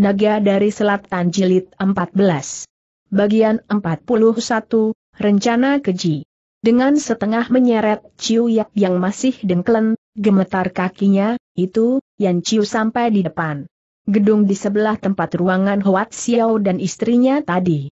Naga dari Selatan Jilid 14. Bagian 41, Rencana Keji. Dengan setengah menyeret Ciu Yak yang masih dengklen, gemetar kakinya, itu, Yan Ciu sampai di depan. Gedung di sebelah tempat ruangan Hoat Xiao dan istrinya tadi.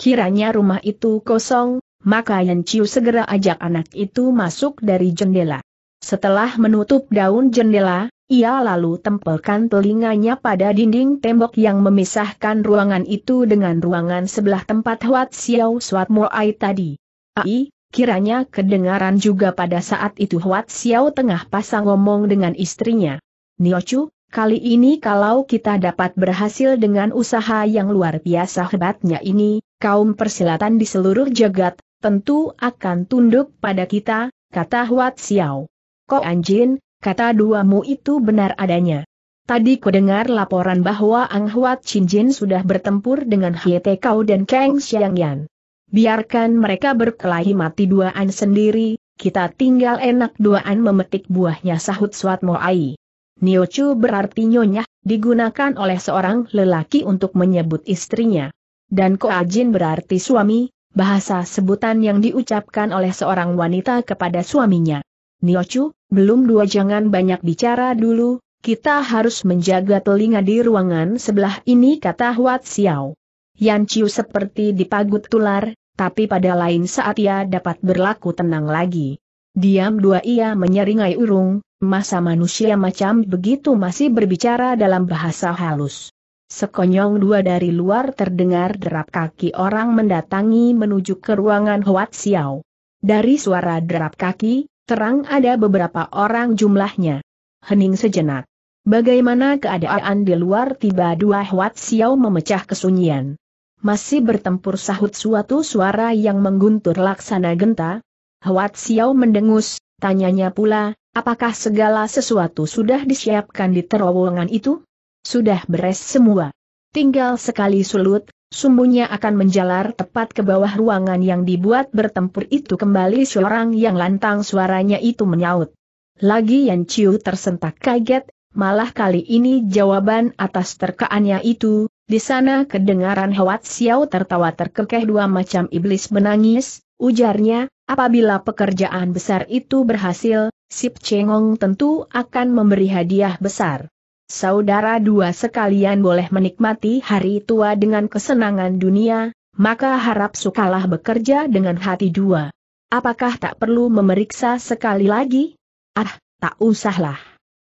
Kiranya rumah itu kosong, maka Yan Ciu segera ajak anak itu masuk dari jendela. Setelah menutup daun jendela, ia lalu tempelkan telinganya pada dinding tembok yang memisahkan ruangan itu dengan ruangan sebelah tempat Huat Xiao Suat Moai tadi. Ai, kiranya kedengaran juga pada saat itu Huat Xiao tengah pasang ngomong dengan istrinya. Niochu, kali ini kalau kita dapat berhasil dengan usaha yang luar biasa hebatnya ini, kaum persilatan di seluruh jagat, tentu akan tunduk pada kita, kata Huat Xiao. Kok Anjin, kata duamu itu benar adanya. Tadi ku dengar laporan bahwa Ang Huat Chin sudah bertempur dengan Hiete Kau dan Kang Xiang Yan. Biarkan mereka berkelahi mati duaan sendiri, kita tinggal enak duaan memetik buahnya sahut Suat Moai. Niochu berarti nyonya, digunakan oleh seorang lelaki untuk menyebut istrinya. Dan Ko Ajin berarti suami, bahasa sebutan yang diucapkan oleh seorang wanita kepada suaminya. Niochu, belum dua jangan banyak bicara dulu, kita harus menjaga telinga di ruangan sebelah ini kata Huat Xiao. Yan Chiu seperti dipagut tular, tapi pada lain saat ia dapat berlaku tenang lagi. Diam dua ia menyeringai urung, masa manusia macam begitu masih berbicara dalam bahasa halus. Sekonyong dua dari luar terdengar derap kaki orang mendatangi menuju ke ruangan Huat Xiao. Dari suara derap kaki, Terang ada beberapa orang jumlahnya. Hening sejenak. Bagaimana keadaan di luar tiba dua Huat Xiao memecah kesunyian. Masih bertempur sahut suatu suara yang mengguntur laksana genta. Huat Xiao mendengus, tanyanya pula, apakah segala sesuatu sudah disiapkan di terowongan itu? Sudah beres semua. Tinggal sekali sulut, sumbunya akan menjalar tepat ke bawah ruangan yang dibuat bertempur itu kembali seorang yang lantang suaranya itu menyaut. Lagi Yan Chiu tersentak kaget, malah kali ini jawaban atas terkaannya itu, di sana kedengaran Hwat Xiao tertawa terkekeh dua macam iblis menangis, ujarnya, apabila pekerjaan besar itu berhasil, Sip Chengong tentu akan memberi hadiah besar saudara dua sekalian boleh menikmati hari tua dengan kesenangan dunia, maka harap sukalah bekerja dengan hati dua. Apakah tak perlu memeriksa sekali lagi? Ah, tak usahlah.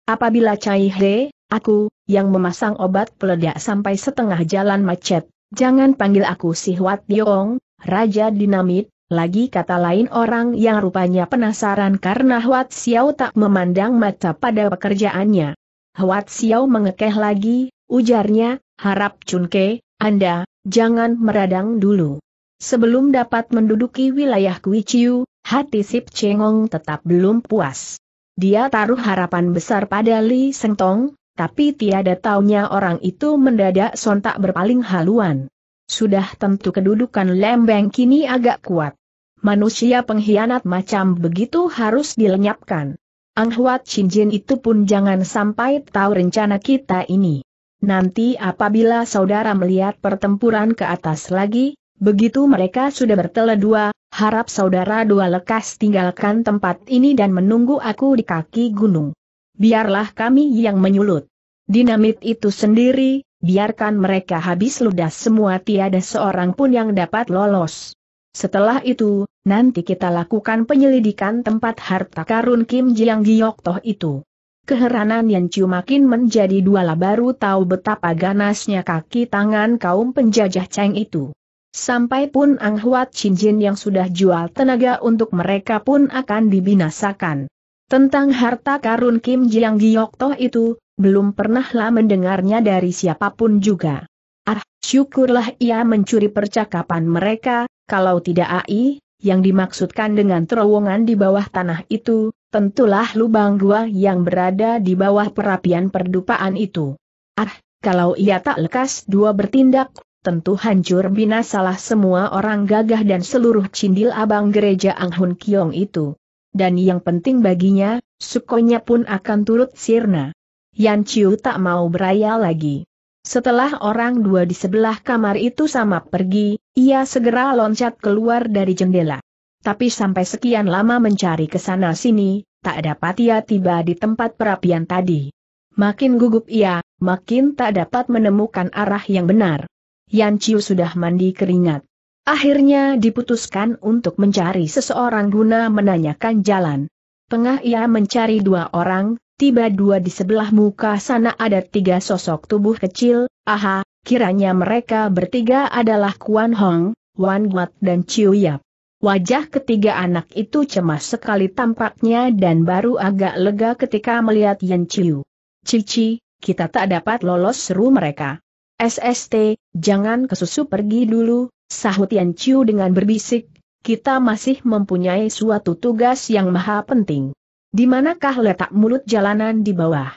Apabila Cai He, aku, yang memasang obat peledak sampai setengah jalan macet, jangan panggil aku si Huat Diong, Raja Dinamit, lagi kata lain orang yang rupanya penasaran karena Huat Xiao tak memandang mata pada pekerjaannya. Hwat Xiao mengekeh lagi, ujarnya, harap Chunke, Anda, jangan meradang dulu. Sebelum dapat menduduki wilayah Kuiciu, hati Sip Chengong tetap belum puas. Dia taruh harapan besar pada Li Sengtong, tapi tiada taunya orang itu mendadak sontak berpaling haluan. Sudah tentu kedudukan Lembeng kini agak kuat. Manusia pengkhianat macam begitu harus dilenyapkan. Ang Huat Chinjin itu pun jangan sampai tahu rencana kita ini. Nanti apabila saudara melihat pertempuran ke atas lagi, begitu mereka sudah bertele dua, harap saudara dua lekas tinggalkan tempat ini dan menunggu aku di kaki gunung. Biarlah kami yang menyulut. Dinamit itu sendiri, biarkan mereka habis ludas semua tiada seorang pun yang dapat lolos. Setelah itu, nanti kita lakukan penyelidikan tempat harta karun Kim Jiang Giok Toh itu. Keheranan Yan Chiu makin menjadi dualah baru tahu betapa ganasnya kaki tangan kaum penjajah Cheng itu. Sampai pun Ang Huat Chin Jin yang sudah jual tenaga untuk mereka pun akan dibinasakan. Tentang harta karun Kim Jiang Giok Toh itu, belum pernahlah mendengarnya dari siapa pun juga. Ah, syukurlah ia mencuri percakapan mereka, kalau tidak AI, yang dimaksudkan dengan terowongan di bawah tanah itu, tentulah lubang gua yang berada di bawah perapian perdupaan itu. Ah, kalau ia tak lekas dua bertindak, tentu hancur binasalah semua orang gagah dan seluruh cindil abang gereja Anghun Kiong itu. Dan yang penting baginya, sukonya pun akan turut sirna. Yan Chiu tak mau beraya lagi. Setelah orang dua di sebelah kamar itu sama pergi, ia segera loncat keluar dari jendela. Tapi sampai sekian lama mencari ke sana sini, tak dapat ia tiba di tempat perapian tadi. Makin gugup ia, makin tak dapat menemukan arah yang benar. Yan Chiu sudah mandi keringat. Akhirnya diputuskan untuk mencari seseorang guna menanyakan jalan. Tengah ia mencari dua orang, tiba dua di sebelah muka sana ada tiga sosok tubuh kecil, aha, kiranya mereka bertiga adalah Kuan Hong, Wan Guat dan Chiu Yap. Wajah ketiga anak itu cemas sekali tampaknya dan baru agak lega ketika melihat Yan Chiu. Cici, kita tak dapat lolos seru mereka. SST, jangan kesusu pergi dulu, sahut Yan Chiu dengan berbisik, kita masih mempunyai suatu tugas yang maha penting. Di manakah letak mulut jalanan di bawah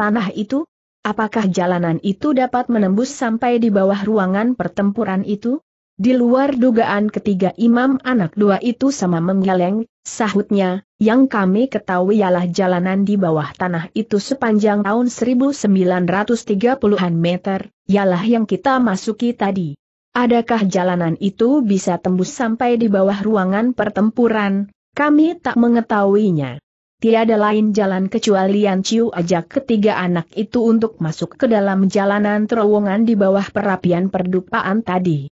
tanah itu? Apakah jalanan itu dapat menembus sampai di bawah ruangan pertempuran itu? Di luar dugaan ketiga imam anak dua itu sama menggeleng, sahutnya, yang kami ketahui ialah jalanan di bawah tanah itu sepanjang tahun 1930-an meter, ialah yang kita masuki tadi. Adakah jalanan itu bisa tembus sampai di bawah ruangan pertempuran? Kami tak mengetahuinya. Tiada lain jalan kecuali Yan Chiu ajak ketiga anak itu untuk masuk ke dalam jalanan terowongan di bawah perapian perdupaan tadi.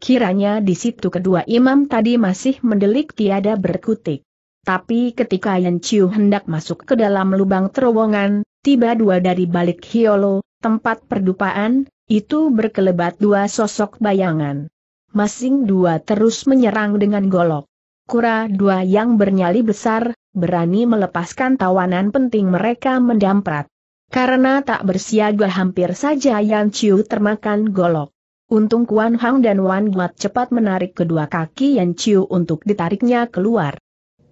Kiranya di situ kedua imam tadi masih mendelik tiada berkutik. Tapi ketika Yan Chiu hendak masuk ke dalam lubang terowongan, tiba dua dari balik hiolo, tempat perdupaan, itu berkelebat dua sosok bayangan. Masing dua terus menyerang dengan golok. Kura dua yang bernyali besar, berani melepaskan tawanan penting mereka mendamprat. Karena tak bersiaga hampir saja Yan Chiu termakan golok. Untung Kuan Hang dan Wan Guat cepat menarik kedua kaki Yan Chiu untuk ditariknya keluar.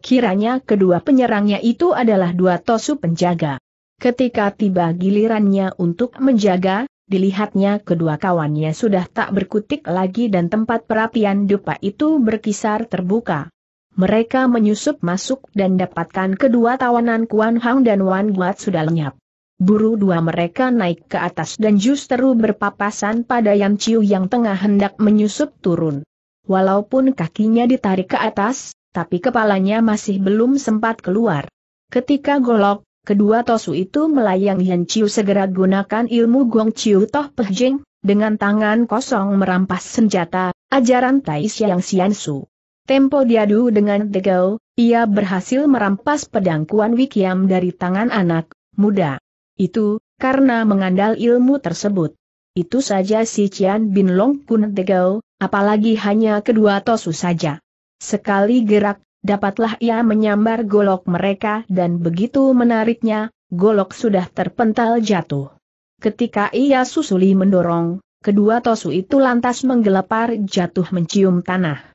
Kiranya kedua penyerangnya itu adalah dua tosu penjaga. Ketika tiba gilirannya untuk menjaga, dilihatnya kedua kawannya sudah tak berkutik lagi dan tempat perapian dupa itu berkisar terbuka. Mereka menyusup masuk dan dapatkan kedua tawanan Kuan Hang dan Wan Guat sudah lenyap. Buru dua mereka naik ke atas dan justru berpapasan pada Yan Chiu yang tengah hendak menyusup turun. Walaupun kakinya ditarik ke atas, tapi kepalanya masih belum sempat keluar. Ketika golok, kedua tosu itu melayang Yan Chiu segera gunakan ilmu Gong Chiu Toh Pehjing, dengan tangan kosong merampas senjata, ajaran Tai Siang Su. Tempo diadu dengan Tegau, ia berhasil merampas pedang Kuan Wikiam dari tangan anak muda. Itu, karena mengandal ilmu tersebut. Itu saja si Cian Bin Long Kun Tegau, apalagi hanya kedua Tosu saja. Sekali gerak, dapatlah ia menyambar golok mereka dan begitu menariknya, golok sudah terpental jatuh. Ketika ia susuli mendorong, kedua Tosu itu lantas menggelepar jatuh mencium tanah.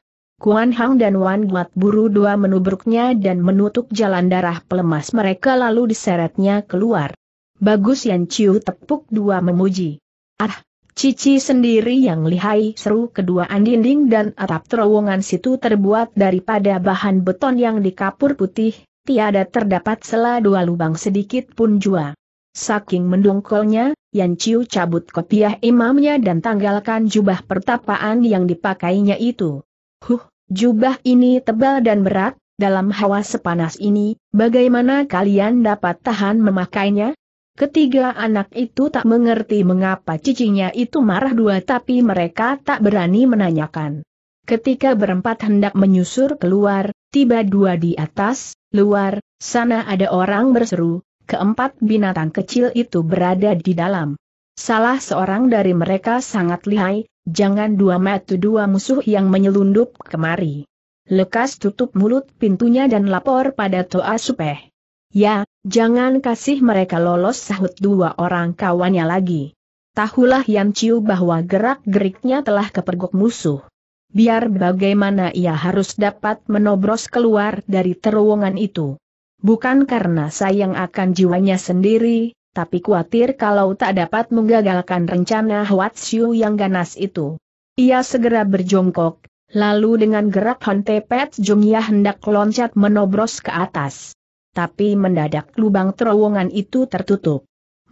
Kuan Hang dan Wan Guat buru dua menubruknya dan menutup jalan darah pelemas mereka lalu diseretnya keluar. Bagus Yan Chiu tepuk dua memuji. Ah, Cici sendiri yang lihai seru kedua andinding dan atap terowongan situ terbuat daripada bahan beton yang dikapur putih, tiada terdapat sela dua lubang sedikit pun jua. Saking mendongkolnya, Yan Chiu cabut kopiah imamnya dan tanggalkan jubah pertapaan yang dipakainya itu. Huh, jubah ini tebal dan berat, dalam hawa sepanas ini, bagaimana kalian dapat tahan memakainya? Ketiga anak itu tak mengerti mengapa cicinya itu marah dua tapi mereka tak berani menanyakan. Ketika berempat hendak menyusur keluar, tiba dua di atas, luar, sana ada orang berseru, keempat binatang kecil itu berada di dalam. Salah seorang dari mereka sangat lihai, jangan dua metu dua musuh yang menyelundup kemari. Lekas tutup mulut pintunya dan lapor pada Toa Supeh. Ya, jangan kasih mereka lolos sahut dua orang kawannya lagi. Tahulah Yan Ciu bahwa gerak-geriknya telah kepergok musuh. Biar bagaimana ia harus dapat menobros keluar dari terowongan itu. Bukan karena sayang akan jiwanya sendiri, tapi khawatir kalau tak dapat menggagalkan rencana Hwat Siu yang ganas itu. Ia segera berjongkok, lalu dengan gerak Honte Pet Jung hendak loncat menobros ke atas. Tapi mendadak lubang terowongan itu tertutup.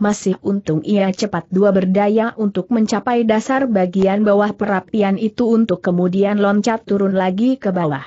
masih untung ia cepat dua berdaya untuk mencapai dasar bagian bawah perapian itu untuk kemudian loncat turun lagi ke bawah.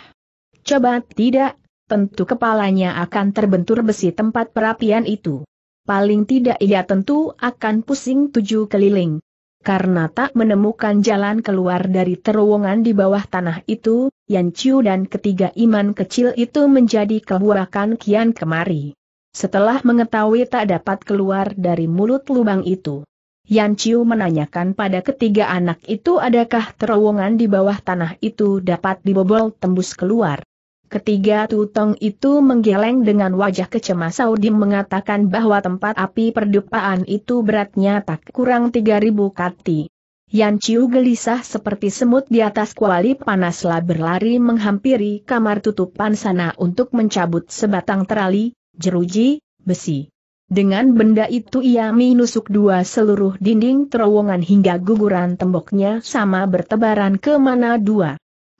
Coba tidak, tentu kepalanya akan terbentur besi tempat perapian itu. Paling tidak ia tentu akan pusing tujuh keliling. Karena tak menemukan jalan keluar dari terowongan di bawah tanah itu, Yan Chiu dan ketiga iman kecil itu menjadi keburakan kian kemari. Setelah mengetahui tak dapat keluar dari mulut lubang itu, Yan Chiu menanyakan pada ketiga anak itu adakah terowongan di bawah tanah itu dapat dibobol tembus keluar. Ketiga tutong itu menggeleng dengan wajah kecemas Saudim mengatakan bahwa tempat api perdupaan itu beratnya tak kurang 3000 kati. Yan Chiu gelisah seperti semut di atas kuali panaslah berlari menghampiri kamar tutupan sana untuk mencabut sebatang terali, jeruji, besi. Dengan benda itu ia minusuk dua seluruh dinding terowongan hingga guguran temboknya sama bertebaran ke mana dua.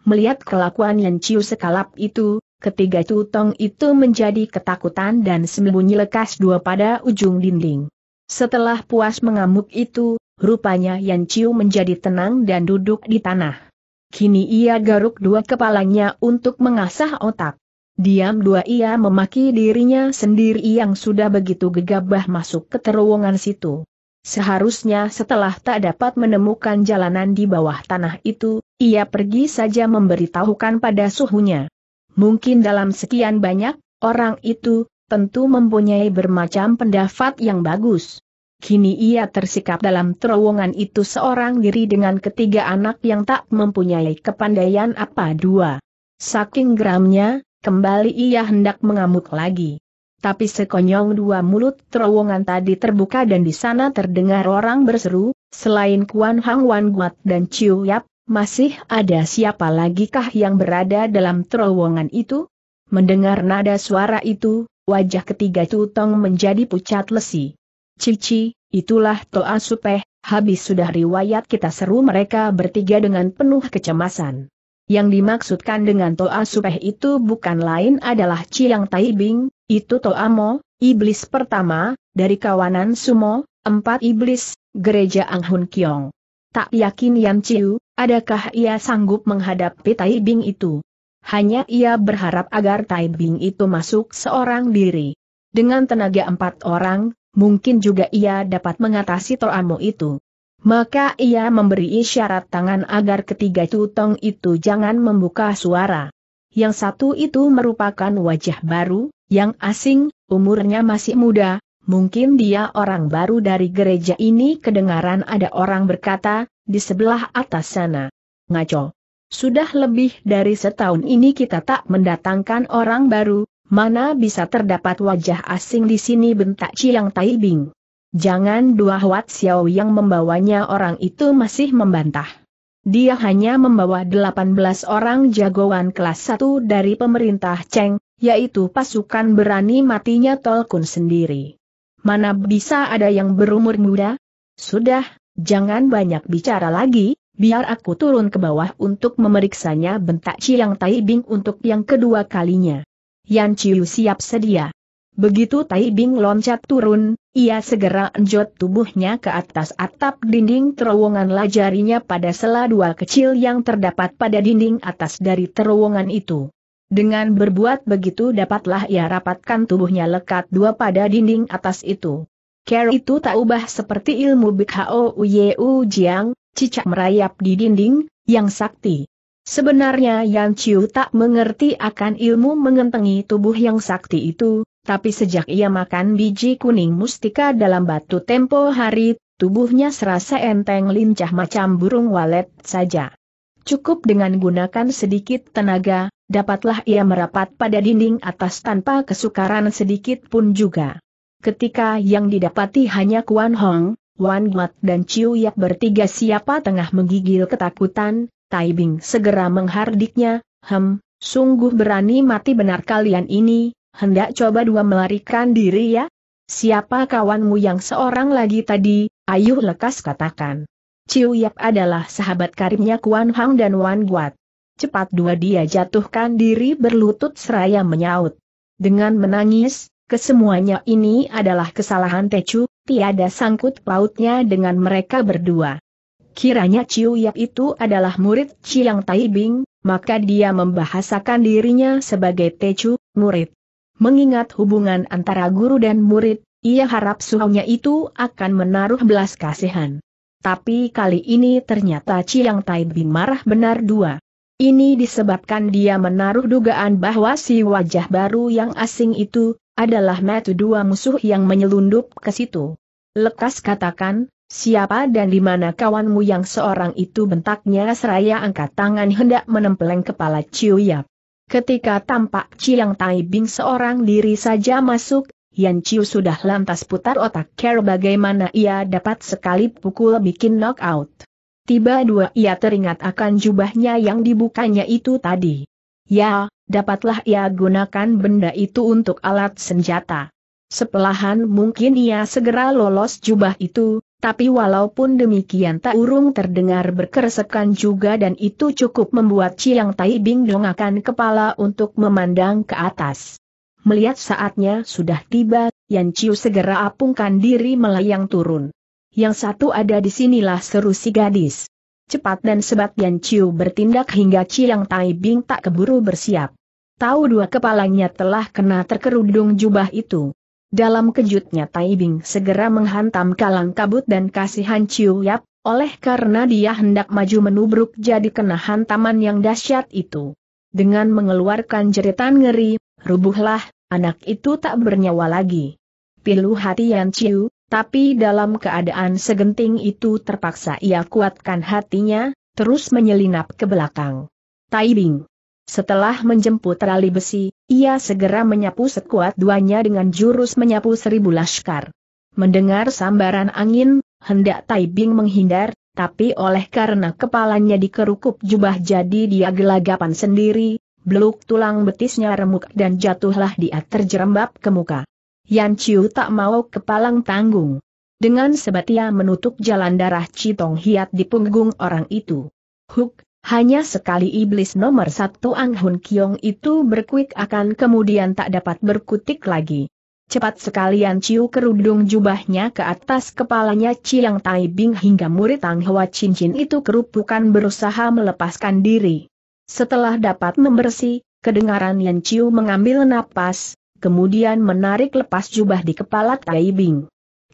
Melihat kelakuan Yan Chiu sekalap itu, ketiga tutong itu menjadi ketakutan dan sembunyi lekas dua pada ujung dinding. Setelah puas mengamuk itu, rupanya Yan Chiu menjadi tenang dan duduk di tanah. Kini ia garuk dua kepalanya untuk mengasah otak. Diam dua ia memaki dirinya sendiri yang sudah begitu gegabah masuk ke terowongan situ. Seharusnya setelah tak dapat menemukan jalanan di bawah tanah itu, ia pergi saja memberitahukan pada suhunya. Mungkin dalam sekian banyak, orang itu, tentu mempunyai bermacam pendapat yang bagus. Kini ia tersikap dalam terowongan itu seorang diri dengan ketiga anak yang tak mempunyai kepandaian apa dua. Saking geramnya, kembali ia hendak mengamuk lagi tapi sekonyong dua mulut terowongan tadi terbuka dan di sana terdengar orang berseru, selain Kuan Hang Wan Guat dan Chiu Yap, masih ada siapa lagi kah yang berada dalam terowongan itu? Mendengar nada suara itu, wajah ketiga Tutong menjadi pucat lesi. Cici, itulah Toa Supeh, habis sudah riwayat kita seru mereka bertiga dengan penuh kecemasan. Yang dimaksudkan dengan Toa Supeh itu bukan lain adalah Chiang Tai Bing, itu Toamo, iblis pertama, dari kawanan Sumo, empat iblis, gereja Anghun Kiong. Tak yakin Yan Chiu, adakah ia sanggup menghadapi Tai Bing itu? Hanya ia berharap agar Tai Bing itu masuk seorang diri. Dengan tenaga empat orang, mungkin juga ia dapat mengatasi Toamo itu. Maka ia memberi isyarat tangan agar ketiga tutong itu jangan membuka suara. Yang satu itu merupakan wajah baru, yang asing, umurnya masih muda, mungkin dia orang baru dari gereja ini kedengaran ada orang berkata, di sebelah atas sana. Ngaco. Sudah lebih dari setahun ini kita tak mendatangkan orang baru, mana bisa terdapat wajah asing di sini bentak Ciang Taibing. Jangan dua Wat Xiao yang membawanya orang itu masih membantah. Dia hanya membawa 18 orang jagoan kelas 1 dari pemerintah Cheng, yaitu pasukan berani matinya Tolkun sendiri. Mana bisa ada yang berumur muda? Sudah, jangan banyak bicara lagi, biar aku turun ke bawah untuk memeriksanya bentak Ciang Taibing untuk yang kedua kalinya. Yan Ciu siap sedia. Begitu Taibing loncat turun, ia segera enjot tubuhnya ke atas atap dinding terowongan lajarinya pada sela dua kecil yang terdapat pada dinding atas dari terowongan itu. Dengan berbuat begitu dapatlah ia rapatkan tubuhnya lekat dua pada dinding atas itu. Care itu tak ubah seperti ilmu BKO Uyu Jiang, cicak merayap di dinding, yang sakti. Sebenarnya Yan Chiu tak mengerti akan ilmu mengentengi tubuh yang sakti itu, tapi sejak ia makan biji kuning mustika dalam batu tempo hari, tubuhnya serasa enteng lincah macam burung walet saja. Cukup dengan gunakan sedikit tenaga, dapatlah ia merapat pada dinding atas tanpa kesukaran sedikit pun juga. Ketika yang didapati hanya Kuan Hong, Wan Guat dan Chiu Yak bertiga siapa tengah menggigil ketakutan, Tai Bing segera menghardiknya, hem, sungguh berani mati benar kalian ini, hendak coba dua melarikan diri ya? Siapa kawanmu yang seorang lagi tadi, ayo lekas katakan. Chiu Yak adalah sahabat karibnya Kuan Hang dan Wan Guat. Cepat dua dia jatuhkan diri berlutut seraya menyaut. Dengan menangis, kesemuanya ini adalah kesalahan Tecu, tiada sangkut pautnya dengan mereka berdua. Kiranya Ciu Yap itu adalah murid Ciang Taibing, maka dia membahasakan dirinya sebagai Tecu, murid. Mengingat hubungan antara guru dan murid, ia harap suhunya itu akan menaruh belas kasihan. Tapi kali ini ternyata Ciang Taibing marah benar dua. Ini disebabkan dia menaruh dugaan bahwa si wajah baru yang asing itu, adalah metu dua musuh yang menyelundup ke situ. Lekas katakan, Siapa dan di mana kawanmu yang seorang itu bentaknya seraya angkat tangan hendak menempeleng kepala Ciu Yap. Ketika tampak Ciang Tai Bing seorang diri saja masuk, Yan Ciu sudah lantas putar otak care bagaimana ia dapat sekali pukul bikin knockout. Tiba dua ia teringat akan jubahnya yang dibukanya itu tadi. Ya, dapatlah ia gunakan benda itu untuk alat senjata. Sepelahan mungkin ia segera lolos jubah itu, tapi walaupun demikian tak urung terdengar berkeresekan juga dan itu cukup membuat Chiang Tai Bing dongakkan kepala untuk memandang ke atas. Melihat saatnya sudah tiba, Yan Chiu segera apungkan diri melayang turun. Yang satu ada di sinilah seru si gadis. Cepat dan sebat Yan Chiu bertindak hingga Chiang Tai Bing tak keburu bersiap. Tahu dua kepalanya telah kena terkerudung jubah itu. Dalam kejutnya Taibing segera menghantam kalang kabut dan kasihan Ciu Yap, oleh karena dia hendak maju menubruk jadi kena hantaman yang dahsyat itu. Dengan mengeluarkan jeritan ngeri, rubuhlah, anak itu tak bernyawa lagi. Pilu hati Yan Ciu, tapi dalam keadaan segenting itu terpaksa ia kuatkan hatinya, terus menyelinap ke belakang. Taibing setelah menjemput tali besi, ia segera menyapu sekuat duanya dengan jurus menyapu seribu laskar. Mendengar sambaran angin, hendak Taibing menghindar, tapi oleh karena kepalanya dikerukup jubah jadi dia gelagapan sendiri, beluk tulang betisnya remuk dan jatuhlah dia terjerembab ke muka. Yan Chiu tak mau kepalang tanggung. Dengan sebatia menutup jalan darah Citong Hiat di punggung orang itu. Huk, hanya sekali iblis nomor satu Ang Hun Kiong itu berkuik akan kemudian tak dapat berkutik lagi. Cepat sekalian ciu kerudung jubahnya ke atas kepalanya Ciang Tai Bing hingga murid Tang Hwa Cincin itu kerupukan berusaha melepaskan diri. Setelah dapat membersih, kedengaran Yan Ciu mengambil napas, kemudian menarik lepas jubah di kepala Tai Bing.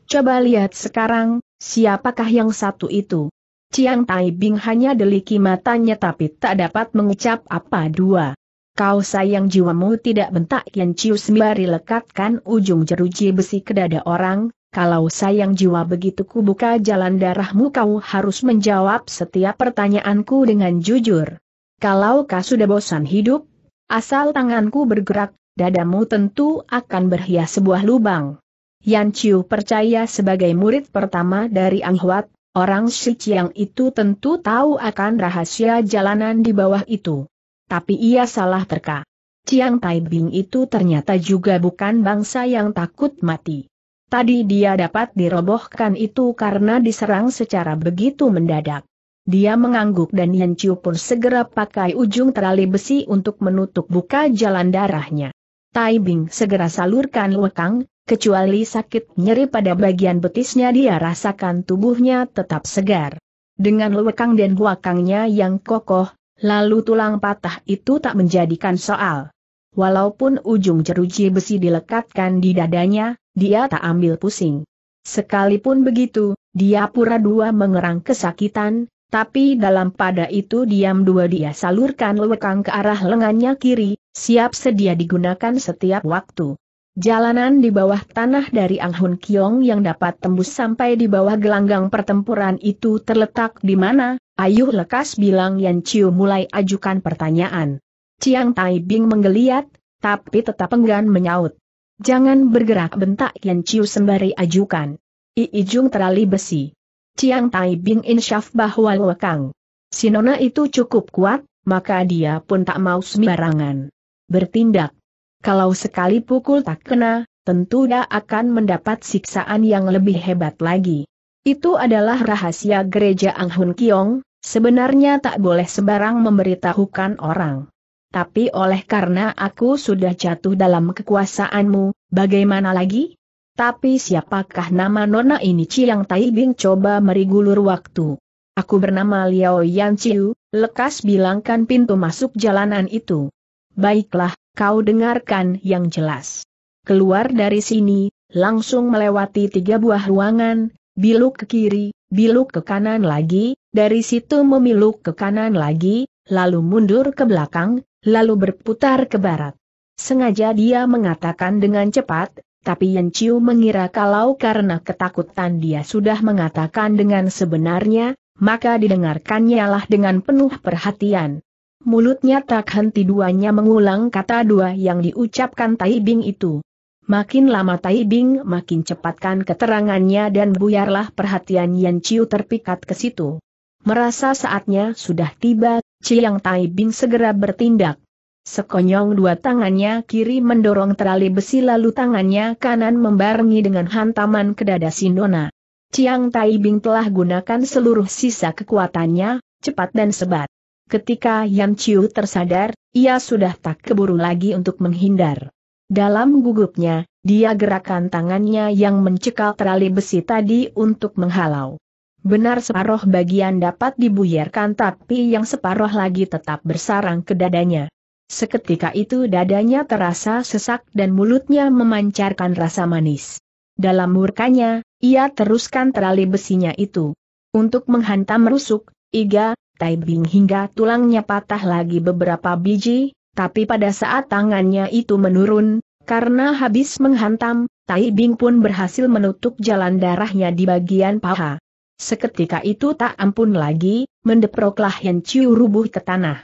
Coba lihat sekarang, siapakah yang satu itu? Ciang Tai Bing hanya deliki matanya tapi tak dapat mengucap apa dua. Kau sayang jiwamu tidak bentak Yan Ciu sembari lekatkan ujung jeruji besi ke dada orang, kalau sayang jiwa begitu ku buka jalan darahmu kau harus menjawab setiap pertanyaanku dengan jujur. Kalau kau sudah bosan hidup, asal tanganku bergerak, dadamu tentu akan berhias sebuah lubang. Yan Chiu percaya sebagai murid pertama dari Ang Huat, Orang Shichiang itu tentu tahu akan rahasia jalanan di bawah itu. Tapi ia salah terka. Chiang Tai Bing itu ternyata juga bukan bangsa yang takut mati. Tadi dia dapat dirobohkan itu karena diserang secara begitu mendadak. Dia mengangguk dan Yan Chiu pun segera pakai ujung terali besi untuk menutup buka jalan darahnya. Tai Bing segera salurkan lekang, kecuali sakit nyeri pada bagian betisnya dia rasakan tubuhnya tetap segar. Dengan lewekang dan huakangnya yang kokoh, lalu tulang patah itu tak menjadikan soal. Walaupun ujung jeruji besi dilekatkan di dadanya, dia tak ambil pusing. Sekalipun begitu, dia pura dua mengerang kesakitan, tapi dalam pada itu diam dua dia salurkan lewekang ke arah lengannya kiri, siap sedia digunakan setiap waktu. Jalanan di bawah tanah dari Ang Hun Kiong yang dapat tembus sampai di bawah gelanggang pertempuran itu terletak di mana? Ayuh lekas bilang Yan Chiu mulai ajukan pertanyaan. Chiang Tai Bing menggeliat, tapi tetap enggan menyaut. Jangan bergerak bentak Yan Chiu sembari ajukan. I ijung terali besi. Chiang Tai Bing insyaf bahwa Lekang. Sinona itu cukup kuat, maka dia pun tak mau sembarangan. Bertindak kalau sekali pukul tak kena, tentu dia akan mendapat siksaan yang lebih hebat lagi. Itu adalah rahasia gereja Ang Hun Kiong, sebenarnya tak boleh sebarang memberitahukan orang. Tapi oleh karena aku sudah jatuh dalam kekuasaanmu, Bagaimana lagi? Tapi siapakah nama nona ini Ciang Tai Bing coba merigulur waktu. Aku bernama Liao Yan Chiu, lekas bilangkan pintu masuk jalanan itu. Baiklah, kau dengarkan yang jelas. Keluar dari sini, langsung melewati tiga buah ruangan, biluk ke kiri, biluk ke kanan lagi, dari situ memiluk ke kanan lagi, lalu mundur ke belakang, lalu berputar ke barat. Sengaja dia mengatakan dengan cepat, tapi Yan Chiu mengira kalau karena ketakutan dia sudah mengatakan dengan sebenarnya, maka didengarkannya lah dengan penuh perhatian. Mulutnya tak henti duanya mengulang kata dua yang diucapkan Tai Bing itu. Makin lama Tai Bing makin cepatkan keterangannya dan buyarlah perhatian Yan Chiu terpikat ke situ. Merasa saatnya sudah tiba, Ciang Tai Bing segera bertindak. Sekonyong dua tangannya kiri mendorong terali besi lalu tangannya kanan membarengi dengan hantaman ke dada Sindona. Ciang Tai Bing telah gunakan seluruh sisa kekuatannya, cepat dan sebat. Ketika Yan Chiu tersadar, ia sudah tak keburu lagi untuk menghindar. Dalam gugupnya, dia gerakan tangannya yang mencekal terali besi tadi untuk menghalau. Benar separuh bagian dapat dibuyarkan tapi yang separuh lagi tetap bersarang ke dadanya. Seketika itu dadanya terasa sesak dan mulutnya memancarkan rasa manis. Dalam murkanya, ia teruskan terali besinya itu. Untuk menghantam rusuk, iga, taibing hingga tulangnya patah lagi beberapa biji, tapi pada saat tangannya itu menurun, karena habis menghantam, taibing pun berhasil menutup jalan darahnya di bagian paha. Seketika itu tak ampun lagi, mendeproklah yang Chiu rubuh ke tanah.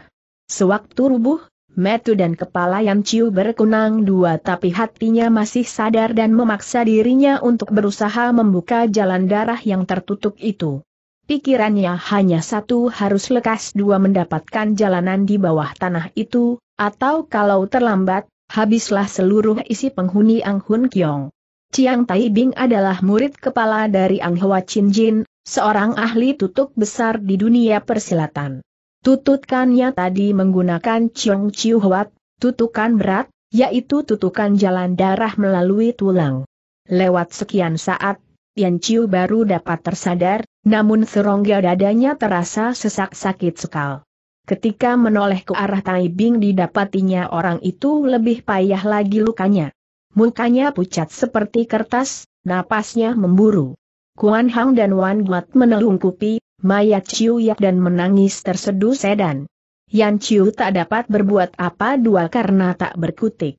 Sewaktu rubuh, metu dan kepala yang ciu berkunang dua tapi hatinya masih sadar dan memaksa dirinya untuk berusaha membuka jalan darah yang tertutup itu. Pikirannya hanya satu harus lekas dua mendapatkan jalanan di bawah tanah itu, atau kalau terlambat, habislah seluruh isi penghuni Ang Hun Kiong. Chiang Tai Bing adalah murid kepala dari Ang Hwa Chin Jin, seorang ahli tutuk besar di dunia persilatan. Tututkannya tadi menggunakan Chiong Chiu Huat, tutukan berat, yaitu tutukan jalan darah melalui tulang. Lewat sekian saat, Yan Chiu baru dapat tersadar, namun serongga dadanya terasa sesak sakit sekal. Ketika menoleh ke arah Tai Bing didapatinya orang itu lebih payah lagi lukanya. Mukanya pucat seperti kertas, napasnya memburu. Kuan Hang dan Wan Guat menelungkupi, mayat Chiu Yak dan menangis terseduh sedan. Yan Chiu tak dapat berbuat apa dua karena tak berkutik.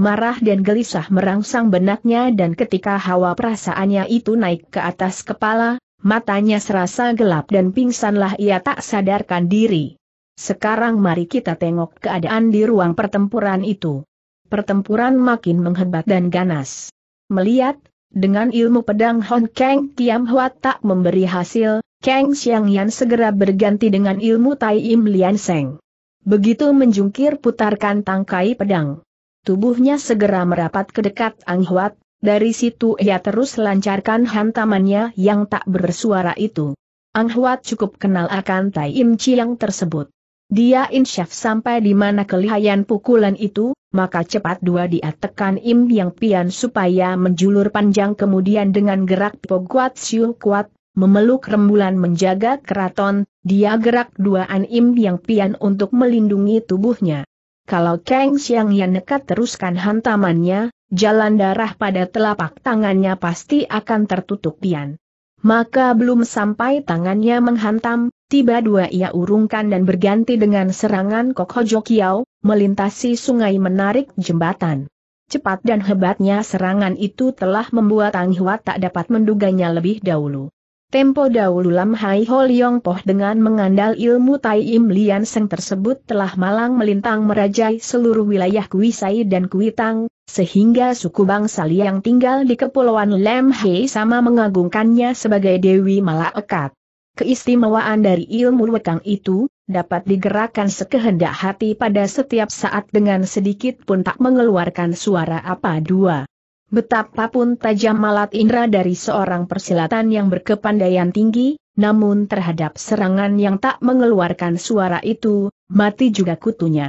Marah dan gelisah merangsang benaknya dan ketika hawa perasaannya itu naik ke atas kepala, matanya serasa gelap dan pingsanlah ia tak sadarkan diri. Sekarang mari kita tengok keadaan di ruang pertempuran itu. Pertempuran makin menghebat dan ganas. Melihat, dengan ilmu pedang Hon Keng Tiam Hua tak memberi hasil, Kang Xiang Yan segera berganti dengan ilmu Tai Im Lian Seng. Begitu menjungkir putarkan tangkai pedang. Tubuhnya segera merapat ke dekat Ang Huat, dari situ ia terus lancarkan hantamannya yang tak bersuara itu. Ang Huat cukup kenal akan Tai Im Chiang tersebut. Dia insyaf sampai di mana kelihayan pukulan itu, maka cepat dua dia tekan Im Yang Pian supaya menjulur panjang kemudian dengan gerak Poguat Siu kuat, memeluk rembulan menjaga keraton, dia gerak duaan Im yang pian untuk melindungi tubuhnya. Kalau Kang Xiang yang nekat teruskan hantamannya, jalan darah pada telapak tangannya pasti akan tertutup pian. Maka belum sampai tangannya menghantam, tiba dua ia urungkan dan berganti dengan serangan Kok Hojo Kiao, melintasi sungai menarik jembatan. Cepat dan hebatnya serangan itu telah membuat Ang Hua tak dapat menduganya lebih dahulu. Tempo dahulu Lam Hai Ho Liong Poh dengan mengandal ilmu Tai Im Lian Seng tersebut telah malang melintang merajai seluruh wilayah Kuisai dan Kuitang, sehingga suku bangsa yang tinggal di kepulauan Lam Hai sama mengagungkannya sebagai Dewi Malaekat. Keistimewaan dari ilmu wekang itu, dapat digerakkan sekehendak hati pada setiap saat dengan sedikit pun tak mengeluarkan suara apa dua. Betapapun tajam malat indera dari seorang persilatan yang berkepandaian tinggi, namun terhadap serangan yang tak mengeluarkan suara itu, mati juga kutunya.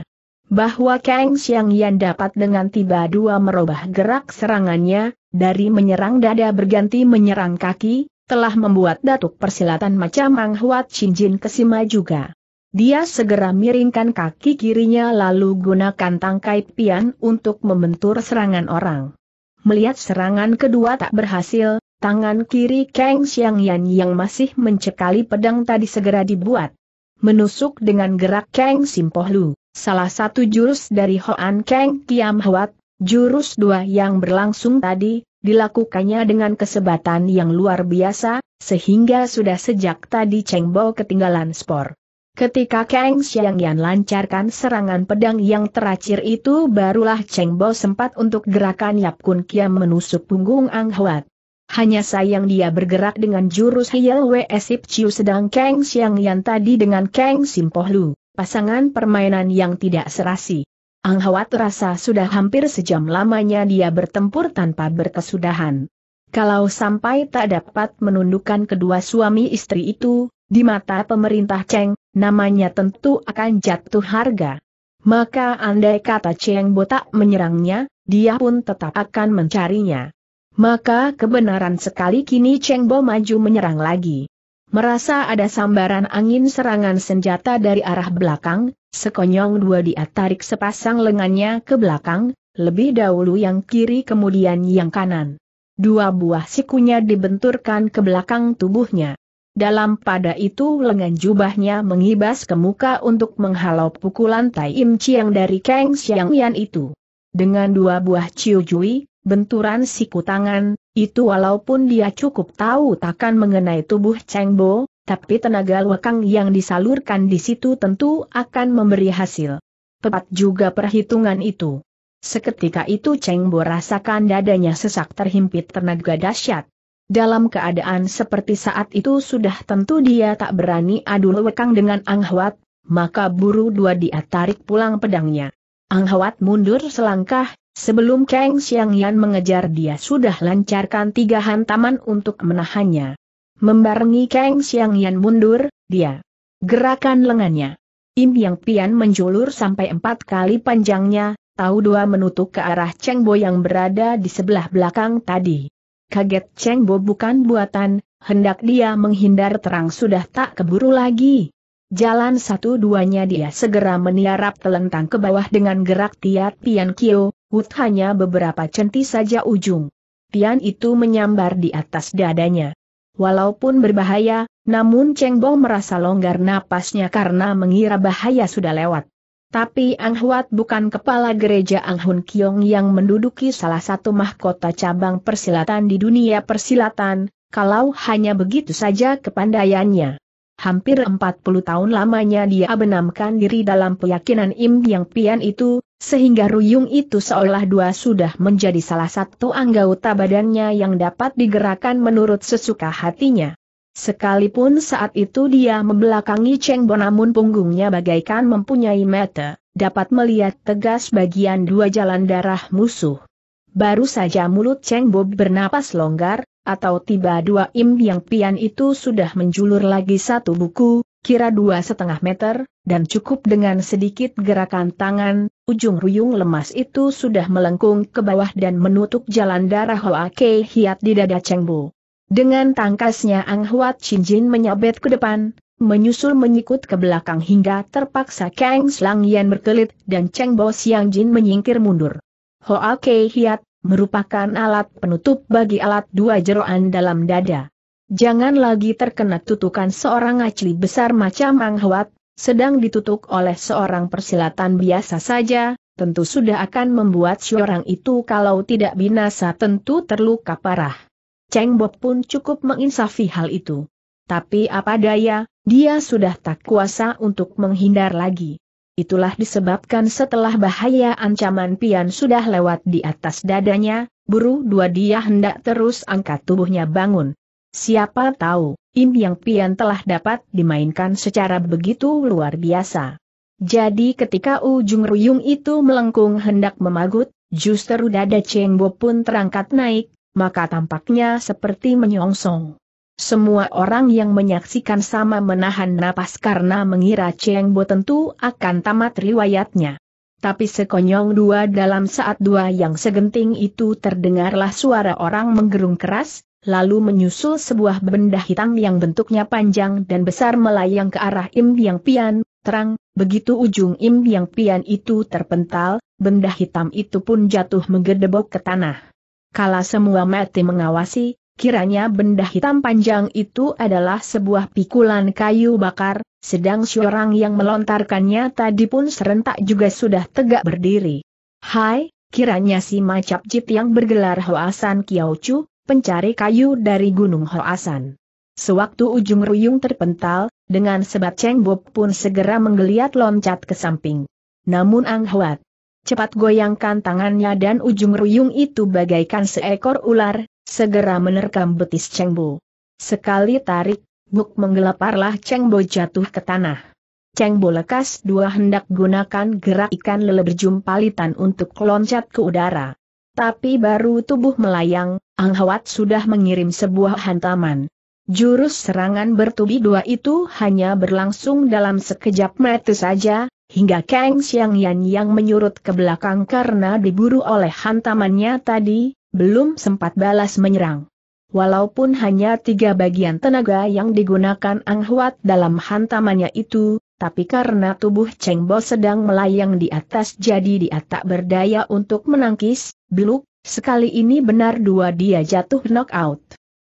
bahwa Kang Xiang Yan dapat dengan tiba-dua merubah gerak serangannya, dari menyerang dada berganti menyerang kaki, telah membuat datuk persilatan macam Ang Huat Chin kesima juga. Dia segera miringkan kaki kirinya lalu gunakan tangkai pian untuk membentur serangan orang. Melihat serangan kedua tak berhasil, tangan kiri Kang Xiang Yan yang masih mencekali pedang tadi segera dibuat. Menusuk dengan gerak Kang Simpohlu. Salah satu jurus dari Hoan Kang Kiam Hwat, jurus dua yang berlangsung tadi, dilakukannya dengan kesebatan yang luar biasa, sehingga sudah sejak tadi Cheng Bo ketinggalan spor. Ketika Kang Xiang Yan lancarkan serangan pedang yang terakhir itu barulah Cheng Bo sempat untuk gerakan Yap Kun Kiam menusuk punggung Ang Hwat. Hanya sayang dia bergerak dengan jurus Hiel Sip Chiu sedang Kang Xiang Yan tadi dengan Kang Simpohlu pasangan permainan yang tidak serasi. Ang Hawat rasa sudah hampir sejam lamanya dia bertempur tanpa berkesudahan. Kalau sampai tak dapat menundukkan kedua suami istri itu, di mata pemerintah Cheng, namanya tentu akan jatuh harga. Maka andai kata Cheng botak menyerangnya, dia pun tetap akan mencarinya. Maka kebenaran sekali kini Cheng Bo maju menyerang lagi. Merasa ada sambaran angin serangan senjata dari arah belakang, sekonyong dua dia tarik sepasang lengannya ke belakang, lebih dahulu yang kiri kemudian yang kanan. Dua buah sikunya dibenturkan ke belakang tubuhnya. Dalam pada itu lengan jubahnya mengibas ke muka untuk menghalau pukulan Tai Im Chiang dari Kang Xiang Yan itu. Dengan dua buah ciu jui, benturan siku tangan, itu walaupun dia cukup tahu takkan mengenai tubuh Cheng Bo, tapi tenaga lekang yang disalurkan di situ tentu akan memberi hasil. Tepat juga perhitungan itu. Seketika itu Cheng Bo rasakan dadanya sesak terhimpit tenaga dahsyat. Dalam keadaan seperti saat itu sudah tentu dia tak berani adu lekang dengan Ang Hwat, maka buru dua dia tarik pulang pedangnya. Ang Hwat mundur selangkah, Sebelum Kang Xiang Yan mengejar dia sudah lancarkan tiga hantaman untuk menahannya. Membarengi Kang Xiang Yan mundur, dia gerakan lengannya. Im Yang Pian menjulur sampai empat kali panjangnya, tahu dua menutup ke arah Cheng Bo yang berada di sebelah belakang tadi. Kaget Cheng Bo bukan buatan, hendak dia menghindar terang sudah tak keburu lagi. Jalan satu-duanya dia segera meniarap telentang ke bawah dengan gerak tiat Pian Kio, Wut hanya beberapa centi saja ujung. Pian itu menyambar di atas dadanya. Walaupun berbahaya, namun Cheng Bong merasa longgar napasnya karena mengira bahaya sudah lewat. Tapi Ang Huat bukan kepala gereja Ang Hun Kiong yang menduduki salah satu mahkota cabang persilatan di dunia persilatan, kalau hanya begitu saja kepandaiannya. Hampir 40 tahun lamanya dia benamkan diri dalam keyakinan Im Yang Pian itu, sehingga ruyung itu seolah dua sudah menjadi salah satu anggota badannya yang dapat digerakkan menurut sesuka hatinya. Sekalipun saat itu dia membelakangi Cheng Bo namun punggungnya bagaikan mempunyai mata, dapat melihat tegas bagian dua jalan darah musuh. Baru saja mulut Cheng Bo bernapas longgar, atau tiba dua im yang pian itu sudah menjulur lagi satu buku, kira dua setengah meter, dan cukup dengan sedikit gerakan tangan, ujung ruyung lemas itu sudah melengkung ke bawah dan menutup jalan darah Hoa Kei Hiat di dada Cheng Bu. Dengan tangkasnya Ang Huat Chin Jin menyabet ke depan, menyusul menyikut ke belakang hingga terpaksa Kang Slang Yan berkelit dan Cheng Bo Siang Jin menyingkir mundur. Hoa Kei Hiat, merupakan alat penutup bagi alat dua jeroan dalam dada. Jangan lagi terkena tutukan seorang acli besar macam Ang Hwat, sedang ditutup oleh seorang persilatan biasa saja, tentu sudah akan membuat seorang itu kalau tidak binasa tentu terluka parah. Cheng Bok pun cukup menginsafi hal itu. Tapi apa daya, dia sudah tak kuasa untuk menghindar lagi. Itulah disebabkan setelah bahaya ancaman pian sudah lewat di atas dadanya, buru dua dia hendak terus angkat tubuhnya bangun. Siapa tahu, Im Yang Pian telah dapat dimainkan secara begitu luar biasa. Jadi ketika ujung ruyung itu melengkung hendak memagut, justru dada Cheng Bo pun terangkat naik, maka tampaknya seperti menyongsong. Semua orang yang menyaksikan sama menahan napas karena mengira Cheng Bo tentu akan tamat riwayatnya. Tapi sekonyong dua dalam saat dua yang segenting itu terdengarlah suara orang menggerung keras, lalu menyusul sebuah benda hitam yang bentuknya panjang dan besar melayang ke arah Im Yang Pian, terang, begitu ujung Im Yang Pian itu terpental, benda hitam itu pun jatuh menggedebok ke tanah. Kala semua mati mengawasi, kiranya benda hitam panjang itu adalah sebuah pikulan kayu bakar, sedang seorang yang melontarkannya tadi pun serentak juga sudah tegak berdiri. Hai, kiranya si macap jit yang bergelar Hoasan Kiao Chu, pencari kayu dari Gunung Hoasan. Sewaktu ujung ruyung terpental, dengan sebat Cheng pun segera menggeliat loncat ke samping. Namun Ang Huat cepat goyangkan tangannya dan ujung ruyung itu bagaikan seekor ular, segera menerkam betis Cheng Bo. Sekali tarik, buk menggelaparlah Cheng Bo jatuh ke tanah. Cheng Bo lekas dua hendak gunakan gerak ikan lele berjumpalitan untuk loncat ke udara. Tapi baru tubuh melayang, Ang Hawat sudah mengirim sebuah hantaman. Jurus serangan bertubi dua itu hanya berlangsung dalam sekejap mata saja, hingga Kang Xiang Yan yang menyurut ke belakang karena diburu oleh hantamannya tadi, belum sempat balas menyerang. Walaupun hanya tiga bagian tenaga yang digunakan Ang Huat dalam hantamannya itu, tapi karena tubuh Cheng Bo sedang melayang di atas jadi dia tak berdaya untuk menangkis, biluk, Sekali ini benar dua dia jatuh knockout.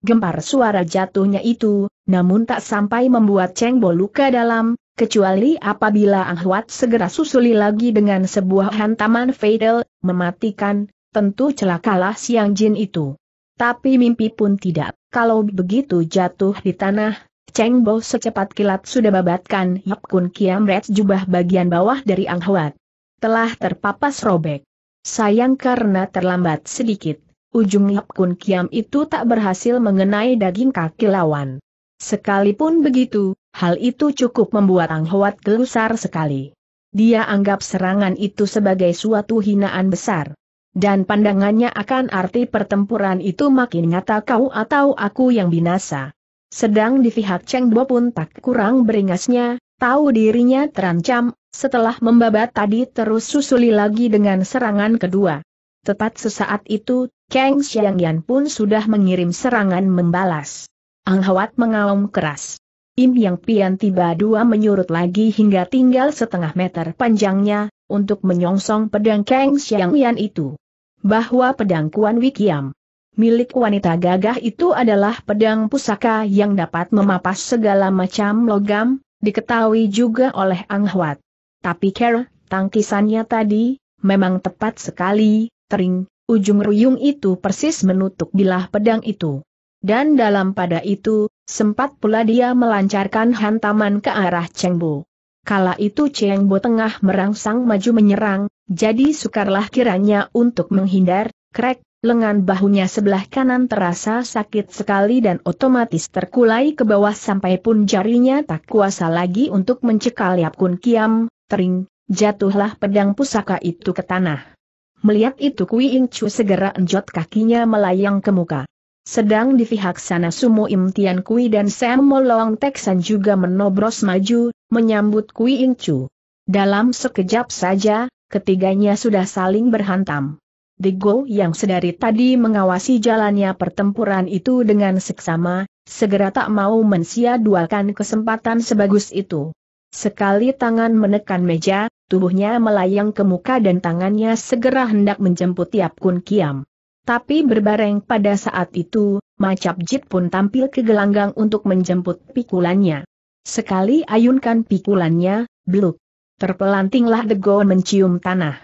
Gempar suara jatuhnya itu, namun tak sampai membuat Cheng Bo luka dalam, kecuali apabila Ahwat segera susuli lagi dengan sebuah hantaman fatal, mematikan, tentu celakalah siang jin itu. Tapi mimpi pun tidak, kalau begitu jatuh di tanah, Cheng Bo secepat kilat sudah babatkan Yap Kun Kiam Red jubah bagian bawah dari Ahwat. Telah terpapas robek. Sayang karena terlambat sedikit, ujung Yap Kun Kiam itu tak berhasil mengenai daging kaki lawan. Sekalipun begitu, hal itu cukup membuat Ang Hoat gelusar sekali. Dia anggap serangan itu sebagai suatu hinaan besar. Dan pandangannya akan arti pertempuran itu makin nyata kau atau aku yang binasa. Sedang di pihak Cheng Bo pun tak kurang beringasnya, tahu dirinya terancam, setelah membabat tadi terus susuli lagi dengan serangan kedua. Tepat sesaat itu, Kang Xiangyan pun sudah mengirim serangan membalas. Ang Hawat mengaum keras. Im Yang Pian tiba dua menyurut lagi hingga tinggal setengah meter panjangnya, untuk menyongsong pedang Kang Xiangyan itu. Bahwa pedang Kuan Wikiam milik wanita gagah itu adalah pedang pusaka yang dapat memapas segala macam logam, diketahui juga oleh Ang Hwat. Tapi Care, tangkisannya tadi, memang tepat sekali, tering, ujung ruyung itu persis menutup bilah pedang itu. Dan dalam pada itu, sempat pula dia melancarkan hantaman ke arah Chengbo. Kala itu Chengbo tengah merangsang maju menyerang, jadi sukarlah kiranya untuk menghindar, krek, lengan bahunya sebelah kanan terasa sakit sekali dan otomatis terkulai ke bawah sampai pun jarinya tak kuasa lagi untuk mencekal Yap Kun Kiam, tering, jatuhlah pedang pusaka itu ke tanah. Melihat itu Kui Ing Chu segera enjot kakinya melayang ke muka. Sedang di pihak sana Sumo Im Tian Kui dan Sam Molong Teksan juga menobros maju, menyambut Kui Ing Chu. Dalam sekejap saja, ketiganya sudah saling berhantam. Digo yang sedari tadi mengawasi jalannya pertempuran itu dengan seksama, segera tak mau mensia-duakan kesempatan sebagus itu. Sekali tangan menekan meja, tubuhnya melayang ke muka dan tangannya segera hendak menjemput Yap Kun Kiam. Tapi berbareng pada saat itu, Macap Jit pun tampil ke gelanggang untuk menjemput pikulannya. Sekali ayunkan pikulannya, bluk. Terpelantinglah Degon mencium tanah.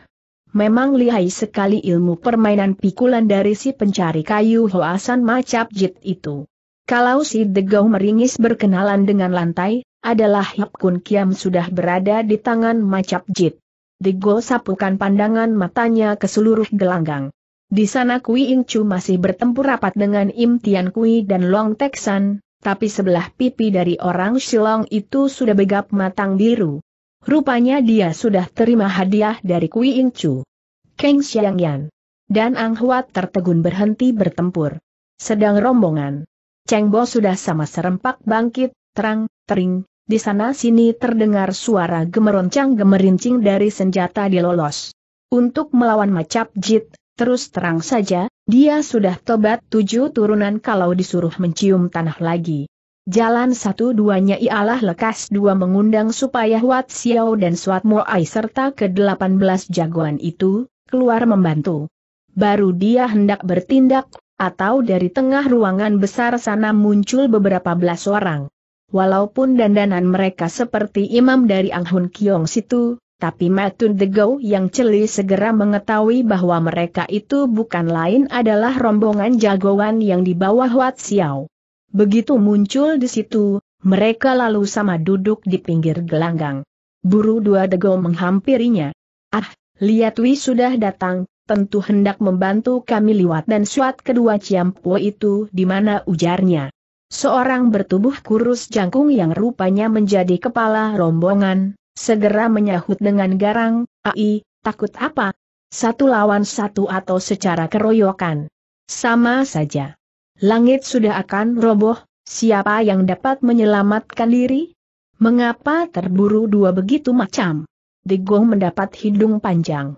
Memang lihai sekali ilmu permainan pikulan dari si pencari kayu Hoasan Macap Jit itu. Kalau si Degong meringis berkenalan dengan lantai, adalah Yap Kun Kiam sudah berada di tangan Macap Jit. Digo sapukan pandangan matanya ke seluruh gelanggang. Di sana Kui Ing Chu masih bertempur rapat dengan Im Tian Kui dan Long Teksan, tapi sebelah pipi dari orang Shilong itu sudah begap matang biru. Rupanya dia sudah terima hadiah dari Kui Ing Chu. Keng Xiang Yan dan Ang Huat tertegun berhenti bertempur. Sedang rombongan. Cheng Bo sudah sama serempak bangkit, terang, tering, Di sana-sini terdengar suara gemeroncang gemerincing dari senjata dilolos. Untuk melawan Macap Jit, terus terang saja, dia sudah tobat tujuh turunan kalau disuruh mencium tanah lagi. Jalan satu-duanya ialah lekas dua mengundang supaya Wat Xiao dan Swat Moai serta ke-18 jagoan itu, keluar membantu. Baru dia hendak bertindak, atau dari tengah ruangan besar sana muncul beberapa belas orang. Walaupun dandanan mereka seperti imam dari Anghun Kiong situ, tapi Matun Dego yang celi segera mengetahui bahwa mereka itu bukan lain adalah rombongan jagoan yang di bawah Wat Xiao. Begitu muncul di situ, mereka lalu sama duduk di pinggir gelanggang. Buru dua Dego menghampirinya. Ah, lihat Wi sudah datang, tentu hendak membantu kami liwat dan suat kedua Ciampu itu di mana ujarnya. Seorang bertubuh kurus jangkung yang rupanya menjadi kepala rombongan, segera menyahut dengan garang, Ai, takut apa? Satu lawan satu atau secara keroyokan. Sama saja. Langit sudah akan roboh, siapa yang dapat menyelamatkan diri? Mengapa terburu dua begitu macam? Digong mendapat hidung panjang.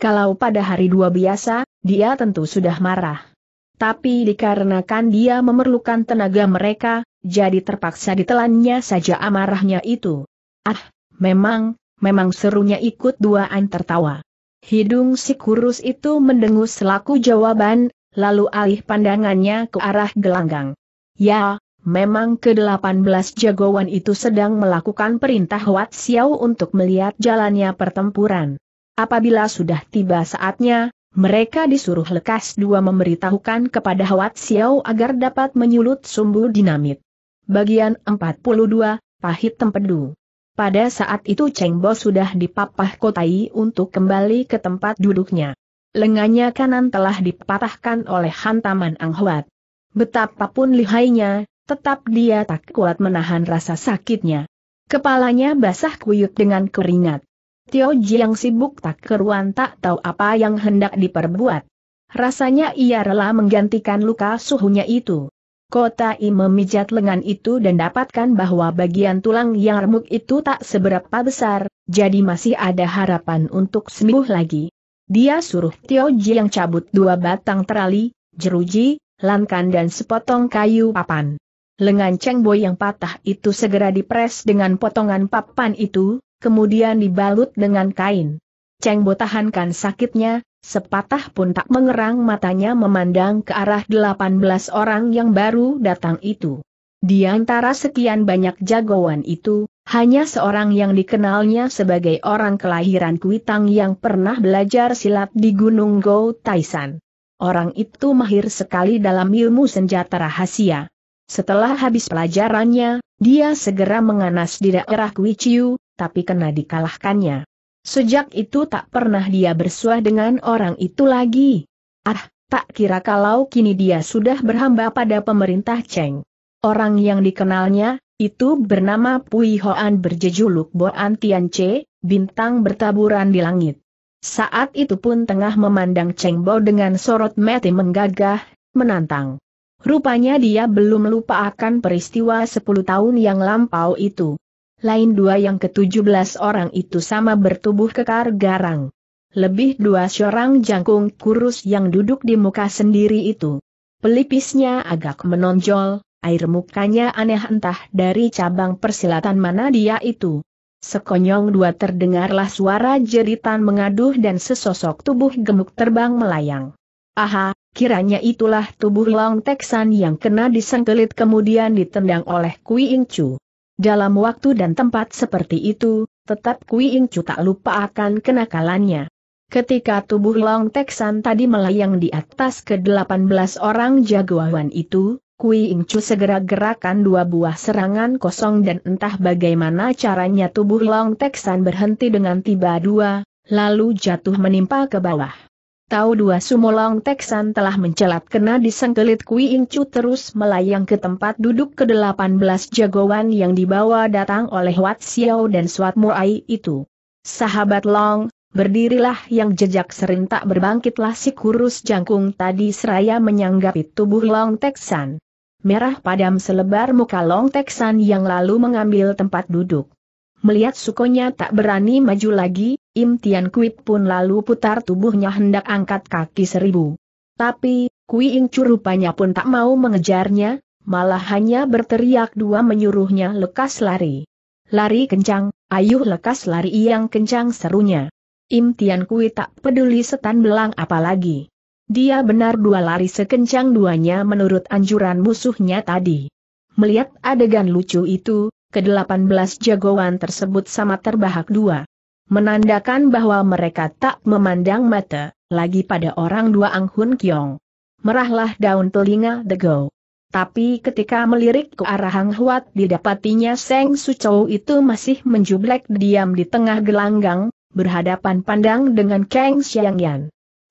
Kalau pada hari dua biasa, dia tentu sudah marah. Tapi dikarenakan dia memerlukan tenaga mereka, jadi terpaksa ditelannya saja amarahnya itu. Ah, Memang, memang serunya ikut duaan tertawa. Hidung si kurus itu mendengus selaku jawaban, lalu alih pandangannya ke arah gelanggang. Ya, memang ke-18 jagoan itu sedang melakukan perintah Wat Xiao untuk melihat jalannya pertempuran. Apabila sudah tiba saatnya, mereka disuruh lekas dua memberitahukan kepada Wat Xiao agar dapat menyulut sumbu dinamit. Bagian 42, Pahit Tempedu pada saat itu Cheng Bo sudah dipapah kotai untuk kembali ke tempat duduknya. Lengannya kanan telah dipatahkan oleh hantaman Ang Huat. Betapapun lihainya, tetap dia tak kuat menahan rasa sakitnya. Kepalanya basah kuyut dengan keringat. Tio Jiang sibuk tak keruan tak tahu apa yang hendak diperbuat. Rasanya ia rela menggantikan luka suhunya itu. Kota I memijat lengan itu dan dapatkan bahwa bagian tulang yang remuk itu tak seberapa besar, jadi masih ada harapan untuk sembuh lagi. Dia suruh Tio yang cabut dua batang terali, jeruji, lankan dan sepotong kayu papan. Lengan Cheng Boy yang patah itu segera dipres dengan potongan papan itu, kemudian dibalut dengan kain. Cheng Bo tahankan sakitnya, Sepatah pun tak mengerang matanya memandang ke arah 18 orang yang baru datang itu. Di antara sekian banyak jagoan itu, hanya seorang yang dikenalnya sebagai orang kelahiran Kuitang yang pernah belajar silat di Gunung Go Taisan. Orang itu mahir sekali dalam ilmu senjata rahasia. Setelah habis pelajarannya, dia segera menganas di daerah Kuiciu, tapi kena dikalahkannya. Sejak itu tak pernah dia bersuah dengan orang itu lagi. Ah, tak kira kalau kini dia sudah berhamba pada pemerintah Cheng. Orang yang dikenalnya, itu bernama Pui Hoan berjejuluk Boan Tian Che, bintang bertaburan di langit. Saat itu pun tengah memandang Cheng Bo dengan sorot mati menggagah, menantang. Rupanya dia belum lupa akan peristiwa 10 tahun yang lampau itu lain dua yang ke-17 orang itu sama bertubuh kekar garang. Lebih dua seorang jangkung kurus yang duduk di muka sendiri itu. Pelipisnya agak menonjol, air mukanya aneh entah dari cabang persilatan mana dia itu. Sekonyong dua terdengarlah suara jeritan mengaduh dan sesosok tubuh gemuk terbang melayang. Aha, kiranya itulah tubuh Long Texan yang kena disengkelit kemudian ditendang oleh Kui Chu. Dalam waktu dan tempat seperti itu, tetap Kui Ing Chu tak lupa akan kenakalannya. Ketika tubuh Long Texan tadi melayang di atas ke-18 orang jagoan itu, Kui Ing Chu segera gerakan dua buah serangan kosong dan entah bagaimana caranya tubuh Long Texan berhenti dengan tiba dua, lalu jatuh menimpa ke bawah. Tahu dua sumolong Teksan telah mencelat kena disengkelit Kui Ing Chu terus melayang ke tempat duduk ke-18 jagoan yang dibawa datang oleh Wat Xiao dan Swat Muai itu. Sahabat Long, berdirilah yang jejak serentak berbangkitlah si kurus jangkung tadi seraya menyanggapi tubuh Long Teksan. merah padam selebar muka Long Teksan yang lalu mengambil tempat duduk. Melihat sukonya tak berani maju lagi, Im Tian Kuit pun lalu putar tubuhnya hendak angkat kaki seribu. Tapi, Kui Ing Chu rupanya pun tak mau mengejarnya, malah hanya berteriak dua menyuruhnya lekas lari. Lari kencang, ayuh lekas lari yang kencang serunya. Im Tian Kui tak peduli setan belang apalagi. Dia benar dua lari sekencang duanya menurut anjuran musuhnya tadi. Melihat adegan lucu itu, ke-18 jagoan tersebut sama terbahak dua. Menandakan bahwa mereka tak memandang mata, lagi pada orang dua Ang Hun Kiong. Merahlah daun telinga The Go. Tapi ketika melirik ke arah Hang Huat didapatinya Seng Sucou itu masih menjublek diam di tengah gelanggang, berhadapan pandang dengan Kang Xiang Yan.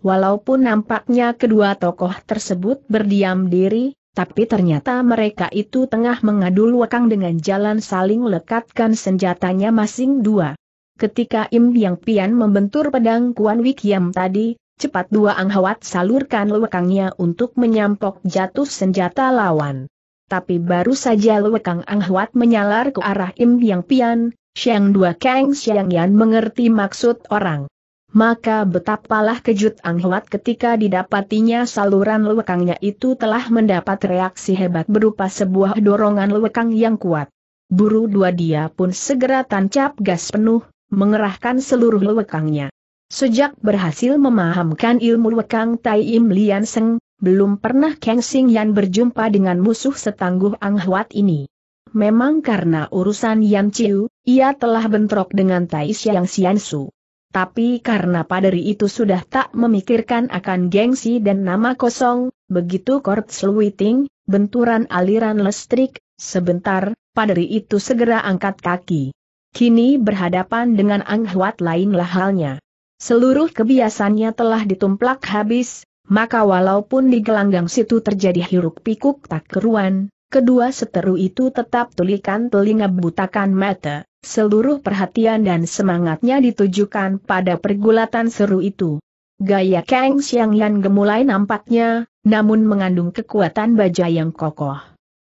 Walaupun nampaknya kedua tokoh tersebut berdiam diri, tapi ternyata mereka itu tengah mengadu luakang dengan jalan saling lekatkan senjatanya masing dua. Ketika Im Yang Pian membentur pedang Kuan Wik Yam tadi, cepat dua anghawat salurkan luakangnya untuk menyampok jatuh senjata lawan. Tapi baru saja luakang anghawat menyalar ke arah Im Yang Pian, Xiang Dua Kang Xiang Yan mengerti maksud orang. Maka betapalah kejut Anghuat ketika didapatinya saluran lewekangnya itu telah mendapat reaksi hebat berupa sebuah dorongan lewekang yang kuat. Buru dua dia pun segera tancap gas penuh, mengerahkan seluruh lewekangnya. Sejak berhasil memahamkan ilmu lewekang Tai Im Lian Seng, belum pernah Kang Sing Yan berjumpa dengan musuh setangguh Anghuat ini. Memang karena urusan Yan Chiu, ia telah bentrok dengan Tai Siang Sian Su. Tapi karena paderi itu sudah tak memikirkan akan gengsi dan nama kosong, begitu Kort Sluiting, benturan aliran listrik, sebentar, paderi itu segera angkat kaki. Kini berhadapan dengan Anghwat lainlah halnya. Seluruh kebiasaannya telah ditumplak habis, maka walaupun di gelanggang situ terjadi hiruk pikuk tak keruan, kedua seteru itu tetap tulikan telinga butakan mata. Seluruh perhatian dan semangatnya ditujukan pada pergulatan seru itu. Gaya Kang Xiang Yan gemulai nampaknya, namun mengandung kekuatan baja yang kokoh.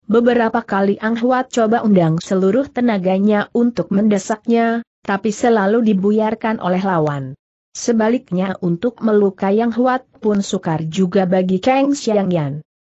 Beberapa kali Ang Huat coba undang seluruh tenaganya untuk mendesaknya, tapi selalu dibuyarkan oleh lawan. Sebaliknya untuk melukai Yang Huat pun sukar juga bagi Kang Xiang Yan.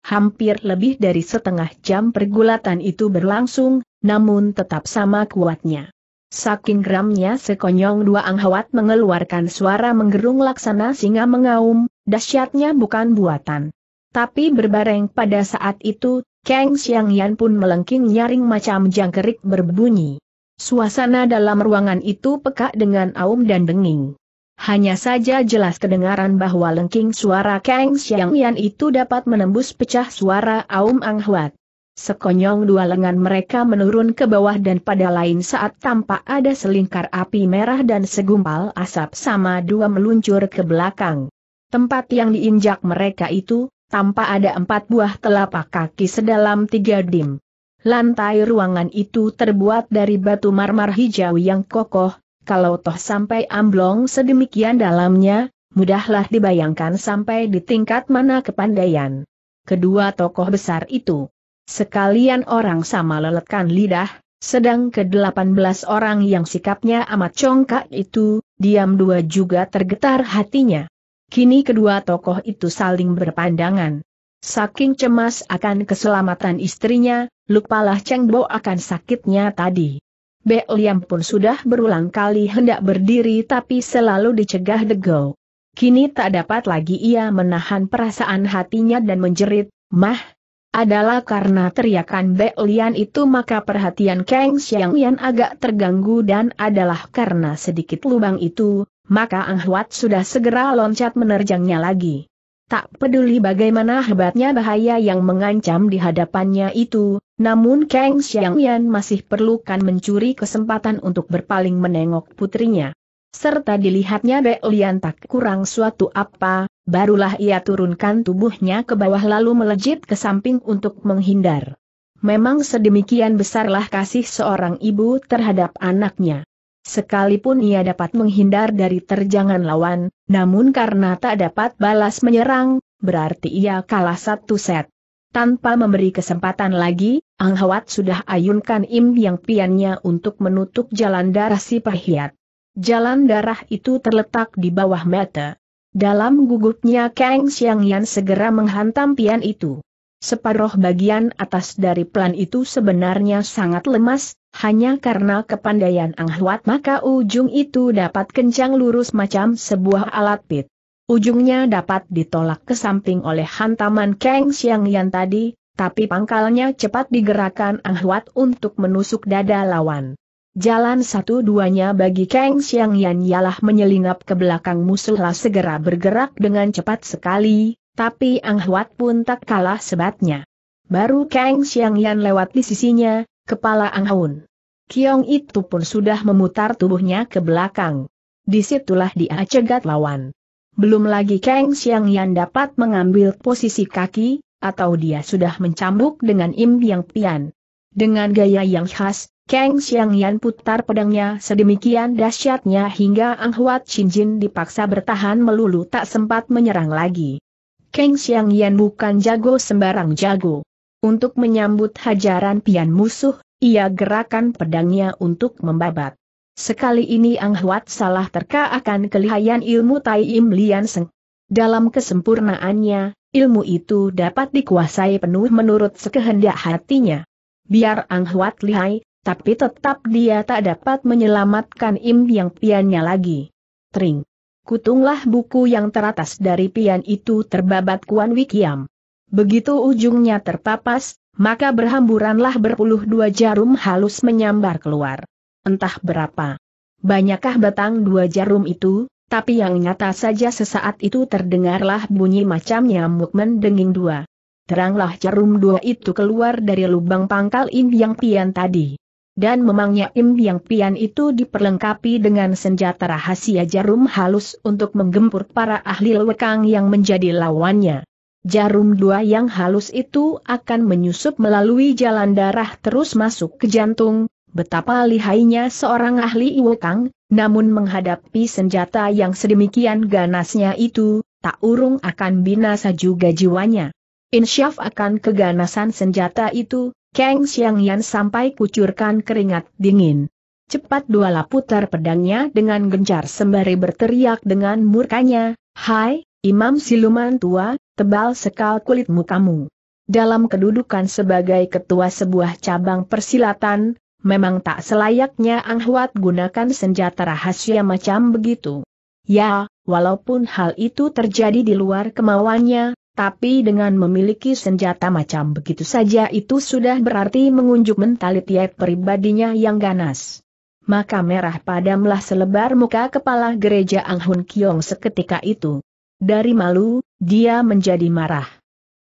Hampir lebih dari setengah jam pergulatan itu berlangsung, namun tetap sama kuatnya. Saking geramnya sekonyong dua anghawat mengeluarkan suara menggerung laksana singa mengaum, dahsyatnya bukan buatan. Tapi berbareng pada saat itu, Kang Xiang Yan pun melengking nyaring macam jangkerik berbunyi. Suasana dalam ruangan itu peka dengan aum dan denging. Hanya saja jelas kedengaran bahwa lengking suara Kang Xiang Yan itu dapat menembus pecah suara aum Anghuat. Sekonyong dua lengan mereka menurun ke bawah dan pada lain saat tampak ada selingkar api merah dan segumpal asap sama dua meluncur ke belakang. Tempat yang diinjak mereka itu, tampak ada empat buah telapak kaki sedalam tiga dim. Lantai ruangan itu terbuat dari batu marmer hijau yang kokoh, kalau toh sampai amblong sedemikian dalamnya, mudahlah dibayangkan sampai di tingkat mana kepandaian. Kedua tokoh besar itu, Sekalian orang sama lelekan lidah, sedang ke-18 orang yang sikapnya amat congkak itu, diam dua juga tergetar hatinya. Kini kedua tokoh itu saling berpandangan. Saking cemas akan keselamatan istrinya, lupalah Cheng Bo akan sakitnya tadi. Bek Liam pun sudah berulang kali hendak berdiri tapi selalu dicegah Dego. Kini tak dapat lagi ia menahan perasaan hatinya dan menjerit, Mah, adalah karena teriakan Bek Lian itu maka perhatian Kang Xiang Yan agak terganggu dan adalah karena sedikit lubang itu, maka Ang Huat sudah segera loncat menerjangnya lagi. Tak peduli bagaimana hebatnya bahaya yang mengancam di hadapannya itu, namun Kang Xiang Yan masih perlukan mencuri kesempatan untuk berpaling menengok putrinya. Serta dilihatnya Bek Lian tak kurang suatu apa, barulah ia turunkan tubuhnya ke bawah lalu melejit ke samping untuk menghindar. Memang sedemikian besarlah kasih seorang ibu terhadap anaknya. Sekalipun ia dapat menghindar dari terjangan lawan, namun karena tak dapat balas menyerang, berarti ia kalah satu set. Tanpa memberi kesempatan lagi, Ang Hwat sudah ayunkan Im yang piannya untuk menutup jalan darah si perhiat. Jalan darah itu terletak di bawah mata. Dalam gugupnya Kang Xiang Yan segera menghantam pian itu. Separuh bagian atas dari pelan itu sebenarnya sangat lemas, hanya karena kepandaian Ang Hwat maka ujung itu dapat kencang lurus macam sebuah alat pit. Ujungnya dapat ditolak ke samping oleh hantaman Kang Xiang Yan tadi, tapi pangkalnya cepat digerakkan Ang Hwat untuk menusuk dada lawan. Jalan satu-duanya bagi Kang Xiang Yan ialah menyelinap ke belakang musuhlah segera bergerak dengan cepat sekali, tapi Ang Hwat pun tak kalah sebatnya. Baru Kang Xiang Yan lewat di sisinya, kepala Ang Hun. Kiong itu pun sudah memutar tubuhnya ke belakang. Di situlah dia cegat lawan. Belum lagi Kang Xiang Yan dapat mengambil posisi kaki, atau dia sudah mencambuk dengan Im Yang Pian. Dengan gaya yang khas, Kang Xiang Yan putar pedangnya sedemikian dahsyatnya hingga Ang Huat Jin dipaksa bertahan melulu tak sempat menyerang lagi. Kang Xiang Yan bukan jago sembarang jago. Untuk menyambut hajaran pian musuh, ia gerakan pedangnya untuk membabat. Sekali ini Ang Huat salah terka akan kelihayan ilmu Tai Im Lian Seng. Dalam kesempurnaannya, ilmu itu dapat dikuasai penuh menurut sekehendak hatinya. Biar Ang Huat lihai, tapi tetap dia tak dapat menyelamatkan Im yang piannya lagi. Tring. Kutunglah buku yang teratas dari pian itu terbabat Kuan Wikiam. Begitu ujungnya terpapas, maka berhamburanlah berpuluh dua jarum halus menyambar keluar. Entah berapa. Banyakkah batang dua jarum itu, tapi yang nyata saja sesaat itu terdengarlah bunyi macam nyamuk mendenging dua. Teranglah jarum dua itu keluar dari lubang pangkal Im yang pian tadi dan memangnya Im Yang Pian itu diperlengkapi dengan senjata rahasia jarum halus untuk menggempur para ahli lewekang yang menjadi lawannya. Jarum dua yang halus itu akan menyusup melalui jalan darah terus masuk ke jantung, betapa lihainya seorang ahli iwekang, namun menghadapi senjata yang sedemikian ganasnya itu, tak urung akan binasa juga jiwanya. Insyaf akan keganasan senjata itu, Kang Xiang Yan sampai kucurkan keringat dingin. Cepat dua putar pedangnya dengan gencar sembari berteriak dengan murkanya, Hai, Imam Siluman tua, tebal sekal kulit mukamu. Dalam kedudukan sebagai ketua sebuah cabang persilatan, memang tak selayaknya Anghuat gunakan senjata rahasia macam begitu. Ya, walaupun hal itu terjadi di luar kemauannya, tapi dengan memiliki senjata macam begitu saja itu sudah berarti mengunjuk mentalitas pribadinya yang ganas. Maka merah padamlah selebar muka kepala gereja Ang Hun Kiong seketika itu. Dari malu, dia menjadi marah.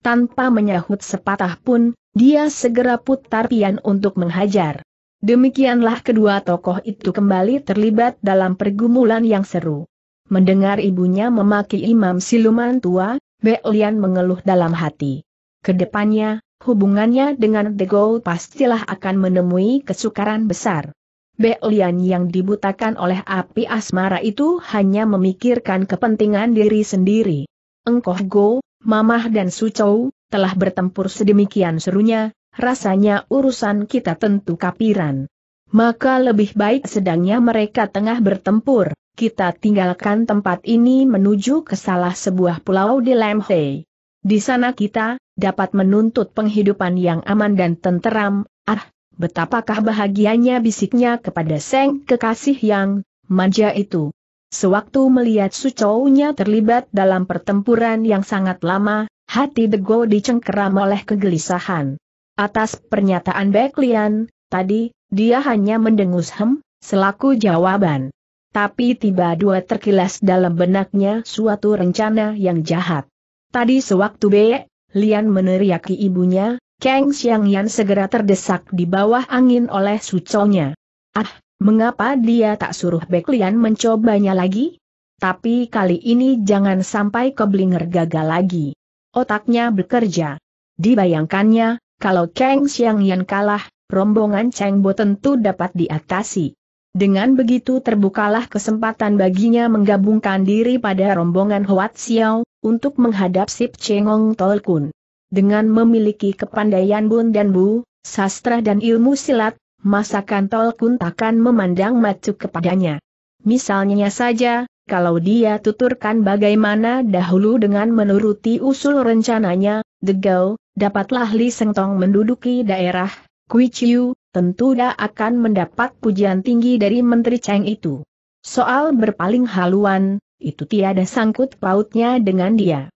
Tanpa menyahut sepatah pun, dia segera putar pian untuk menghajar. Demikianlah kedua tokoh itu kembali terlibat dalam pergumulan yang seru. Mendengar ibunya memaki imam siluman tua, Lian mengeluh dalam hati. Ke depannya, hubungannya dengan The Gold pastilah akan menemui kesukaran besar. Lian yang dibutakan oleh api asmara itu hanya memikirkan kepentingan diri sendiri. Engkoh Go, Mamah dan Sucou, telah bertempur sedemikian serunya, rasanya urusan kita tentu kapiran. Maka lebih baik sedangnya mereka tengah bertempur, kita tinggalkan tempat ini menuju ke salah sebuah pulau di Lemhei. Di sana kita, dapat menuntut penghidupan yang aman dan tenteram, ah, betapakah bahagianya bisiknya kepada Seng kekasih yang manja itu. Sewaktu melihat Sucounya terlibat dalam pertempuran yang sangat lama, hati Dego dicengkeram oleh kegelisahan. Atas pernyataan Beklian, tadi, dia hanya mendengus hem, selaku jawaban. Tapi tiba-dua terkilas dalam benaknya suatu rencana yang jahat. Tadi sewaktu Be, Lian meneriaki ibunya, Kang Xiang Yan segera terdesak di bawah angin oleh suconya. Ah, mengapa dia tak suruh Bek Lian mencobanya lagi? Tapi kali ini jangan sampai keblinger gagal lagi. Otaknya bekerja. Dibayangkannya, kalau Kang Xiang Yan kalah, rombongan Cheng Bo tentu dapat diatasi. Dengan begitu terbukalah kesempatan baginya menggabungkan diri pada rombongan Hoat Xiao, untuk menghadap Sip Chengong Tolkun. dengan memiliki kepandaian bun dan bu, sastra dan ilmu silat, masa kantol kun takkan memandang matu kepadanya. Misalnya saja, kalau dia tuturkan bagaimana dahulu dengan menuruti usul rencananya, Degau, dapatlah Li Sengtong menduduki daerah Kuichiu, tentu dia akan mendapat pujian tinggi dari Menteri Cheng itu. Soal berpaling haluan, itu tiada sangkut pautnya dengan dia.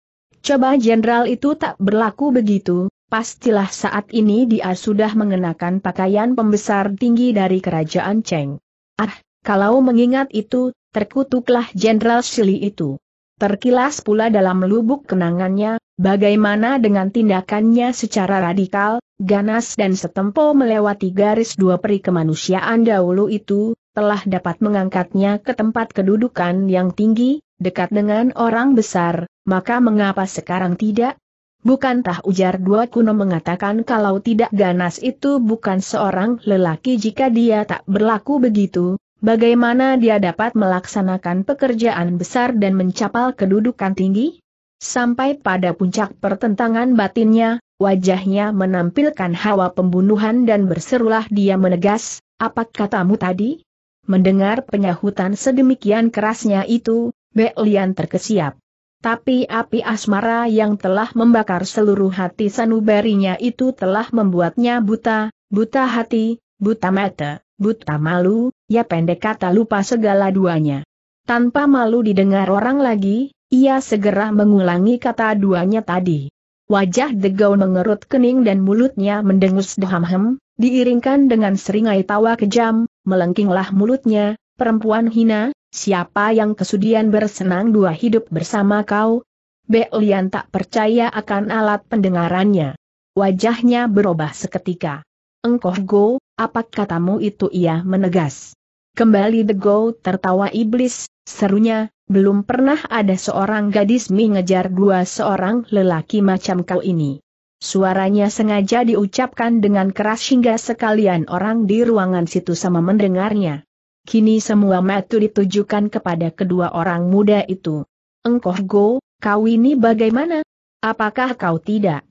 Coba jenderal itu tak berlaku begitu, pastilah saat ini dia sudah mengenakan pakaian pembesar tinggi dari kerajaan Cheng. Ah, kalau mengingat itu, terkutuklah Jenderal Shili itu. Terkilas pula dalam lubuk kenangannya, bagaimana dengan tindakannya secara radikal, ganas dan setempo melewati garis dua peri kemanusiaan dahulu itu, telah dapat mengangkatnya ke tempat kedudukan yang tinggi, dekat dengan orang besar, maka mengapa sekarang tidak? Bukankah ujar dua kuno mengatakan kalau tidak ganas itu bukan seorang lelaki jika dia tak berlaku begitu, Bagaimana dia dapat melaksanakan pekerjaan besar dan mencapal kedudukan tinggi? Sampai pada puncak pertentangan batinnya, wajahnya menampilkan hawa pembunuhan dan berserulah dia menegas, apa katamu tadi? Mendengar penyahutan sedemikian kerasnya itu, Lian terkesiap. Tapi api asmara yang telah membakar seluruh hati sanubarinya itu telah membuatnya buta, buta hati, buta mata buta malu, ya pendek kata lupa segala duanya. Tanpa malu didengar orang lagi, ia segera mengulangi kata duanya tadi. Wajah Degau mengerut kening dan mulutnya mendengus deham-hem, diiringkan dengan seringai tawa kejam, melengkinglah mulutnya, perempuan hina, siapa yang kesudian bersenang dua hidup bersama kau? Lian tak percaya akan alat pendengarannya. Wajahnya berubah seketika. Engkoh go, apa katamu itu ia menegas. Kembali Go tertawa iblis, serunya, belum pernah ada seorang gadis mengejar dua seorang lelaki macam kau ini. Suaranya sengaja diucapkan dengan keras hingga sekalian orang di ruangan situ sama mendengarnya. Kini semua mata ditujukan kepada kedua orang muda itu. Engkoh Go, kau ini bagaimana? Apakah kau tidak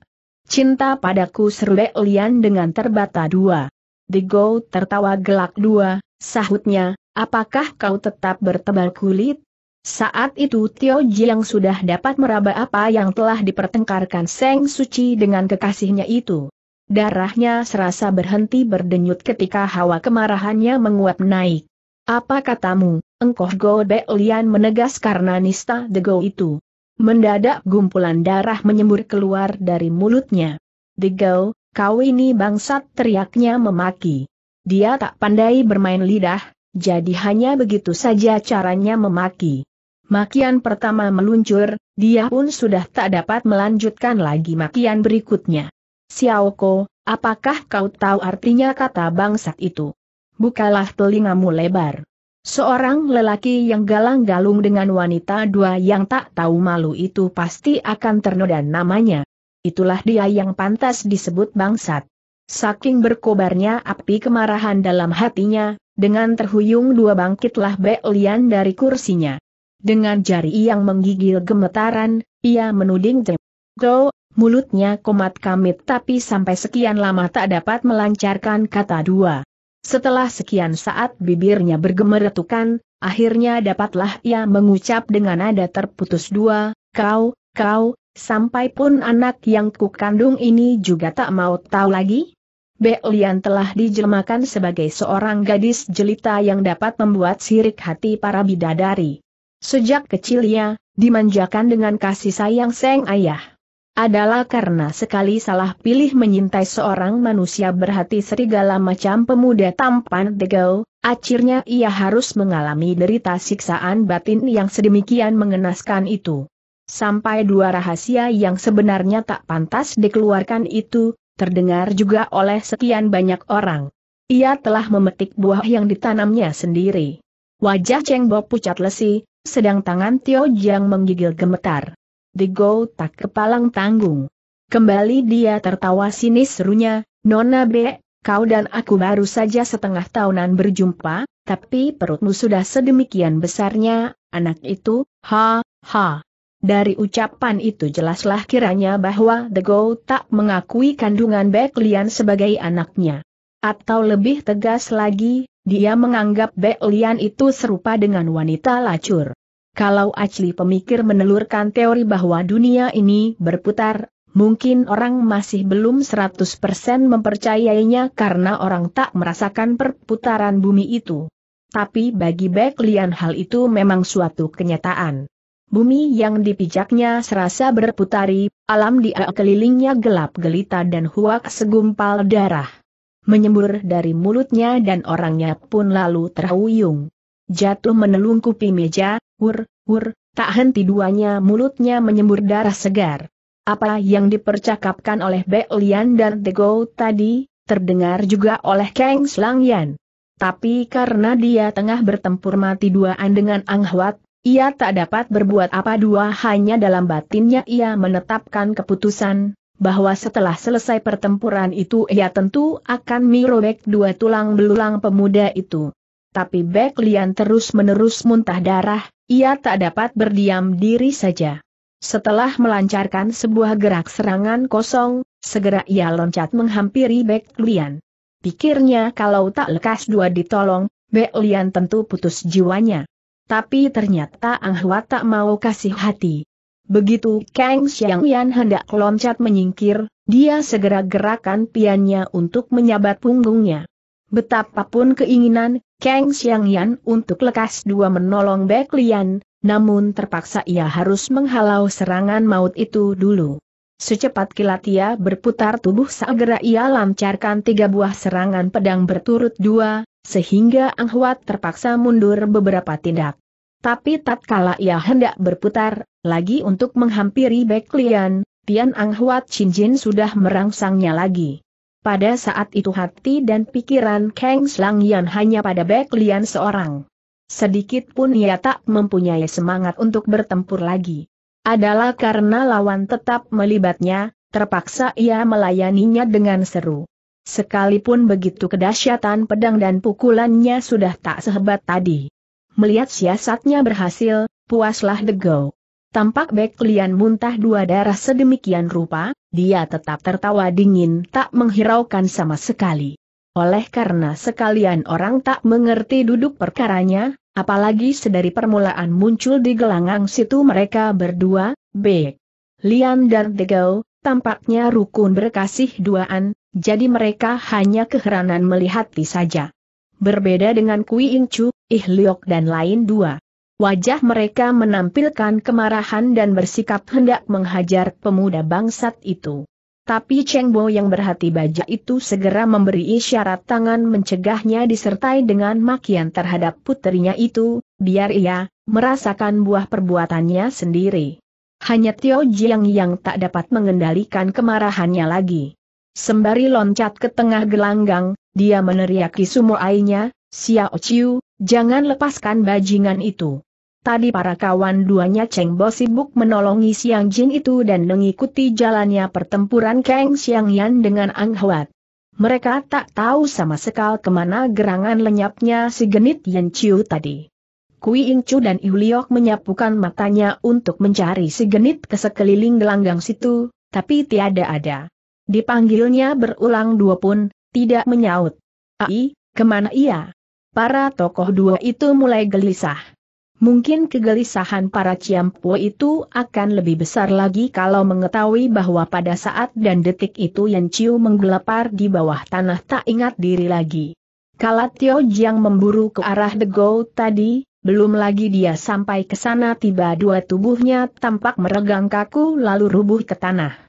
Cinta padaku seru Lian dengan terbata dua. Digo tertawa gelak dua, sahutnya, apakah kau tetap bertebal kulit? Saat itu Tio Jiang sudah dapat meraba apa yang telah dipertengkarkan Seng Suci dengan kekasihnya itu. Darahnya serasa berhenti berdenyut ketika hawa kemarahannya menguap naik. Apa katamu, engkoh Go Lian menegas karena nista The Go itu. Mendadak gumpulan darah menyembur keluar dari mulutnya. Degau, kau ini bangsat teriaknya memaki. Dia tak pandai bermain lidah, jadi hanya begitu saja caranya memaki. Makian pertama meluncur, dia pun sudah tak dapat melanjutkan lagi makian berikutnya. Xiaoko, apakah kau tahu artinya kata bangsat itu? Bukalah telingamu lebar. Seorang lelaki yang galang-galung dengan wanita dua yang tak tahu malu itu pasti akan ternoda namanya. Itulah dia yang pantas disebut bangsat. Saking berkobarnya api kemarahan dalam hatinya, dengan terhuyung dua bangkitlah Lian dari kursinya. Dengan jari yang menggigil gemetaran, ia menuding Go, mulutnya komat kamit tapi sampai sekian lama tak dapat melancarkan kata dua. Setelah sekian saat bibirnya bergemeretukan, akhirnya dapatlah ia mengucap dengan nada terputus dua, kau, kau, sampai pun anak yang kukandung ini juga tak mau tahu lagi? Lian telah dijelmakan sebagai seorang gadis jelita yang dapat membuat sirik hati para bidadari. Sejak kecilnya, dimanjakan dengan kasih sayang Seng Ayah adalah karena sekali salah pilih menyintai seorang manusia berhati serigala macam pemuda tampan degau, akhirnya ia harus mengalami derita siksaan batin yang sedemikian mengenaskan itu. Sampai dua rahasia yang sebenarnya tak pantas dikeluarkan itu, terdengar juga oleh sekian banyak orang. Ia telah memetik buah yang ditanamnya sendiri. Wajah Cheng Bo pucat lesi, sedang tangan Tio Jiang menggigil gemetar. Digo tak kepalang tanggung. Kembali dia tertawa sinis serunya, Nona B, kau dan aku baru saja setengah tahunan berjumpa, tapi perutmu sudah sedemikian besarnya, anak itu, ha, ha. Dari ucapan itu jelaslah kiranya bahwa The Go tak mengakui kandungan Bek Lian sebagai anaknya. Atau lebih tegas lagi, dia menganggap Bek Lian itu serupa dengan wanita lacur. Kalau Acli pemikir menelurkan teori bahwa dunia ini berputar, mungkin orang masih belum 100% mempercayainya karena orang tak merasakan perputaran bumi itu. Tapi bagi Bek Lian hal itu memang suatu kenyataan. Bumi yang dipijaknya serasa berputari, alam di kelilingnya gelap gelita dan huak segumpal darah. Menyembur dari mulutnya dan orangnya pun lalu terhuyung. Jatuh menelungkupi meja, wur, wur, tak henti duanya mulutnya menyembur darah segar. Apa yang dipercakapkan oleh Lian dan Tego tadi, terdengar juga oleh Kang Slang Yan. Tapi karena dia tengah bertempur mati duaan dengan Ang Huat, ia tak dapat berbuat apa dua hanya dalam batinnya ia menetapkan keputusan, bahwa setelah selesai pertempuran itu ia tentu akan mirobek dua tulang belulang pemuda itu. Tapi Bek Lian terus-menerus muntah darah, ia tak dapat berdiam diri saja. Setelah melancarkan sebuah gerak serangan kosong, segera ia loncat menghampiri Bek Lian. Pikirnya kalau tak lekas dua ditolong, Bek Lian tentu putus jiwanya. Tapi ternyata Ang Hua tak mau kasih hati. Begitu Kang Xiang Yan hendak loncat menyingkir, dia segera gerakan piannya untuk menyabat punggungnya. Betapapun keinginan Kang Xiang Yan untuk lekas dua menolong Bek Lian, namun terpaksa ia harus menghalau serangan maut itu dulu. Secepat kilat ia berputar tubuh segera ia lancarkan tiga buah serangan pedang berturut dua, sehingga Ang Huat terpaksa mundur beberapa tindak. Tapi tatkala ia hendak berputar, lagi untuk menghampiri Bek Lian, Tian Ang Huat Chin Jin sudah merangsangnya lagi. Pada saat itu hati dan pikiran Kang Slang Yan hanya pada Bek Lian seorang. Sedikit pun ia tak mempunyai semangat untuk bertempur lagi. Adalah karena lawan tetap melibatnya, terpaksa ia melayaninya dengan seru. Sekalipun begitu kedahsyatan pedang dan pukulannya sudah tak sehebat tadi. Melihat siasatnya berhasil, puaslah Dego. Tampak Bek Lian muntah dua darah sedemikian rupa, dia tetap tertawa dingin tak menghiraukan sama sekali. Oleh karena sekalian orang tak mengerti duduk perkaranya, apalagi sedari permulaan muncul di gelangang situ mereka berdua, Bek Lian dan Dego, tampaknya rukun berkasih duaan, jadi mereka hanya keheranan melihati saja. Berbeda dengan Kui In Chu, Ih Liok dan lain dua. Wajah mereka menampilkan kemarahan dan bersikap hendak menghajar pemuda bangsat itu. Tapi Cheng Bo yang berhati baja itu segera memberi isyarat tangan mencegahnya disertai dengan makian terhadap puterinya itu, biar ia merasakan buah perbuatannya sendiri. Hanya Tio Jiang yang tak dapat mengendalikan kemarahannya lagi. Sembari loncat ke tengah gelanggang, dia meneriaki sumoainya, Xiao Chiu, jangan lepaskan bajingan itu. Tadi para kawan duanya Cheng Bo sibuk menolongi Siang Jin itu dan mengikuti jalannya pertempuran Kang Siang Yan dengan Ang Huat. Mereka tak tahu sama sekali ke mana gerangan lenyapnya si genit Yan Chiu tadi. Kui In Chu dan Iuliok menyapukan matanya untuk mencari si genit ke sekeliling gelanggang situ, tapi tiada ada. Dipanggilnya berulang dua pun, tidak menyaut. Ai, ke mana ia? Para tokoh dua itu mulai gelisah. Mungkin kegelisahan para ciampu itu akan lebih besar lagi kalau mengetahui bahwa pada saat dan detik itu Yan Chiu menggelepar di bawah tanah tak ingat diri lagi. Kala Tio Jiang memburu ke arah The Go tadi, belum lagi dia sampai ke sana tiba dua tubuhnya tampak meregang kaku lalu rubuh ke tanah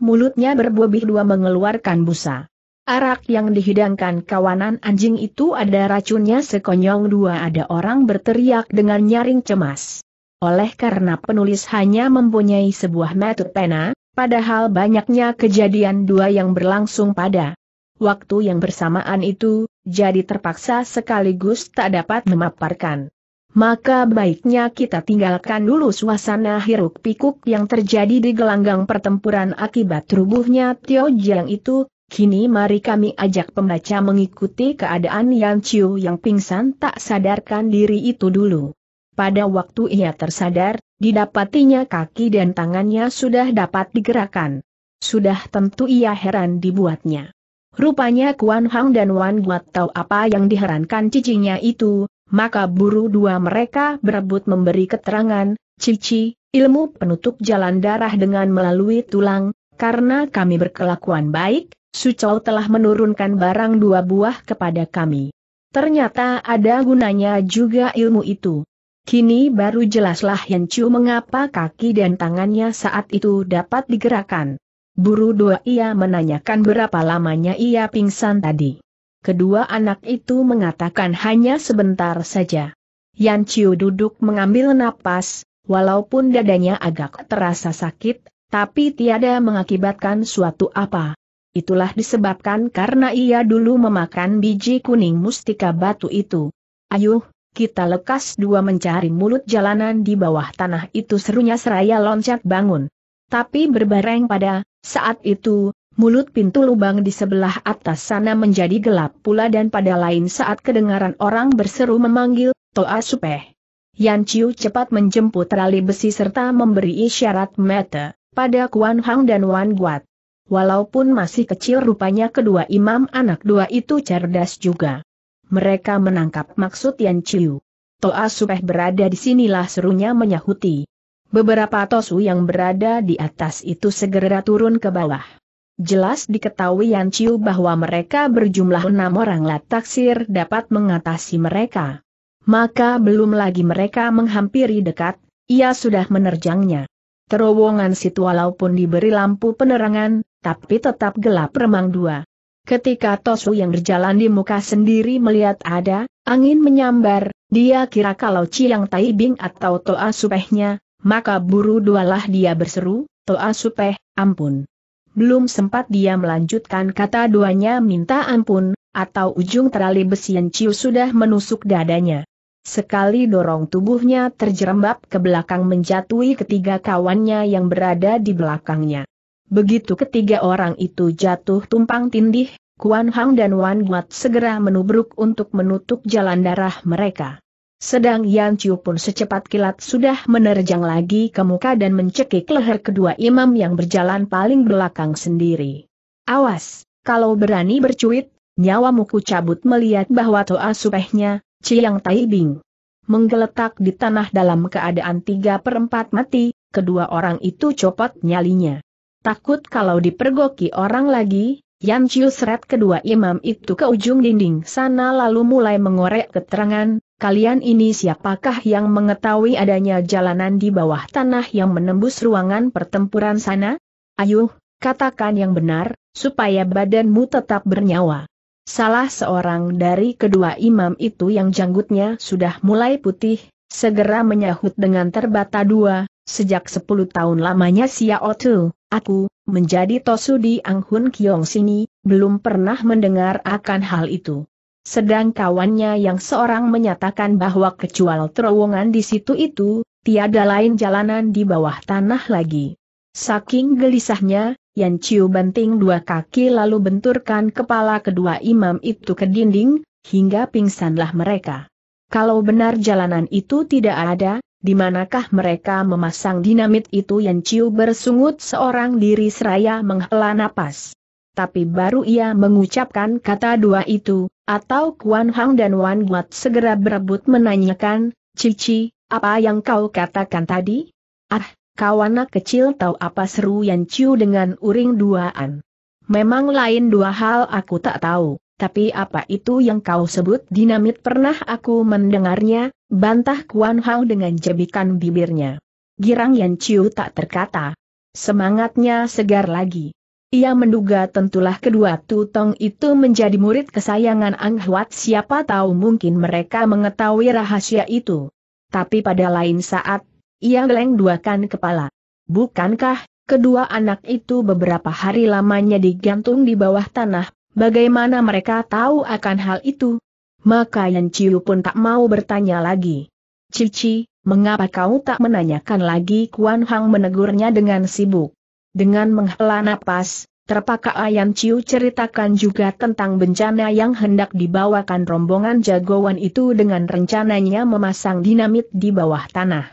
mulutnya berbobih dua mengeluarkan busa. Arak yang dihidangkan kawanan anjing itu ada racunnya sekonyong dua ada orang berteriak dengan nyaring cemas. Oleh karena penulis hanya mempunyai sebuah metode pena, padahal banyaknya kejadian dua yang berlangsung pada waktu yang bersamaan itu, jadi terpaksa sekaligus tak dapat memaparkan maka baiknya kita tinggalkan dulu suasana hiruk pikuk yang terjadi di gelanggang pertempuran akibat rubuhnya Tio Jiang itu, kini mari kami ajak pembaca mengikuti keadaan Yan Chiu yang pingsan tak sadarkan diri itu dulu. Pada waktu ia tersadar, didapatinya kaki dan tangannya sudah dapat digerakkan. Sudah tentu ia heran dibuatnya. Rupanya Kuan Hang dan Wan Guat tahu apa yang diherankan cicinya itu, maka buru dua mereka berebut memberi keterangan, Cici, ilmu penutup jalan darah dengan melalui tulang, karena kami berkelakuan baik, Sucol telah menurunkan barang dua buah kepada kami. Ternyata ada gunanya juga ilmu itu. Kini baru jelaslah Yan Chu mengapa kaki dan tangannya saat itu dapat digerakkan. Buru dua ia menanyakan berapa lamanya ia pingsan tadi. Kedua anak itu mengatakan hanya sebentar saja. Yan Chiu duduk mengambil napas, walaupun dadanya agak terasa sakit, tapi tiada mengakibatkan suatu apa. Itulah disebabkan karena ia dulu memakan biji kuning mustika batu itu. Ayuh, kita lekas dua mencari mulut jalanan di bawah tanah itu serunya seraya loncat bangun. Tapi berbareng pada saat itu, mulut pintu lubang di sebelah atas sana menjadi gelap pula dan pada lain saat kedengaran orang berseru memanggil, Toa Supeh. Yan Chiu cepat menjemput tali besi serta memberi isyarat mata pada Kuan Hang dan Wan Guat. Walaupun masih kecil rupanya kedua imam anak dua itu cerdas juga. Mereka menangkap maksud Yan Chiu. Toa Supeh berada di sinilah serunya menyahuti. Beberapa tosu yang berada di atas itu segera turun ke bawah. Jelas diketahui Yan Chiu bahwa mereka berjumlah enam orang lataksir dapat mengatasi mereka. Maka belum lagi mereka menghampiri dekat, ia sudah menerjangnya. Terowongan situ walaupun diberi lampu penerangan, tapi tetap gelap remang dua. Ketika Tosu yang berjalan di muka sendiri melihat ada, angin menyambar, dia kira kalau Ciang Taibing atau Toa Supehnya, maka buru dualah dia berseru, Toa Supeh, ampun. Belum sempat dia melanjutkan kata duanya minta ampun, atau ujung terali besi ciu sudah menusuk dadanya. Sekali dorong tubuhnya terjerembab ke belakang menjatuhi ketiga kawannya yang berada di belakangnya. Begitu ketiga orang itu jatuh tumpang tindih, Kuan Hang dan Wan Guat segera menubruk untuk menutup jalan darah mereka. Sedang Yan Chiu pun secepat kilat sudah menerjang lagi ke muka dan mencekik leher kedua imam yang berjalan paling belakang sendiri. Awas, kalau berani bercuit, nyawamu ku cabut melihat bahwa toa supehnya, Ciang Taibing. Menggeletak di tanah dalam keadaan tiga perempat mati, kedua orang itu copot nyalinya. Takut kalau dipergoki orang lagi, Yan Chiu seret kedua imam itu ke ujung dinding sana lalu mulai mengorek keterangan, kalian ini siapakah yang mengetahui adanya jalanan di bawah tanah yang menembus ruangan pertempuran sana? Ayuh, katakan yang benar, supaya badanmu tetap bernyawa. Salah seorang dari kedua imam itu yang janggutnya sudah mulai putih, segera menyahut dengan terbata dua, sejak sepuluh tahun lamanya Xiao Tu, aku, menjadi tosu di Anghun Kiong sini, belum pernah mendengar akan hal itu. Sedang kawannya yang seorang menyatakan bahwa kecuali terowongan di situ itu, tiada lain jalanan di bawah tanah lagi. Saking gelisahnya, Yan Chiu banting dua kaki lalu benturkan kepala kedua imam itu ke dinding, hingga pingsanlah mereka. Kalau benar jalanan itu tidak ada, di manakah mereka memasang dinamit itu Yan Chiu bersungut seorang diri seraya menghela napas tapi baru ia mengucapkan kata dua itu, atau Kuan Hang dan Wan Guat segera berebut menanyakan, Cici, apa yang kau katakan tadi? Ah, kau anak kecil tahu apa seru Yan Ciu dengan uring duaan. Memang lain dua hal aku tak tahu, tapi apa itu yang kau sebut dinamit pernah aku mendengarnya, bantah Kuan Hang dengan jebikan bibirnya. Girang Yan Ciu tak terkata. Semangatnya segar lagi. Ia menduga tentulah kedua tutong itu menjadi murid kesayangan Ang Huat siapa tahu mungkin mereka mengetahui rahasia itu. Tapi pada lain saat, ia geleng duakan kepala. Bukankah, kedua anak itu beberapa hari lamanya digantung di bawah tanah, bagaimana mereka tahu akan hal itu? Maka Yan Ciu pun tak mau bertanya lagi. Cici, mengapa kau tak menanyakan lagi Kuan Hang menegurnya dengan sibuk? Dengan menghela napas, terpaka Ayan Ciu ceritakan juga tentang bencana yang hendak dibawakan rombongan jagoan itu dengan rencananya memasang dinamit di bawah tanah.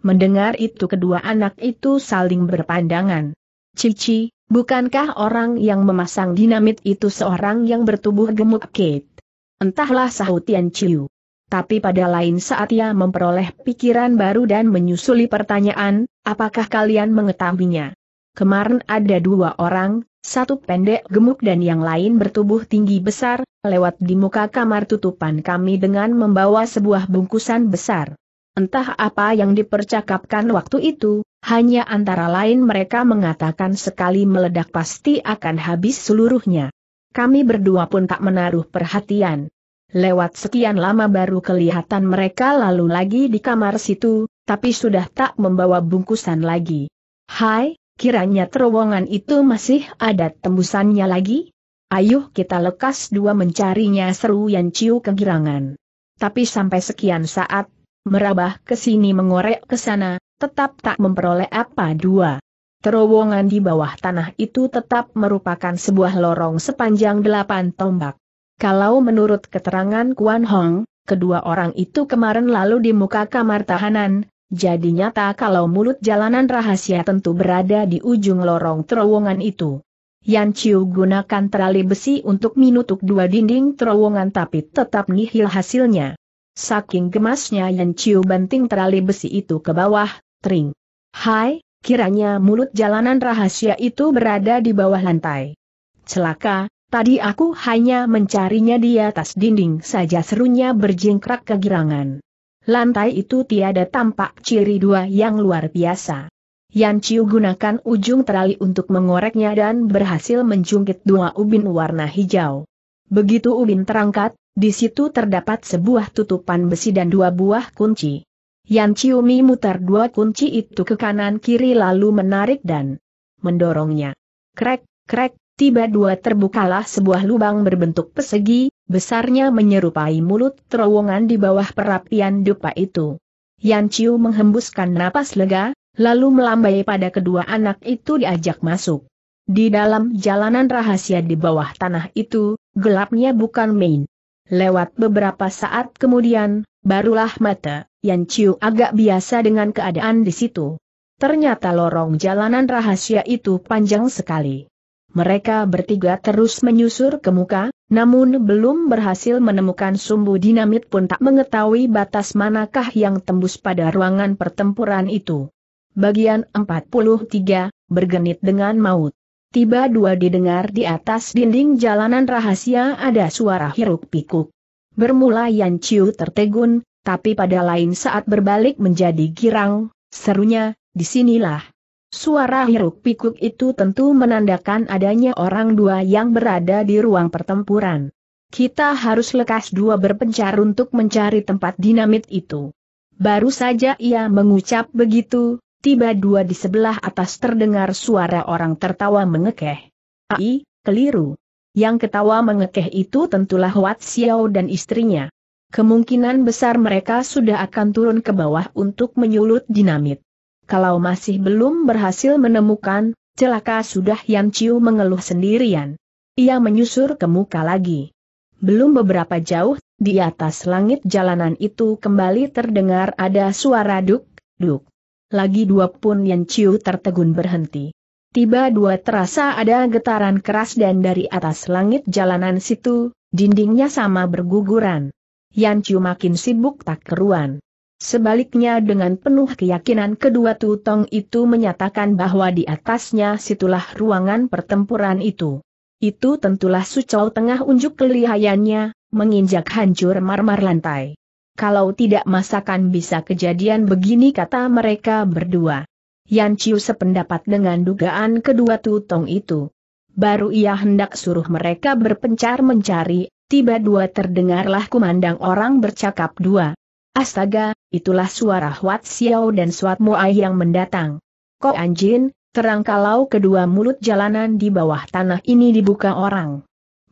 Mendengar itu kedua anak itu saling berpandangan. Cici, bukankah orang yang memasang dinamit itu seorang yang bertubuh gemuk Kate? Entahlah sahut Tian Chiu. Tapi pada lain saat ia memperoleh pikiran baru dan menyusuli pertanyaan, apakah kalian mengetahuinya? Kemarin ada dua orang, satu pendek gemuk dan yang lain bertubuh tinggi besar, lewat di muka kamar tutupan kami dengan membawa sebuah bungkusan besar. Entah apa yang dipercakapkan waktu itu, hanya antara lain mereka mengatakan sekali meledak pasti akan habis seluruhnya. Kami berdua pun tak menaruh perhatian. Lewat sekian lama baru kelihatan mereka lalu lagi di kamar situ, tapi sudah tak membawa bungkusan lagi. Hai, kiranya terowongan itu masih ada tembusannya lagi? Ayuh kita lekas dua mencarinya seru Yan Ciu kegirangan. Tapi sampai sekian saat, merabah ke sini mengorek ke sana, tetap tak memperoleh apa dua. Terowongan di bawah tanah itu tetap merupakan sebuah lorong sepanjang delapan tombak. Kalau menurut keterangan Kuan Hong, kedua orang itu kemarin lalu di muka kamar tahanan, jadi nyata kalau mulut jalanan rahasia tentu berada di ujung lorong terowongan itu. Yan Chiu gunakan terali besi untuk minutuk dua dinding terowongan tapi tetap nihil hasilnya. Saking gemasnya Yan Chiu banting terali besi itu ke bawah, tering. Hai, kiranya mulut jalanan rahasia itu berada di bawah lantai. Celaka, tadi aku hanya mencarinya di atas dinding saja serunya berjingkrak kegirangan. Lantai itu tiada tampak ciri dua yang luar biasa. Yan Chiu gunakan ujung terali untuk mengoreknya dan berhasil menjungkit dua ubin warna hijau. Begitu ubin terangkat, di situ terdapat sebuah tutupan besi dan dua buah kunci. Yan Ciumi mutar dua kunci itu ke kanan kiri lalu menarik dan mendorongnya. Krek, krek, tiba dua terbukalah sebuah lubang berbentuk persegi, besarnya menyerupai mulut terowongan di bawah perapian dupa itu. Yan Ciu menghembuskan napas lega, lalu melambai pada kedua anak itu diajak masuk. Di dalam jalanan rahasia di bawah tanah itu, gelapnya bukan main. Lewat beberapa saat kemudian, barulah mata, Yan Chiu agak biasa dengan keadaan di situ. Ternyata lorong jalanan rahasia itu panjang sekali. Mereka bertiga terus menyusur ke muka, namun belum berhasil menemukan sumbu dinamit pun tak mengetahui batas manakah yang tembus pada ruangan pertempuran itu. Bagian 43, bergenit dengan maut. Tiba dua didengar di atas dinding jalanan rahasia ada suara hiruk pikuk. Bermula Yan Chiu tertegun, tapi pada lain saat berbalik menjadi girang, serunya, di sinilah. Suara hiruk pikuk itu tentu menandakan adanya orang dua yang berada di ruang pertempuran. Kita harus lekas dua berpencar untuk mencari tempat dinamit itu. Baru saja ia mengucap begitu, tiba dua di sebelah atas terdengar suara orang tertawa mengekeh. Ai, keliru. Yang ketawa mengekeh itu tentulah Wat Xiao dan istrinya. Kemungkinan besar mereka sudah akan turun ke bawah untuk menyulut dinamit. Kalau masih belum berhasil menemukan, celaka sudah Yan Chiu mengeluh sendirian. Ia menyusur ke muka lagi. Belum beberapa jauh, di atas langit jalanan itu kembali terdengar ada suara duk, duk. Lagi dua pun Yan Chiu tertegun berhenti. Tiba dua terasa ada getaran keras dan dari atas langit jalanan situ, dindingnya sama berguguran. Yan Chiu makin sibuk tak keruan. Sebaliknya dengan penuh keyakinan kedua tutong itu menyatakan bahwa di atasnya situlah ruangan pertempuran itu. Itu tentulah Sucau tengah unjuk kelihayannya, menginjak hancur marmar lantai. Kalau tidak masakan bisa kejadian begini kata mereka berdua. Yan Chiu sependapat dengan dugaan kedua tutong itu. Baru ia hendak suruh mereka berpencar mencari, tiba dua terdengarlah kumandang orang bercakap dua. Astaga, itulah suara Huat Xiao dan Suat Moai yang mendatang. Kok anjin, terang kalau kedua mulut jalanan di bawah tanah ini dibuka orang.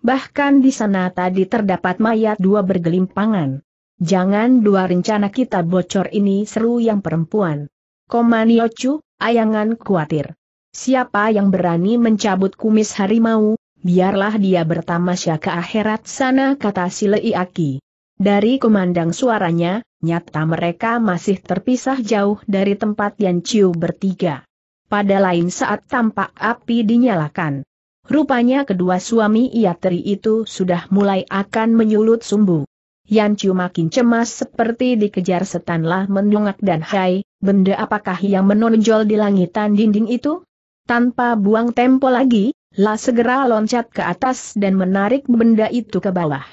Bahkan di sana tadi terdapat mayat dua bergelimpangan. Jangan dua rencana kita bocor ini seru yang perempuan. Komaniocu, ayangan khawatir. Siapa yang berani mencabut kumis harimau, biarlah dia bertamasya ke akhirat sana kata si Aki. Dari kumandang suaranya, nyata mereka masih terpisah jauh dari tempat Yan Chiu bertiga. Pada lain saat tampak api dinyalakan. Rupanya kedua suami Iatri itu sudah mulai akan menyulut sumbu. Yan Chiu makin cemas seperti dikejar setanlah mendongak dan hai, benda apakah yang menonjol di langitan dinding itu? Tanpa buang tempo lagi, La segera loncat ke atas dan menarik benda itu ke bawah.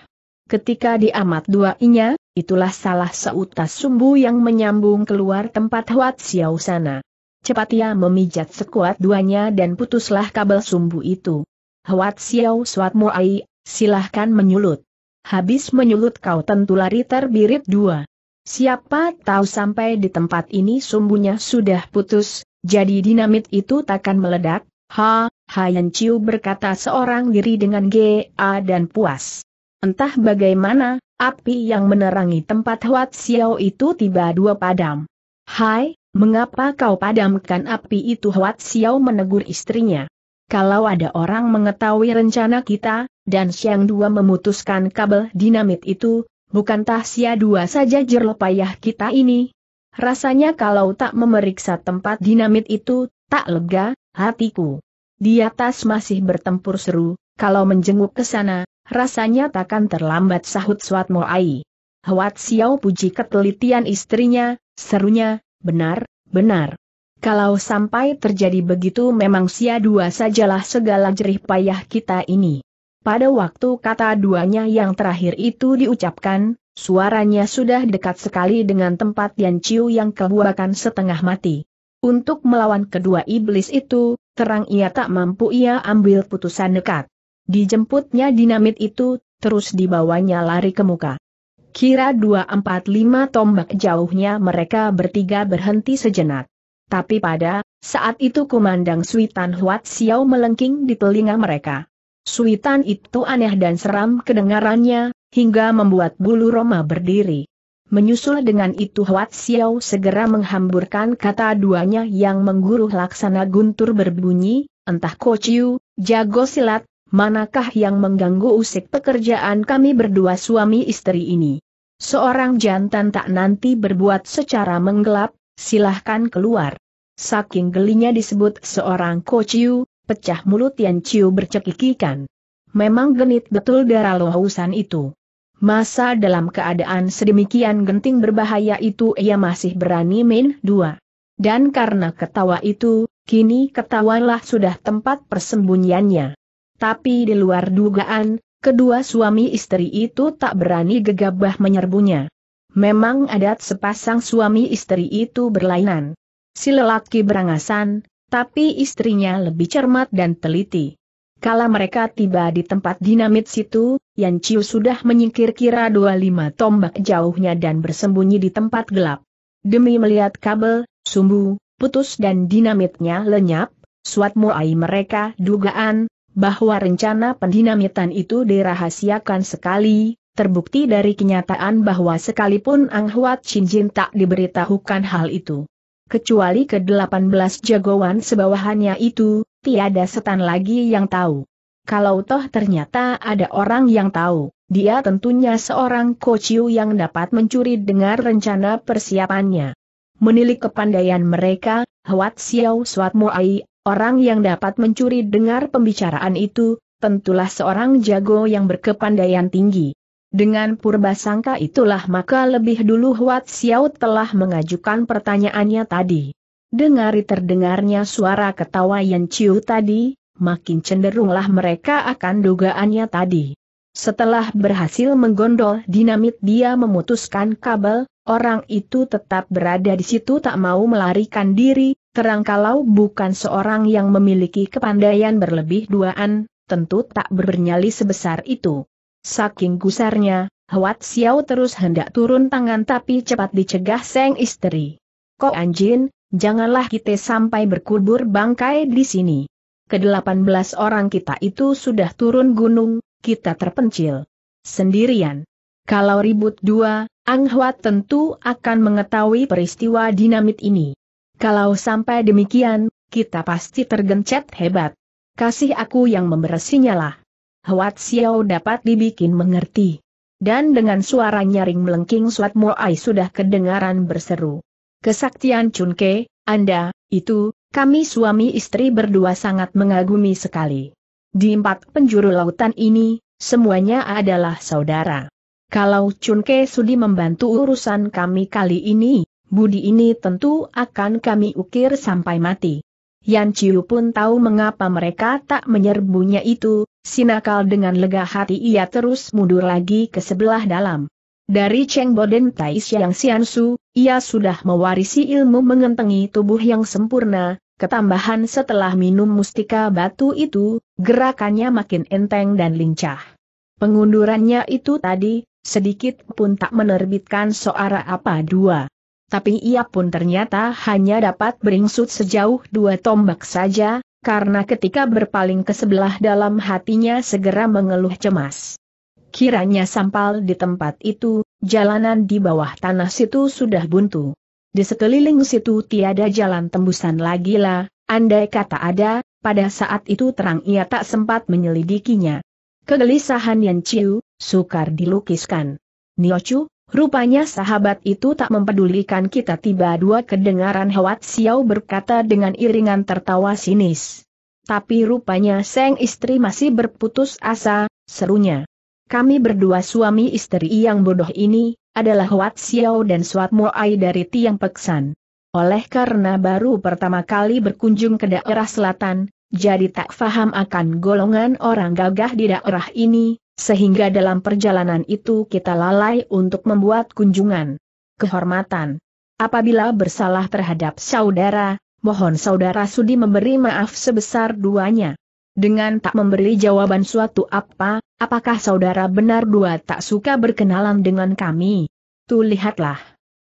Ketika diamat duainya, itulah salah seutas sumbu yang menyambung keluar tempat Huat Xiao sana. Cepat ia memijat sekuat duanya dan putuslah kabel sumbu itu. Huat Xiao Suat Moai, silahkan menyulut. Habis menyulut kau tentu lari terbirit dua. Siapa tahu sampai di tempat ini sumbunya sudah putus, jadi dinamit itu takkan meledak, ha, Hayan Chiu berkata seorang diri dengan G.A. dan puas. Entah bagaimana, api yang menerangi tempat Huat Xiao itu tiba dua padam. Hai, mengapa kau padamkan api itu Huat Xiao menegur istrinya. Kalau ada orang mengetahui rencana kita, dan Siang Dua memutuskan kabel dinamit itu, bukankah Sia Dua saja jerlo payah kita ini? Rasanya kalau tak memeriksa tempat dinamit itu, tak lega, hatiku. Di atas masih bertempur seru, kalau menjenguk ke sana, rasanya takkan terlambat sahut Suat Moai. Hwat Xiao puji ketelitian istrinya, serunya, benar, benar. Kalau sampai terjadi begitu memang sia dua sajalah segala jerih payah kita ini. Pada waktu kata duanya yang terakhir itu diucapkan, suaranya sudah dekat sekali dengan tempat Yan Chiu yang kebuakan setengah mati. Untuk melawan kedua iblis itu, terang ia tak mampu ia ambil putusan dekat. Dijemputnya dinamit itu, terus dibawanya lari ke muka. Kira dua empat lima tombak jauhnya mereka bertiga berhenti sejenak. Tapi pada saat itu kumandang Suitan Huat Xiao melengking di telinga mereka. Suitan itu aneh dan seram kedengarannya, hingga membuat bulu Roma berdiri. Menyusul dengan itu Huat Xiao segera menghamburkan kata duanya yang mengguruh laksana guntur berbunyi, entah kociu, jago silat, manakah yang mengganggu usik pekerjaan kami berdua suami istri ini. Seorang jantan tak nanti berbuat secara menggelap, silahkan keluar. Saking gelinya disebut seorang kociu, pecah mulut Yan Ciu bercekikikan. Memang genit betul darah lohausan itu. Masa dalam keadaan sedemikian genting berbahaya itu ia masih berani main dua. Dan karena ketawa itu, kini ketawalah sudah tempat persembunyiannya. Tapi di luar dugaan, kedua suami istri itu tak berani gegabah menyerbunya. Memang adat sepasang suami istri itu berlainan. Si lelaki berangasan, tapi istrinya lebih cermat dan teliti. Kala mereka tiba di tempat dinamit situ, Yan Chiu sudah menyingkir kira dua lima tombak jauhnya dan bersembunyi di tempat gelap. Demi melihat kabel, sumbu, putus dan dinamitnya lenyap, suat muai mereka dugaan, bahwa rencana pendinamitan itu dirahasiakan sekali, terbukti dari kenyataan bahwa sekalipun Ang Huat Chin Jin tak diberitahukan hal itu. Kecuali ke-18 jagoan sebawahannya itu, tiada setan lagi yang tahu. Kalau toh ternyata ada orang yang tahu, dia tentunya seorang kociu yang dapat mencuri dengar rencana persiapannya. Menilik kepandaian mereka, Hwat Xiao Swat Moai Orang yang dapat mencuri dengar pembicaraan itu, tentulah seorang jago yang berkepandaian tinggi. Dengan purba sangka itulah maka lebih dulu Huat Xiao telah mengajukan pertanyaannya tadi. Dengari terdengarnya suara ketawa Yan Chiu tadi, makin cenderunglah mereka akan dugaannya tadi. Setelah berhasil menggondol dinamit dia memutuskan kabel, orang itu tetap berada di situ tak mau melarikan diri, Terang kalau bukan seorang yang memiliki kepandaian berlebih duaan, tentu tak bernyali sebesar itu. Saking gusarnya, Hwat Xiao terus hendak turun tangan tapi cepat dicegah Seng istri. Kok anjin, janganlah kita sampai berkubur bangkai di sini. Kedelapan belas orang kita itu sudah turun gunung, kita terpencil. Sendirian. Kalau ribut dua, Ang Hwat tentu akan mengetahui peristiwa dinamit ini. Kalau sampai demikian, kita pasti tergencet hebat. Kasih aku yang memberesinya lah. Hwat Xiao dapat dibikin mengerti. dan dengan suara nyaring melengking Suat Moai sudah kedengaran berseru. Kesaktian Chunke, Anda, itu, kami suami istri berdua sangat mengagumi sekali. Di empat penjuru lautan ini, semuanya adalah saudara. Kalau Chunke sudi membantu urusan kami kali ini, budi ini tentu akan kami ukir sampai mati. Yan Chiu pun tahu mengapa mereka tak menyerbunya itu, sinakal dengan lega hati ia terus mundur lagi ke sebelah dalam. Dari Cheng Boden Tai Siang Su, ia sudah mewarisi ilmu mengentengi tubuh yang sempurna, ketambahan setelah minum mustika batu itu, gerakannya makin enteng dan lincah. Pengundurannya itu tadi, sedikit pun tak menerbitkan suara apa dua. Tapi ia pun ternyata hanya dapat beringsut sejauh dua tombak saja, karena ketika berpaling ke sebelah dalam hatinya segera mengeluh cemas. Kiranya sampal di tempat itu, jalanan di bawah tanah situ sudah buntu. Di sekeliling situ tiada jalan tembusan lagi lah, andai kata ada, pada saat itu terang ia tak sempat menyelidikinya. Kegelisahan Yan Chiu, sukar dilukiskan. Niochu, rupanya sahabat itu tak mempedulikan kita tiba dua kedengaran Hwat Xiao berkata dengan iringan tertawa sinis. Tapi rupanya Seng istri masih berputus asa, serunya. Kami berdua suami istri yang bodoh ini, adalah Hwat Xiao dan Suat Moai dari Tiang Peksan. Oleh karena baru pertama kali berkunjung ke daerah selatan, jadi tak faham akan golongan orang gagah di daerah ini, sehingga dalam perjalanan itu kita lalai untuk membuat kunjungan. Kehormatan. Apabila bersalah terhadap saudara, mohon saudara sudi memberi maaf sebesar duanya. Dengan tak memberi jawaban suatu apa, apakah saudara benar dua tak suka berkenalan dengan kami? Tuh lihatlah.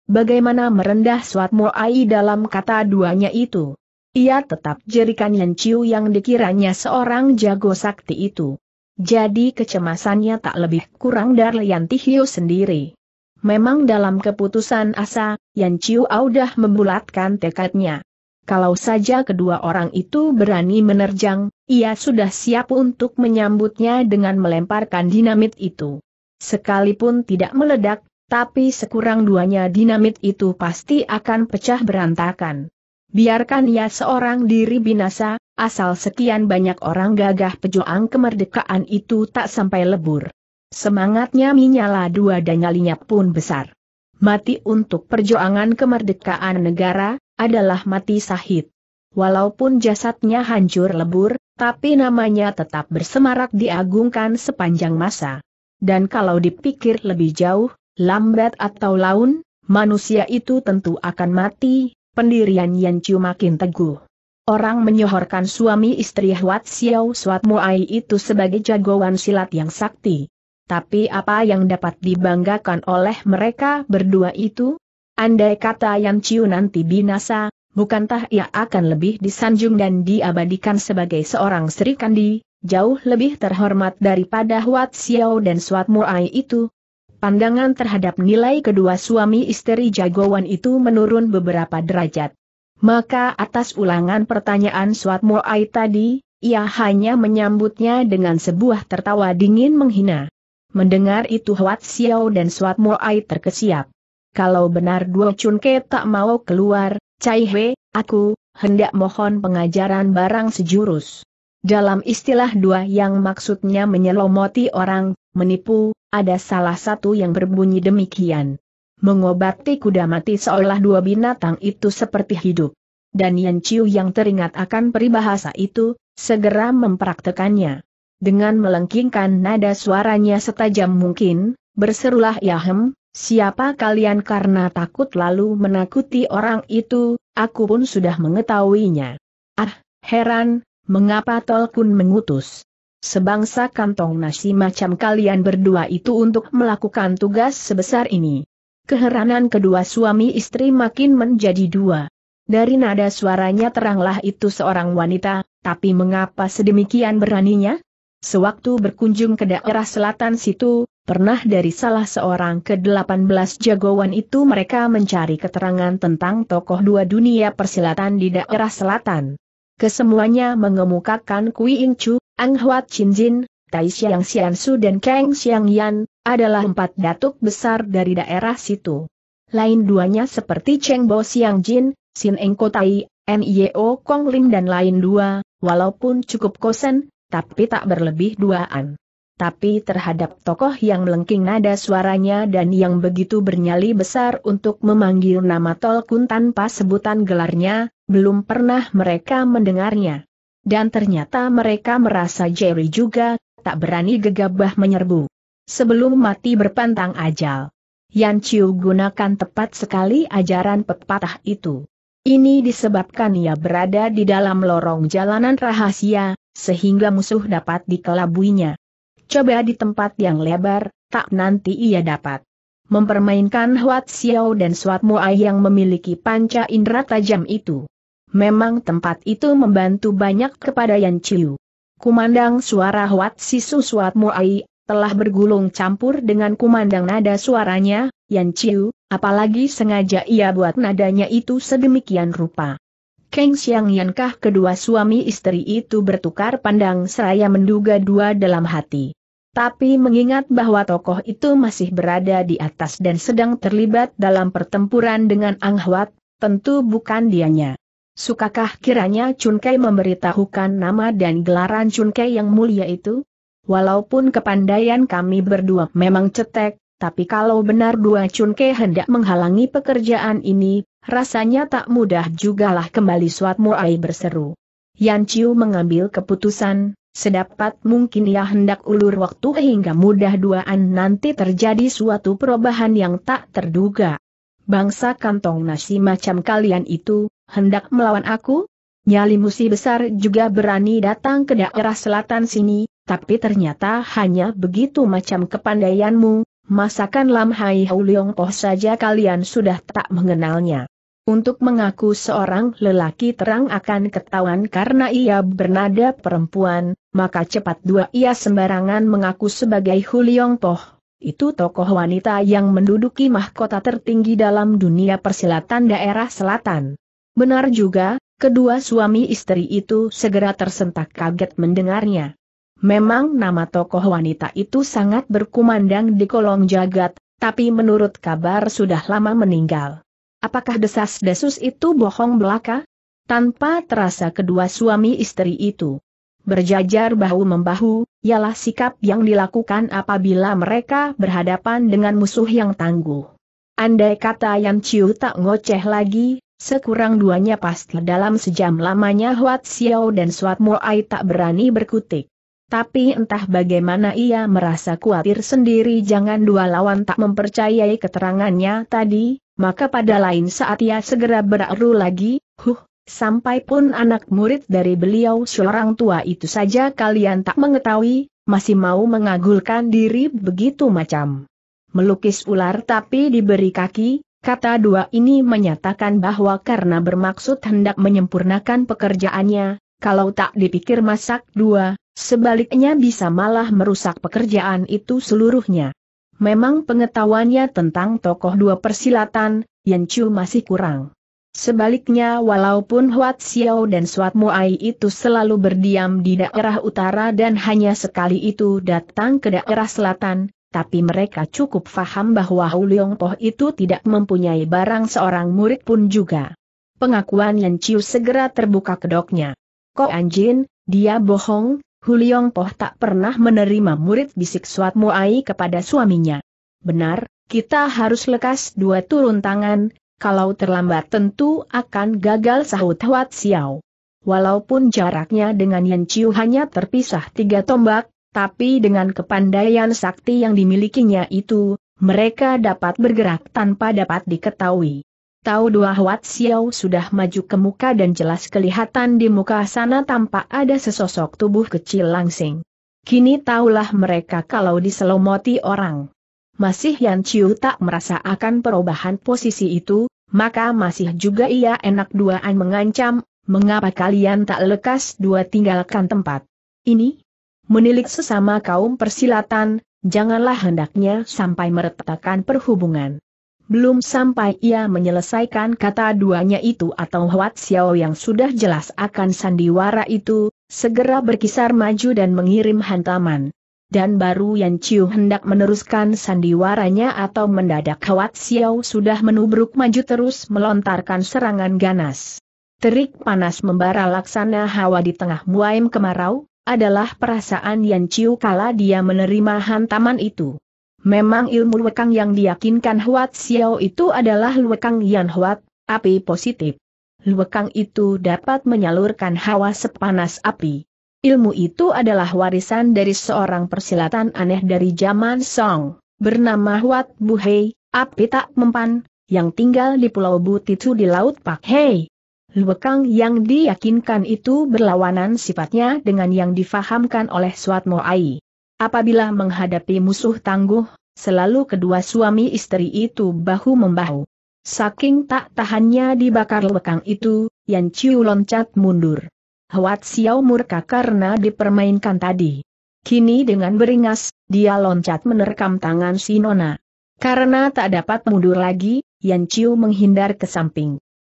Bagaimana merendah suat moai dalam kata duanya itu. Ia tetap jerikan Yan Chiu yang dikiranya seorang jago sakti itu. Jadi kecemasannya tak lebih kurang dari Yan Tihiu sendiri. Memang dalam keputusan asa, Yan Chiu sudah membulatkan tekadnya. Kalau saja kedua orang itu berani menerjang, ia sudah siap untuk menyambutnya dengan melemparkan dinamit itu. Sekalipun tidak meledak, tapi sekurang duanya dinamit itu pasti akan pecah berantakan. Biarkan ia seorang diri binasa, asal sekian banyak orang gagah pejuang kemerdekaan itu tak sampai lebur. Semangatnya menyala dua dan nyalinya pun besar. Mati untuk perjuangan kemerdekaan negara, adalah mati sahid. Walaupun jasadnya hancur lebur, tapi namanya tetap bersemarak diagungkan sepanjang masa. Dan kalau dipikir lebih jauh, lambat atau laun, manusia itu tentu akan mati, pendirian Yan Chiu makin teguh. Orang menyohorkan suami istri Huat Xiao Suat Muai itu sebagai jagoan silat yang sakti. Tapi apa yang dapat dibanggakan oleh mereka berdua itu? Andai kata Yan Chiu nanti binasa, bukankah ia akan lebih disanjung dan diabadikan sebagai seorang Sri Kandi, jauh lebih terhormat daripada Huat Xiao dan Suat Muai itu? Pandangan terhadap nilai kedua suami istri jagoan itu menurun beberapa derajat. Maka atas ulangan pertanyaan Suat Moai tadi, ia hanya menyambutnya dengan sebuah tertawa dingin menghina. Mendengar itu Huat Xiao dan Suat Moai terkesiap. Kalau benar dua Chunke tak mau keluar, Cai He, aku, hendak mohon pengajaran barang sejurus. Dalam istilah dua yang maksudnya menyelomoti orang, menipu, ada salah satu yang berbunyi demikian. Mengobati kuda mati seolah dua binatang itu seperti hidup. Dan Yan Chiu yang teringat akan peribahasa itu, segera mempraktekannya. Dengan melengkingkan nada suaranya setajam mungkin, berserulah Yahem, siapa kalian karena takut lalu menakuti orang itu, aku pun sudah mengetahuinya. Ah, heran, mengapa Tolkun mengutus sebangsa kantong nasi macam kalian berdua itu untuk melakukan tugas sebesar ini. Keheranan kedua suami istri makin menjadi dua. Dari nada suaranya teranglah itu seorang wanita, tapi mengapa sedemikian beraninya? Sewaktu berkunjung ke daerah selatan situ, pernah dari salah seorang ke-18 jagoan itu mereka mencari keterangan tentang tokoh dua dunia persilatan di daerah selatan. Kesemuanya mengemukakan Kui Ing Chu, Ang Huat Chin Jin, Tai Xiang Xian Su dan Kang Xiang Yan, adalah empat datuk besar dari daerah situ. Lain duanya seperti Cheng Bo Siang Jin, Sin Eng Kotai, Nio Kong Lim dan lain dua, walaupun cukup kosen, tapi tak berlebih duaan. Tapi terhadap tokoh yang melengking nada suaranya dan yang begitu bernyali besar untuk memanggil nama Tolkun tanpa sebutan gelarnya, belum pernah mereka mendengarnya. Dan ternyata mereka merasa Jerry juga, tak berani gegabah menyerbu. Sebelum mati berpantang ajal. Yan Chiu gunakan tepat sekali ajaran pepatah itu. Ini disebabkan ia berada di dalam lorong jalanan rahasia, sehingga musuh dapat dikelabuinya. Coba di tempat yang lebar, tak nanti ia dapat mempermainkan Huat Xiao dan Suat Muai yang memiliki panca indera tajam itu. Memang tempat itu membantu banyak kepada Yan Chiu. Kumandang suara Huat Sisu Suat Muai, telah bergulung campur dengan kumandang nada suaranya, Yan Chiu, apalagi sengaja ia buat nadanya itu sedemikian rupa. Keng Siang Yankah kedua suami istri itu bertukar pandang seraya menduga dua dalam hati. Tapi mengingat bahwa tokoh itu masih berada di atas dan sedang terlibat dalam pertempuran dengan Anghwat, tentu bukan dianya. Sukakah kiranya Chun Kei memberitahukan nama dan gelaran Chun Kei yang mulia itu? Walaupun kepandaian kami berdua memang cetek, tapi kalau benar dua Chun Kei hendak menghalangi pekerjaan ini, rasanya tak mudah jugalah kembali Suat Muai berseru. Yan Chiu mengambil keputusan, sedapat mungkin ia hendak ulur waktu hingga mudah duaan nanti terjadi suatu perubahan yang tak terduga. Bangsa kantong nasi macam kalian itu, hendak melawan aku? Nyali musi besar juga berani datang ke daerah selatan sini, tapi ternyata hanya begitu macam kepandaianmu, masakan Lam Hai Leong Poh saja kalian sudah tak mengenalnya. Untuk mengaku seorang lelaki terang akan ketahuan karena ia bernada perempuan, maka cepat dua ia sembarangan mengaku sebagai Huliong Poh. Itu tokoh wanita yang menduduki mahkota tertinggi dalam dunia persilatan daerah selatan. Benar juga, kedua suami istri itu segera tersentak kaget mendengarnya. Memang nama tokoh wanita itu sangat berkumandang di kolong jagat, tapi menurut kabar sudah lama meninggal. Apakah desas-desus itu bohong belaka? Tanpa terasa kedua suami istri itu berjajar bahu-membahu, ialah sikap yang dilakukan apabila mereka berhadapan dengan musuh yang tangguh. Andai kata Yan Chiu tak ngoceh lagi, sekurang duanya pasti dalam sejam lamanya Huat Xiao dan Suat Moai tak berani berkutik. Tapi entah bagaimana ia merasa khawatir sendiri jangan dua lawan tak mempercayai keterangannya tadi, maka pada lain saat ia segera beraru lagi, huh, sampai pun anak murid dari beliau seorang tua itu saja kalian tak mengetahui, masih mau mengagulkan diri begitu macam. Melukis ular tapi diberi kaki, kata dua ini menyatakan bahwa karena bermaksud hendak menyempurnakan pekerjaannya, kalau tak dipikir masak dua, sebaliknya bisa malah merusak pekerjaan itu seluruhnya. Memang pengetahuannya tentang tokoh dua persilatan, Yan Chu masih kurang. Sebaliknya walaupun Huat Xiao dan Suat Muai itu selalu berdiam di daerah utara dan hanya sekali itu datang ke daerah selatan, tapi mereka cukup faham bahwa Hu Leong Poh itu tidak mempunyai barang seorang murid pun juga. Pengakuan Yan Chiu segera terbuka kedoknya. Kok Anjin, dia bohong, Huliong Poh tak pernah menerima murid bisik Suat Muai kepada suaminya. Benar, kita harus lekas dua turun tangan, kalau terlambat tentu akan gagal sahut Huat Xiao. Walaupun jaraknya dengan Yan Chiu hanya terpisah tiga tombak, tapi dengan kepandaian sakti yang dimilikinya itu, mereka dapat bergerak tanpa dapat diketahui. Tahu dua Huat Xiao sudah maju ke muka dan jelas kelihatan di muka sana tampak ada sesosok tubuh kecil langsing. Kini tahulah mereka kalau diselomoti orang. Masih Yan Chiu tak merasa akan perubahan posisi itu, maka masih juga ia enak duaan mengancam, mengapa kalian tak lekas dua tinggalkan tempat ini? Menilik sesama kaum persilatan, janganlah hendaknya sampai meretakkan perhubungan. Belum sampai ia menyelesaikan kata duanya itu atau Huat Xiao yang sudah jelas akan sandiwara itu, segera berkisar maju dan mengirim hantaman. dan baru Yan Chiu hendak meneruskan sandiwaranya atau mendadak Hwat Xiao sudah menubruk maju terus melontarkan serangan ganas. Terik panas membara laksana hawa di tengah muaim kemarau, adalah perasaan Yan Chiu kala dia menerima hantaman itu. Memang ilmu lekang yang diyakinkan Hwat Xiao itu adalah lekang Yan Hwat, api positif. Lekang itu dapat menyalurkan hawa sepanas api. Ilmu itu adalah warisan dari seorang persilatan aneh dari zaman Song, bernama Wat Buhei, api tak mempan, yang tinggal di Pulau Butitu di Laut Pak Hei. Luekang yang diyakinkan itu berlawanan sifatnya dengan yang difahamkan oleh Suat Moai. Apabila menghadapi musuh tangguh, selalu kedua suami istri itu bahu-membahu. Saking tak tahannya dibakar Luekang itu, Yan Chiu loncat mundur. Hwat Xiao murka karena dipermainkan tadi. Kini dengan beringas, dia loncat menerkam tangan si Nona. Karena tak dapat mundur lagi, Yan Chiu menghindar ke samping.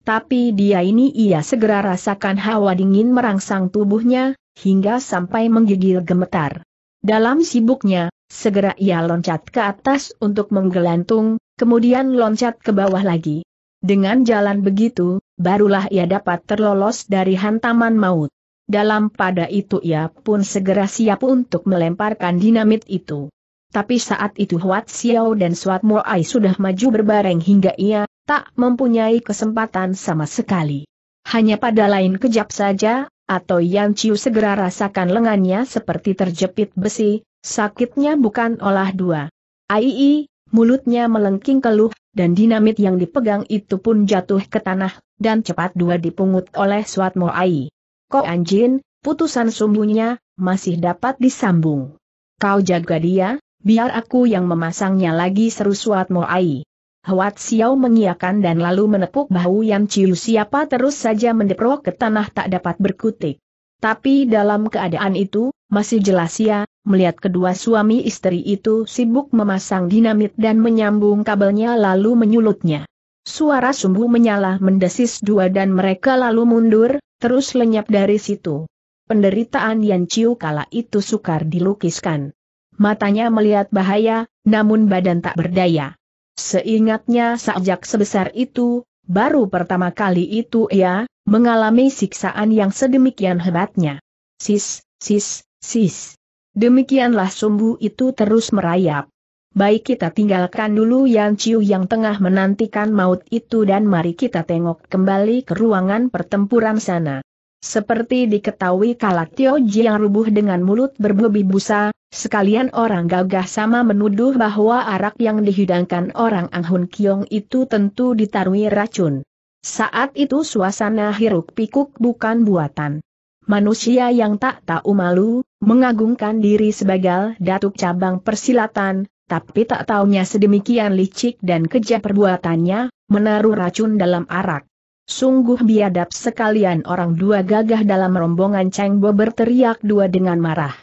Tapi dia ini ia segera rasakan hawa dingin merangsang tubuhnya, hingga sampai menggigil gemetar. Dalam sibuknya, segera ia loncat ke atas untuk menggelantung, kemudian loncat ke bawah lagi. Dengan jalan begitu, barulah ia dapat terlolos dari hantaman maut. Dalam pada itu ia pun segera siap untuk melemparkan dinamit itu. Tapi saat itu Huat Xiao dan Suat Moai sudah maju berbareng hingga ia tak mempunyai kesempatan sama sekali. Hanya pada lain kejap saja, atau Yang Chiu segera rasakan lengannya seperti terjepit besi, sakitnya bukan olah dua. Ai, mulutnya melengking keluh, dan dinamit yang dipegang itu pun jatuh ke tanah, dan cepat dua dipungut oleh Suat Moai. Ko Anjin, putusan sumbunya, masih dapat disambung. Kau jaga dia, biar aku yang memasangnya lagi seru Suat Moai. Hwat Xiao mengiakan dan lalu menepuk bahu Yan Chiu siapa terus saja mendeprok ke tanah tak dapat berkutik. Tapi dalam keadaan itu, masih jelas ya, melihat kedua suami istri itu sibuk memasang dinamit dan menyambung kabelnya lalu menyulutnya. Suara sumbu menyala mendesis dua dan mereka lalu mundur, terus lenyap dari situ. Penderitaan Yan Chiu kala itu sukar dilukiskan. Matanya melihat bahaya, namun badan tak berdaya. Seingatnya sejak sebesar itu, baru pertama kali itu ia mengalami siksaan yang sedemikian hebatnya. Sis, sis, sis. Demikianlah sumbu itu terus merayap. Baik kita tinggalkan dulu Yang Ciu yang tengah menantikan maut itu dan mari kita tengok kembali ke ruangan pertempuran sana. Seperti diketahui Kalak Tio yang rubuh dengan mulut berbebi busa, sekalian orang gagah sama menuduh bahwa arak yang dihidangkan orang Anghun Kiong itu tentu ditarui racun. Saat itu suasana hiruk pikuk bukan buatan manusia yang tak tahu malu, mengagungkan diri sebagai datuk cabang persilatan, tapi tak taunya sedemikian licik dan kejam perbuatannya, menaruh racun dalam arak. Sungguh biadab sekalian orang dua gagah dalam rombongan Cheng Bo berteriak dua dengan marah.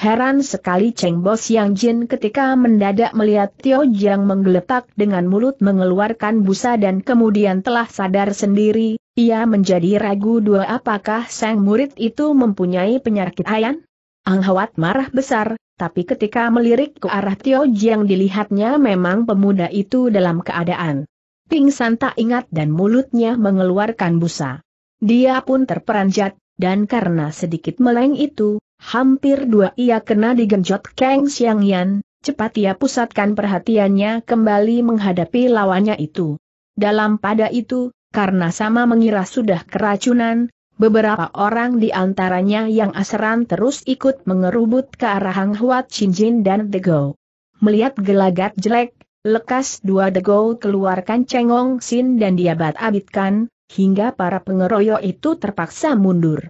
Heran sekali Cheng Bo Siang Jin ketika mendadak melihat Tio Jiang menggeletak dengan mulut mengeluarkan busa dan kemudian telah sadar sendiri, ia menjadi ragu dua apakah sang murid itu mempunyai penyakit ayan? Ang Hawat marah besar, tapi ketika melirik ke arah Tio Jiang dilihatnya memang pemuda itu dalam keadaan pingsan tak ingat dan mulutnya mengeluarkan busa. Dia pun terperanjat, dan karena sedikit meleng itu, hampir dua ia kena digenjot Kang Xiang Yan, cepat ia pusatkan perhatiannya kembali menghadapi lawannya itu. Dalam pada itu, karena sama mengira sudah keracunan, beberapa orang di antaranya yang aseran terus ikut mengerubut ke arah Hang Huat Chinjin dan Dego. Melihat gelagat jelek, lekas dua Dego keluarkan cengong sin dan diabat abitkan, hingga para pengeroyok itu terpaksa mundur.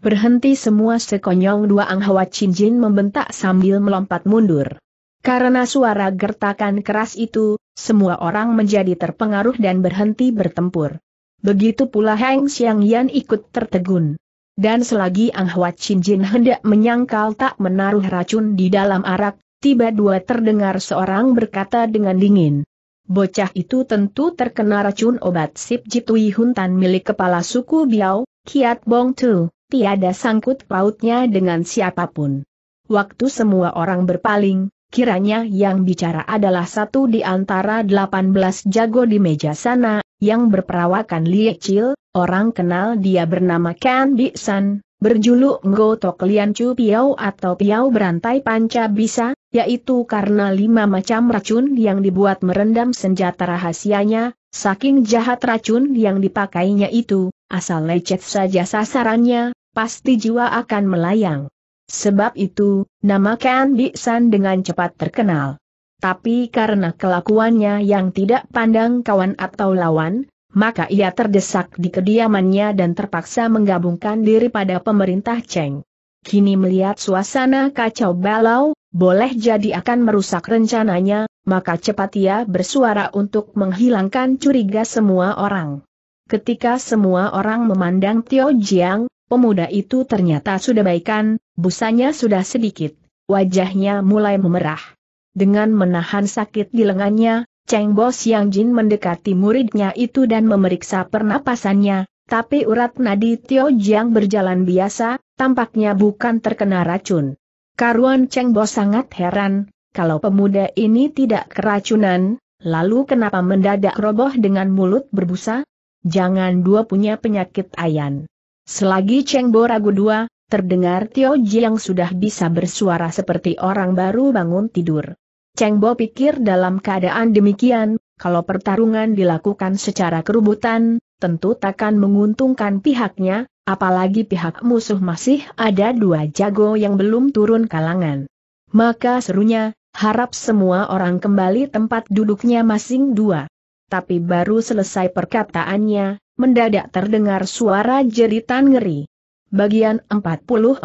Berhenti semua sekonyong dua Ang Huat Chinjin membentak sambil melompat mundur. Karena suara gertakan keras itu, semua orang menjadi terpengaruh dan berhenti bertempur. Begitu pula Heng Xiang Yan ikut tertegun. Dan selagi Ang Hwa Chin Jin hendak menyangkal tak menaruh racun di dalam arak, tiba dua terdengar seorang berkata dengan dingin. Bocah itu tentu terkena racun obat sip jitui huntan milik kepala suku Biao, Kiat Bong Tu, tiada sangkut pautnya dengan siapa pun. waktu semua orang berpaling, kiranya yang bicara adalah satu di antara 18 jago di meja sana, yang berperawakan liecil, orang kenal dia bernama Kan Bi San, berjuluk Ngotok Lian Chu Piao atau Piao berantai panca bisa, yaitu karena lima macam racun yang dibuat merendam senjata rahasianya, saking jahat racun yang dipakainya itu, asal lecet saja sasarannya, pasti jiwa akan melayang. Sebab itu, nama Kan Bi San dengan cepat terkenal. Tapi karena kelakuannya yang tidak pandang kawan atau lawan, maka ia terdesak di kediamannya dan terpaksa menggabungkan diri pada pemerintah Cheng. Kini melihat suasana kacau balau, boleh jadi akan merusak rencananya, maka cepat ia bersuara untuk menghilangkan curiga semua orang. Ketika semua orang memandang Tio Jiang, Pemuda itu ternyata sudah baikan, busanya sudah sedikit, wajahnya mulai memerah. Dengan menahan sakit di lengannya, Cheng Bos Yang Jin mendekati muridnya itu dan memeriksa pernapasannya, tapi urat nadi Tio Jiang berjalan biasa, tampaknya bukan terkena racun. Karuan Cheng Bos sangat heran, kalau pemuda ini tidak keracunan, lalu kenapa mendadak roboh dengan mulut berbusa? Jangan dua punya penyakit ayan. Selagi Cheng Bo ragu dua, terdengar Tio Ji yang sudah bisa bersuara seperti orang baru bangun tidur. Cheng Bo pikir dalam keadaan demikian, kalau pertarungan dilakukan secara kerubutan, tentu takkan menguntungkan pihaknya, apalagi pihak musuh masih ada dua jago yang belum turun kalangan. Maka serunya, harap semua orang kembali tempat duduknya masing dua. Tapi baru selesai perkataannya, mendadak terdengar suara jeritan ngeri. Bagian 44,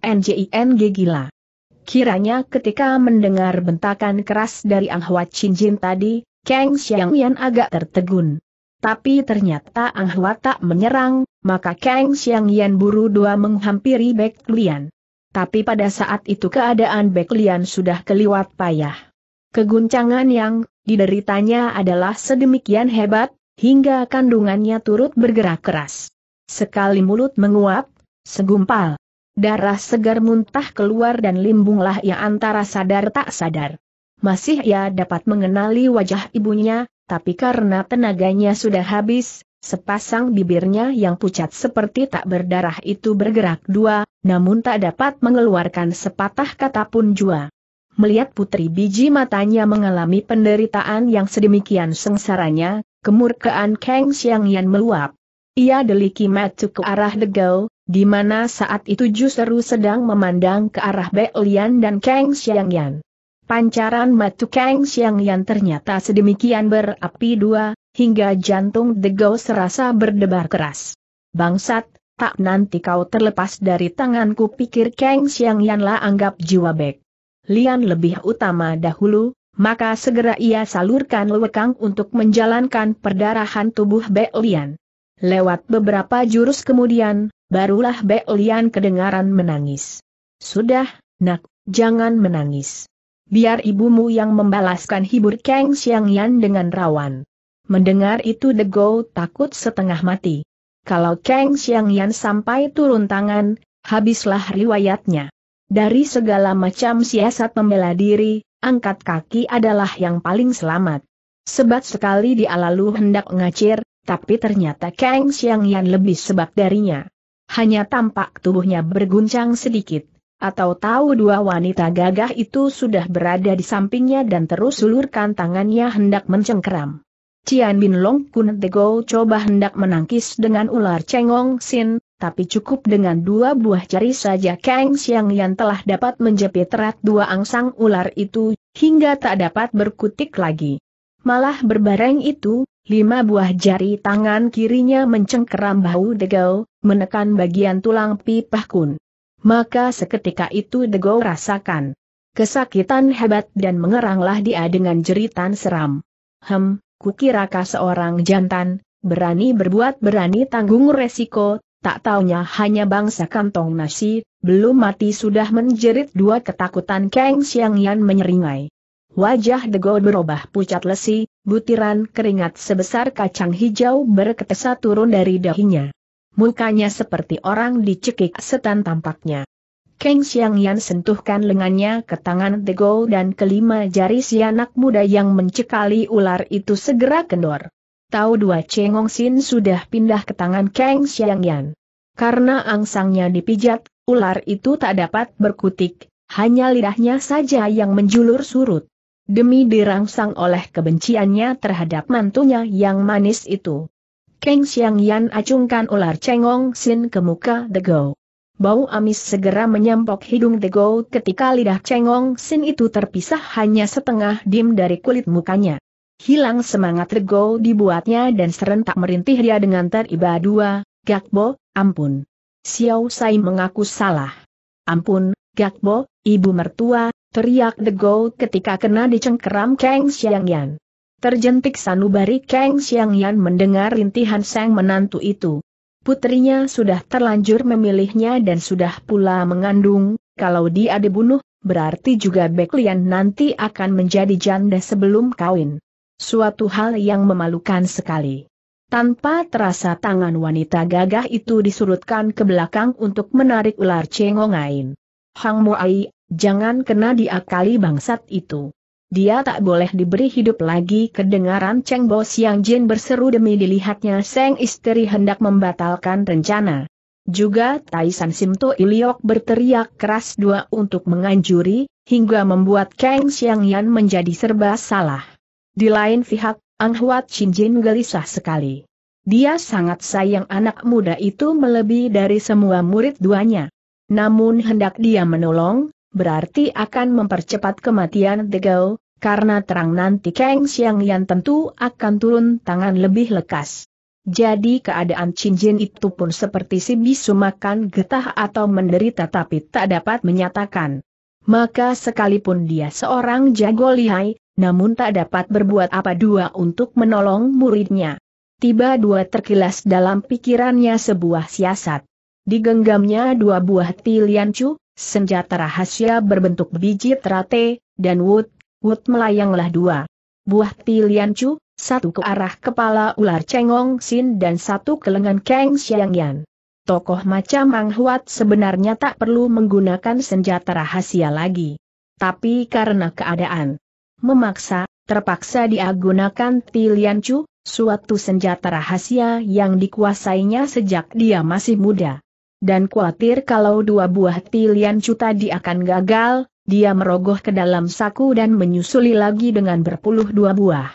ANJING gila. Kiranya ketika mendengar bentakan keras dari Anghwa Cinjin tadi, Kang Xiang Yan agak tertegun. Tapi ternyata Anghwa tak menyerang, maka Kang Xiang Yan buru dua menghampiri Bek Lian. Tapi pada saat itu keadaan Bek Lian sudah keliwat payah. Keguncangan yang dideritanya adalah sedemikian hebat, hingga kandungannya turut bergerak keras. Sekali mulut menguap, segumpal. Darah segar muntah keluar dan limbunglah ia antara sadar tak sadar. Masih ia dapat mengenali wajah ibunya, tapi karena tenaganya sudah habis, sepasang bibirnya yang pucat seperti tak berdarah itu bergerak dua, namun tak dapat mengeluarkan sepatah kata pun jua. Melihat putri biji matanya mengalami penderitaan yang sedemikian sengsaranya, kemurkaan Kang Xiang Yan meluap. Ia deliki mata ke arah Degau, di mana saat itu justru sedang memandang ke arah Lian dan Kang Xiang Yan. Pancaran mata Kang Xiang Yan ternyata sedemikian berapi dua, hingga jantung Degau serasa berdebar keras. Bangsat, tak nanti kau terlepas dari tanganku pikir Kang Xiang Yan lah anggap jiwa Bek. Lian lebih utama dahulu, maka segera ia salurkan lewekang untuk menjalankan perdarahan tubuh Bek Lian. Lewat beberapa jurus kemudian, barulah Bek Lian kedengaran menangis. Sudah, nak, jangan menangis. Biar ibumu yang membalaskan hibur Kang Xiang Yan dengan rawan. Mendengar itu Dego takut setengah mati. Kalau Kang Xiang Yan sampai turun tangan, habislah riwayatnya. Dari segala macam siasat membela diri, angkat kaki adalah yang paling selamat. Sebat sekali dia lalu hendak ngacir, tapi ternyata Kang Xiang Yan lebih sebab darinya. Hanya tampak tubuhnya berguncang sedikit, atau tahu dua wanita gagah itu sudah berada di sampingnya dan terus ulurkan tangannya hendak mencengkeram. Cian Bin Long Kun Tego coba hendak menangkis dengan ular cengong sin, tapi cukup dengan dua buah jari saja Kang Xiang Yan telah dapat menjepit erat dua angsang ular itu, hingga tak dapat berkutik lagi. Malah berbareng itu, lima buah jari tangan kirinya mencengkeram bahu Degau, menekan bagian tulang pipah kun. Maka seketika itu Degau rasakan. Kesakitan hebat dan mengeranglah dia dengan jeritan seram. Hem, kukiraka seorang jantan, berani berbuat berani tanggung resiko, tak taunya hanya bangsa kantong nasi, belum mati sudah menjerit dua ketakutan Kang Xiang Yan menyeringai. Wajah Dego berubah pucat lesi, butiran keringat sebesar kacang hijau berketesa turun dari dahinya. Mukanya seperti orang dicekik setan tampaknya. Keng Xiang Yan sentuhkan lengannya ke tangan The Go dan kelima jari si anak muda yang mencekali ular itu segera kendor. Tahu dua Chengong Sin sudah pindah ke tangan Keng Xiang Yan. Karena angsangnya dipijat, ular itu tak dapat berkutik, hanya lidahnya saja yang menjulur surut. Demi dirangsang oleh kebenciannya terhadap mantunya yang manis itu. Keng Xiang Yan acungkan ular Chengong Sin ke muka The Go. Bau amis segera menyempok hidung Tego ketika lidah cengong sin itu terpisah hanya setengah dim dari kulit mukanya. Hilang semangat Tego dibuatnya dan serentak merintih dia dengan teriba dua, Gakbo, ampun. Xiao Sai mengaku salah. Ampun, Gakbo, ibu mertua, teriak Tego ketika kena dicengkeram Kang Xiang Yan. Terjentik sanubari Kang Xiang Yan mendengar rintihan sang menantu itu. Putrinya sudah terlanjur memilihnya dan sudah pula mengandung, kalau dia dibunuh, berarti juga Beklian nanti akan menjadi janda sebelum kawin. Suatu hal yang memalukan sekali. Tanpa terasa tangan wanita gagah itu disurutkan ke belakang untuk menarik ular cengongain. Hang Moai, jangan kena diakali bangsat itu dia tak boleh diberi hidup lagi kedengaran Cheng Bo Siang Jin berseru demi dilihatnya Seng istri hendak membatalkan rencana. Juga Taisan Simto Iliok berteriak keras dua untuk menganjuri, hingga membuat Kang Siang Yan menjadi serba salah. Di lain pihak, Ang Huat Chin Jin gelisah sekali. Dia sangat sayang anak muda itu melebihi dari semua murid duanya. Namun hendak dia menolong, berarti akan mempercepat kematian Degao, karena terang nanti Kang Siang Yan tentu akan turun tangan lebih lekas. Jadi keadaan cincin itu pun seperti si bisu makan getah atau menderita tapi tak dapat menyatakan. Maka sekalipun dia seorang jago lihai, namun tak dapat berbuat apa dua untuk menolong muridnya. Tiba dua terkilas dalam pikirannya sebuah siasat. Digenggamnya dua buah tiliancu, senjata rahasia berbentuk biji terate, dan wood, Wut melayanglah dua. Buah tiliancu, satu ke arah kepala ular cengong sin dan satu ke lengan Kang Xiang Yan. Tokoh macam Mang Huat sebenarnya tak perlu menggunakan senjata rahasia lagi. Tapi karena keadaan memaksa, terpaksa dia gunakan tiliancu, suatu senjata rahasia yang dikuasainya sejak dia masih muda. Dan khawatir kalau dua buah tiliancu tadi akan gagal, dia merogoh ke dalam saku dan menyusuli lagi dengan berpuluh dua buah.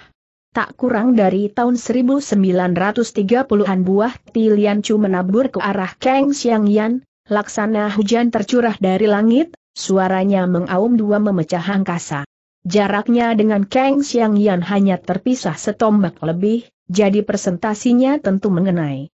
Tak kurang dari tahun 1930-an buah Tiliancu menabur ke arah Kang Xiang Yan, laksana hujan tercurah dari langit, suaranya mengaum dua memecah angkasa. Jaraknya dengan Kang Xiang Yan hanya terpisah setombak lebih, jadi presentasinya tentu mengenai.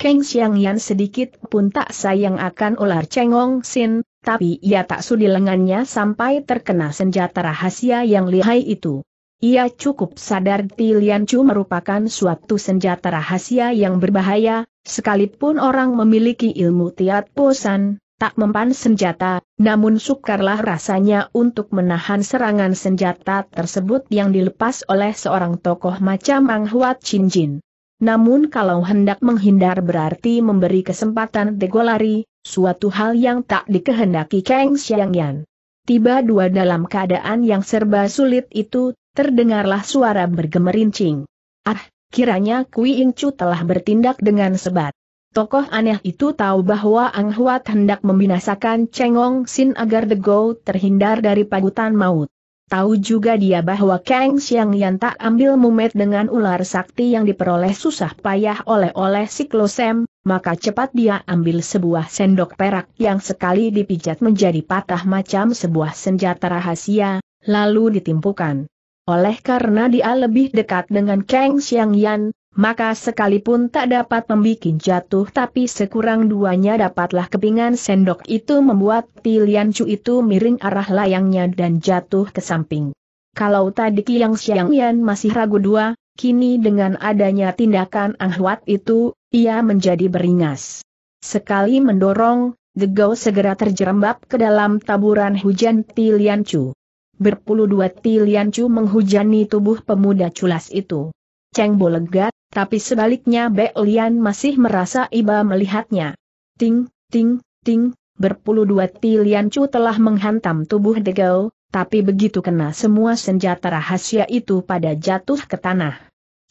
Kang Xiang Yan sedikit pun tak sayang akan ular cengong sin, tapi ia tak sudi lengannya sampai terkena senjata rahasia yang lihai itu. Ia cukup sadar Tilian Chu merupakan suatu senjata rahasia yang berbahaya, sekalipun orang memiliki ilmu tiat posan, tak mempan senjata, namun sukarlah rasanya untuk menahan serangan senjata tersebut yang dilepas oleh seorang tokoh macam Ang Huat Chin Jin. Namun kalau hendak menghindar berarti memberi kesempatan Tegolari, suatu hal yang tak dikehendaki Kang Xiang Yan. Tiba dua dalam keadaan yang serba sulit itu, terdengarlah suara bergemerincing. Ah, kiranya Kui Ing Chu telah bertindak dengan sebat. Tokoh aneh itu tahu bahwa Ang Huat hendak membinasakan Chengong Sin agar The Go terhindar dari pagutan maut. Tahu juga dia bahwa Kang Xiang Yan tak ambil mumet dengan ular sakti yang diperoleh susah payah oleh-oleh si Klosem, maka cepat dia ambil sebuah sendok perak yang sekali dipijat menjadi patah macam sebuah senjata rahasia, lalu ditimpukan. Oleh karena dia lebih dekat dengan Kang Xiang Yan, maka sekalipun tak dapat membuat jatuh tapi sekurang duanya dapatlah kepingan sendok itu membuat Tilian Chu itu miring arah layangnya dan jatuh ke samping. Kalau tadi Kiang Xiang Yan masih ragu dua, kini dengan adanya tindakan Ahwat itu, ia menjadi beringas. Sekali mendorong, Gegau segera terjerembab ke dalam taburan hujan Tilian Chu. Berpuluh dua Tilian Chu menghujani tubuh pemuda culas itu. Cheng Bo lega, tapi sebaliknya Be Lian masih merasa iba melihatnya. Ting, ting, ting, berpuluh dua tilian cu telah menghantam tubuh Degau, tapi begitu kena semua senjata rahasia itu pada jatuh ke tanah.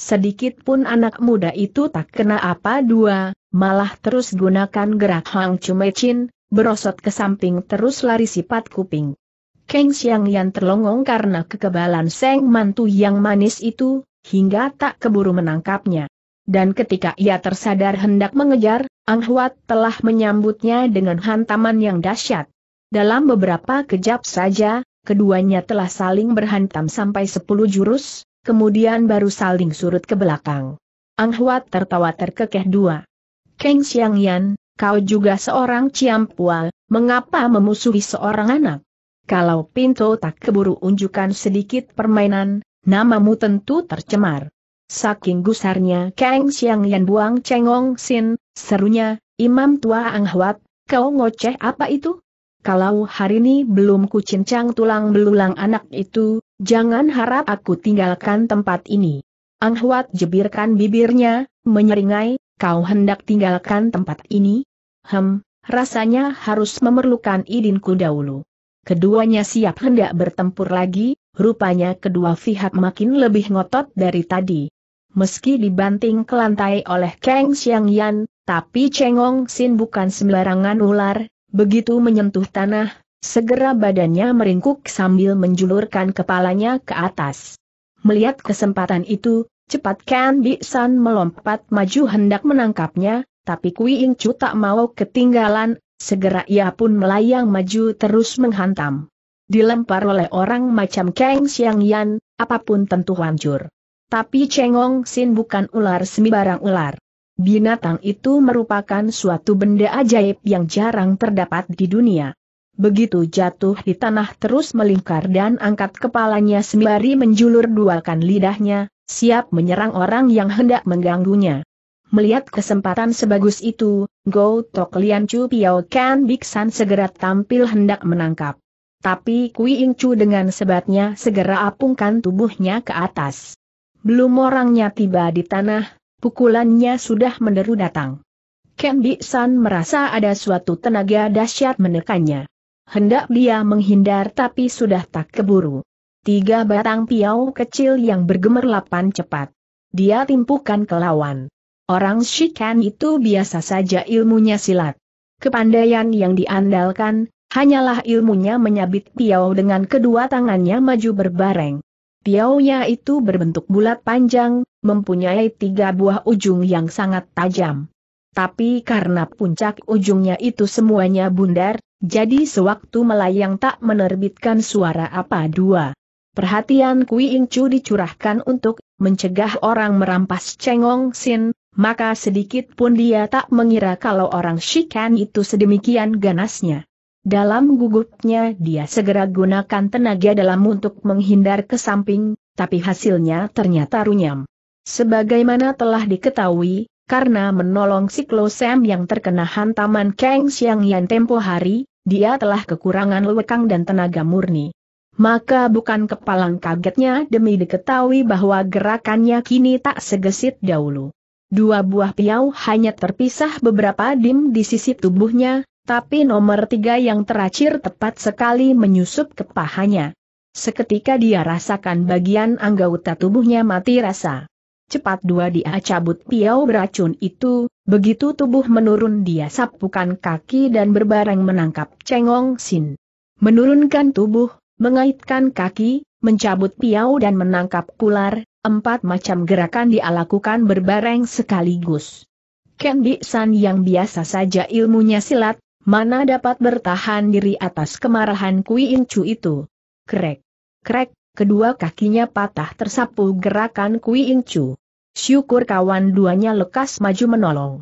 Sedikit pun anak muda itu tak kena apa dua, malah terus gunakan gerak Hang Cumecin, berosot ke samping terus lari sifat kuping. Keng Xiang Yan terlongong karena kekebalan Seng Mantu yang manis itu, hingga tak keburu menangkapnya. Dan ketika ia tersadar hendak mengejar, Ang Huat telah menyambutnya dengan hantaman yang dahsyat. Dalam beberapa kejap saja, keduanya telah saling berhantam sampai sepuluh jurus, kemudian baru saling surut ke belakang. Ang Huat tertawa terkekeh dua. Keng Xiang Yan, kau juga seorang ciampua, mengapa memusuhi seorang anak? Kalau Pinto tak keburu unjukkan sedikit permainan, namamu tentu tercemar. Saking gusarnya Kang Siang Yan buang cengong sin, serunya, Imam tua Anghuat, kau ngoceh apa itu? Kalau hari ini belum kucincang tulang belulang anak itu, jangan harap aku tinggalkan tempat ini. Anghuat jebirkan bibirnya, menyeringai, kau hendak tinggalkan tempat ini? Hem, rasanya harus memerlukan idinku dahulu. Keduanya siap hendak bertempur lagi, rupanya kedua pihak makin lebih ngotot dari tadi. Meski dibanting ke lantai oleh Kang Xiang Yan, tapi Chengong Sin bukan sembarangan ular, begitu menyentuh tanah, segera badannya meringkuk sambil menjulurkan kepalanya ke atas. Melihat kesempatan itu, cepat Kan Bi San melompat maju hendak menangkapnya, tapi Kui Ing Chu tak mau ketinggalan, segera ia pun melayang maju terus menghantam. Dilempar oleh orang macam Kang Xiang Yan, apa pun tentu hancur. Tapi Chengong Sin bukan ular sembarang ular. Binatang itu merupakan suatu benda ajaib yang jarang terdapat di dunia. Begitu jatuh di tanah terus melingkar dan angkat kepalanya sembari menjulur duakan lidahnya, siap menyerang orang yang hendak mengganggunya. Melihat kesempatan sebagus itu, Go Tok Lian Chu Piao Kan Biksan segera tampil hendak menangkap. Tapi Kui Ing Chu dengan sebatnya segera apungkan tubuhnya ke atas. Belum orangnya tiba di tanah, pukulannya sudah menderu datang. Ken Biksan merasa ada suatu tenaga dahsyat menekannya. Hendak dia menghindar tapi sudah tak keburu. Tiga batang piau kecil yang bergemerlapan cepat. Dia timpukan ke lawan. Orang Shikan itu biasa saja ilmunya silat. Kepandaian yang diandalkan, hanyalah ilmunya menyabit piau dengan kedua tangannya maju berbareng. Piaunya itu berbentuk bulat panjang, mempunyai tiga buah ujung yang sangat tajam. Tapi karena puncak ujungnya itu semuanya bundar, jadi sewaktu melayang tak menerbitkan suara apa dua. Perhatian Kui Chu dicurahkan untuk mencegah orang merampas Cengong Sin, maka sedikit pun dia tak mengira kalau orang Shikan itu sedemikian ganasnya. Dalam gugupnya dia segera gunakan tenaga dalam untuk menghindar ke samping, tapi hasilnya ternyata runyam. Sebagaimana telah diketahui, karena menolong si Sam yang terkena hantaman Kang Xiang Yan tempo hari, dia telah kekurangan lewekang dan tenaga murni. Maka bukan kepalang kagetnya demi diketahui bahwa gerakannya kini tak segesit dahulu. Dua buah piau hanya terpisah beberapa dim di sisi tubuhnya, tapi nomor tiga yang teracir tepat sekali menyusup ke pahanya. Seketika dia rasakan bagian anggota tubuhnya mati rasa. Cepat dua dia cabut piau beracun itu, begitu tubuh menurun dia sapukan kaki dan berbareng menangkap Cengong Sin. Menurunkan tubuh, mengaitkan kaki, mencabut piau dan menangkap ular, Empat macam gerakan dia lakukan berbareng sekaligus. Ken San yang biasa saja ilmunya silat, mana dapat bertahan diri atas kemarahan Kui In Chu itu. Krek, krek, kedua kakinya patah tersapu gerakan Kui In Chu. Syukur kawan duanya lekas maju menolong.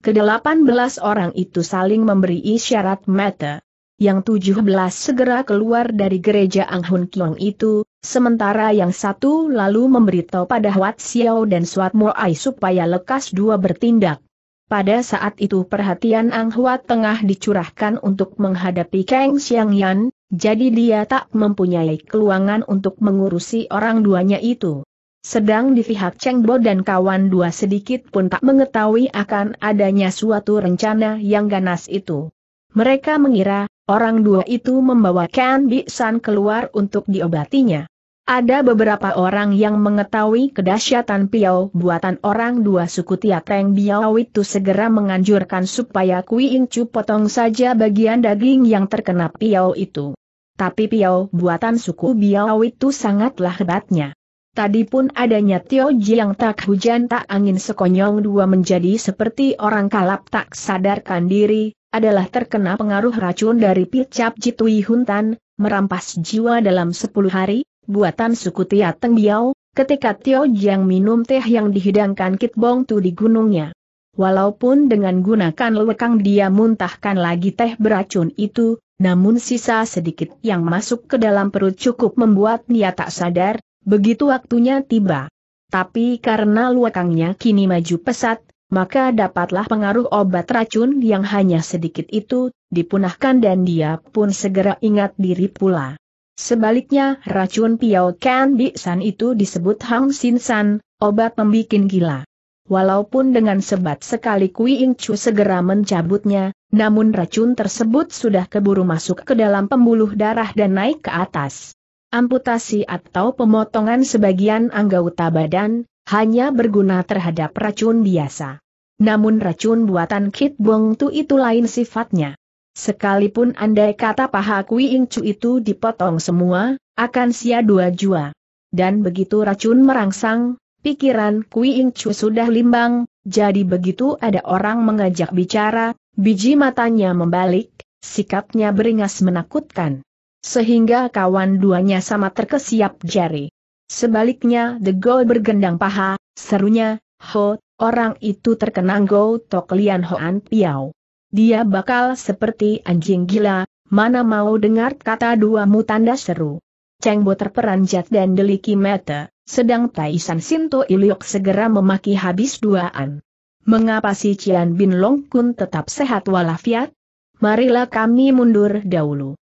Kedelapan belas orang itu saling memberi isyarat mata yang tujuh belas segera keluar dari gereja Anghun Kiong itu, sementara yang satu lalu memberitahu pada Wat Xiao dan Suat Moai supaya lekas dua bertindak. Pada saat itu perhatian Ang Huat tengah dicurahkan untuk menghadapi Kang Xiang Yan, jadi dia tak mempunyai keluangan untuk mengurusi orang duanya itu. Sedang di pihak Cheng Bo dan kawan dua sedikit pun tak mengetahui akan adanya suatu rencana yang ganas itu. Mereka mengira, orang dua itu membawa Ken San keluar untuk diobatinya. Ada beberapa orang yang mengetahui kedahsyatan piau buatan orang dua suku Tiateng Biao itu segera menganjurkan supaya Kui Ing Chu potong saja bagian daging yang terkena piau itu. Tapi piau buatan suku Biao itu sangatlah hebatnya. Tadi pun adanya Tio Ji yang tak hujan tak angin sekonyong dua menjadi seperti orang kalap tak sadarkan diri, adalah terkena pengaruh racun dari Picap Jitui Huntan, merampas jiwa dalam sepuluh hari, buatan suku Tia Teng Biao, ketika Tio Jiang minum teh yang dihidangkan Kit Bong Tu di gunungnya. Walaupun dengan gunakan lewekang dia muntahkan lagi teh beracun itu, namun sisa sedikit yang masuk ke dalam perut cukup membuat dia tak sadar, begitu waktunya tiba. Tapi karena luekangnya kini maju pesat, maka dapatlah pengaruh obat racun yang hanya sedikit itu, dipunahkan dan dia pun segera ingat diri pula. Sebaliknya racun Piao Bi San itu disebut Hang Sin San, obat membikin gila. Walaupun dengan sebat sekali Kui Ing Chu segera mencabutnya, namun racun tersebut sudah keburu masuk ke dalam pembuluh darah dan naik ke atas. Amputasi atau pemotongan sebagian anggota badan, hanya berguna terhadap racun biasa. Namun racun buatan Kit Bong Tu itu lain sifatnya. Sekalipun andai kata paha Kui Ing Chu itu dipotong semua, akan sia dua jua. Dan begitu racun merangsang, pikiran Kui Ing Chu sudah limbang, jadi begitu ada orang mengajak bicara, biji matanya membalik, sikapnya beringas menakutkan. Sehingga kawan duanya sama terkesiap jari. Sebaliknya The Go bergendang paha, serunya, Ho, orang itu terkenang Go Tok Lian Hoan Piao. Dia bakal seperti anjing gila, mana mau dengar kata dua tanda seru. Cheng Bo terperanjat dan deliki mata, sedang Taisan Sinto Iliok segera memaki habis duaan. Mengapa si Cian Bin Long Kun tetap sehat walafiat? Marilah kami mundur dahulu.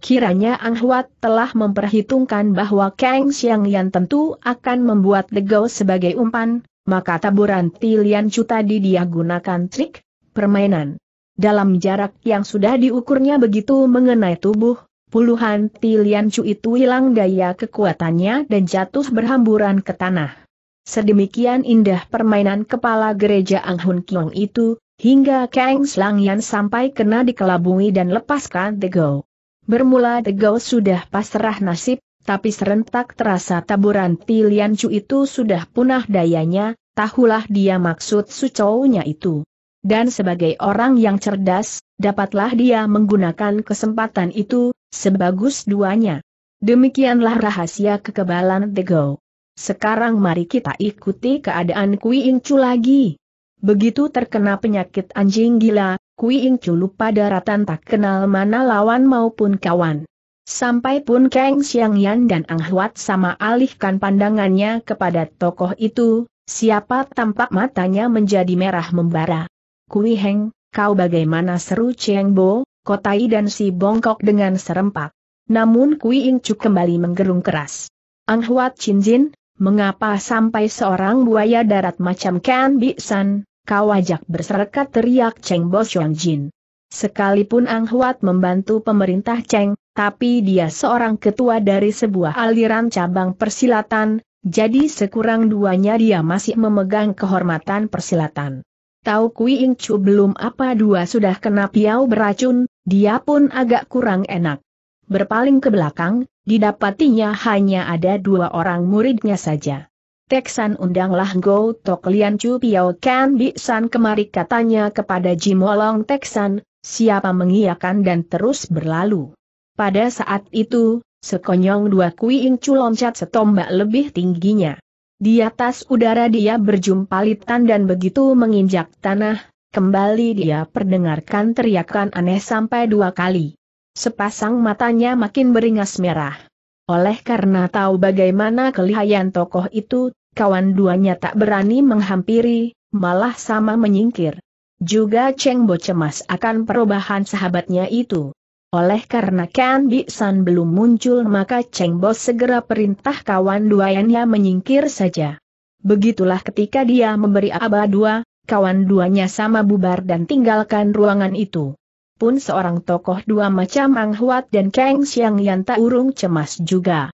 Kiranya Ang Huat telah memperhitungkan bahwa Kang Xiang Yan tentu akan membuat Degau sebagai umpan, maka taburan Tilian Chu tadi dia gunakan trik, permainan. Dalam jarak yang sudah diukurnya begitu mengenai tubuh, puluhan Tilian Chu itu hilang daya kekuatannya dan jatuh berhamburan ke tanah. Sedemikian indah permainan kepala gereja Ang Hun Kiong itu, hingga Kang Slang Yan sampai kena dikelabungi dan lepaskan Degau. Bermula Tegau sudah pasrah nasib, tapi serentak terasa taburan Tilian Chu itu sudah punah dayanya, tahulah dia maksud sucounya itu. Dan sebagai orang yang cerdas, dapatlah dia menggunakan kesempatan itu, sebagus duanya. Demikianlah rahasia kekebalan Tegau. Sekarang mari kita ikuti keadaan Kui Ing Chu lagi. Begitu terkena penyakit anjing gila, Kui Ing Chu lupa daratan tak kenal mana lawan maupun kawan. Sampai pun Kang Xiang Yan dan Ang Huat sama alihkan pandangannya kepada tokoh itu, siapa tampak matanya menjadi merah membara. Kui Heng, kau bagaimana seru Cheng Bo, Kotai dan si bongkok dengan serempak. Namun Kui Ing Chu kembali menggerung keras. Ang Huat Chin Jin, mengapa sampai seorang buaya darat macam Kan Bi San, kau ajak berserikat teriak Cheng Bo Jin. Sekalipun Ang Huat membantu pemerintah Cheng, tapi dia seorang ketua dari sebuah aliran cabang persilatan, jadi sekurang duanya dia masih memegang kehormatan persilatan. Tahu Kui Ing Chu belum apa dua sudah kena piau beracun, dia pun agak kurang enak. Berpaling ke belakang, didapatinya hanya ada dua orang muridnya saja. Teksan undanglah Go Tok Lian Chu Piao Kan Bi San kemari katanya kepada Jimolong Teksan, siapa mengiyakan dan terus berlalu. Pada saat itu, sekonyong dua Kui Ing Chu loncat setombak lebih tingginya. Di atas udara dia berjumpalitan dan begitu menginjak tanah, kembali dia perdengarkan teriakan aneh sampai dua kali. Sepasang matanya makin beringas merah. Oleh karena tahu bagaimana kelihayan tokoh itu, kawan duanya tak berani menghampiri, malah sama menyingkir. Juga Cheng Bo cemas akan perubahan sahabatnya itu. Oleh karena Kan Bi San belum muncul maka Cheng Bo segera perintah kawan duanya menyingkir saja. Begitulah ketika dia memberi aba dua, kawan duanya sama bubar dan tinggalkan ruangan itu. pun seorang tokoh dua macam Ang Huat dan Kang Siang Yan tak urung cemas juga.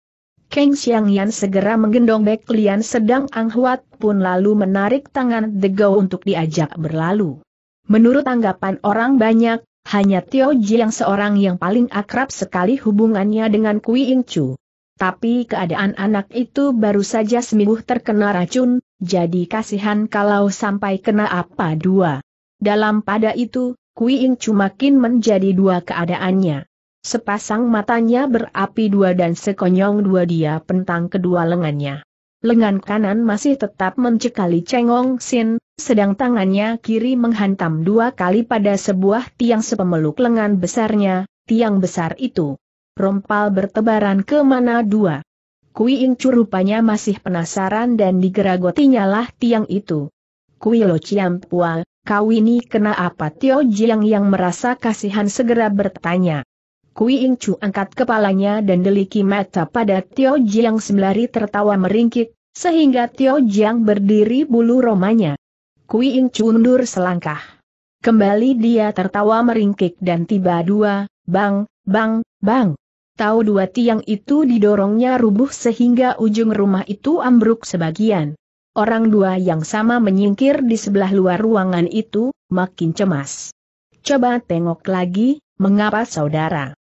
Kang Siang Yan segera menggendong Bek Lian sedang Ang Huat pun lalu menarik tangan Dego untuk diajak berlalu. Menurut anggapan orang banyak, hanya Tio Ji yang seorang yang paling akrab sekali hubungannya dengan Kui Ing Chu. Tapi keadaan anak itu baru saja sembuh terkena racun, jadi kasihan kalau sampai kena apa dua. Dalam pada itu, Kui Ing Chu makin menjadi dua keadaannya. Sepasang matanya berapi dua dan sekonyong dua dia pentang kedua lengannya lengan kanan masih tetap mencekali Cengong Sin, sedang tangannya kiri menghantam dua kali pada sebuah tiang sepemeluk lengan besarnya, tiang besar itu. Rompal bertebaran ke mana dua. Kui Ing rupanya masih penasaran dan digeragotinya lah tiang itu. Kui Lo Ciampua, kau ini kena apa Tio Jiang yang merasa kasihan segera bertanya. Kui Ing Chu angkat kepalanya dan deliki mata pada Tio Jiang sembari tertawa meringkik, sehingga Tio Jiang berdiri bulu romanya. Kui Ing Chu mundur selangkah. Kembali dia tertawa meringkik dan tiba dua, bang, bang, bang. Tahu dua tiang itu didorongnya rubuh sehingga ujung rumah itu ambruk sebagian. Orang dua yang sama menyingkir di sebelah luar ruangan itu, makin cemas. Coba tengok lagi, mengapa saudara?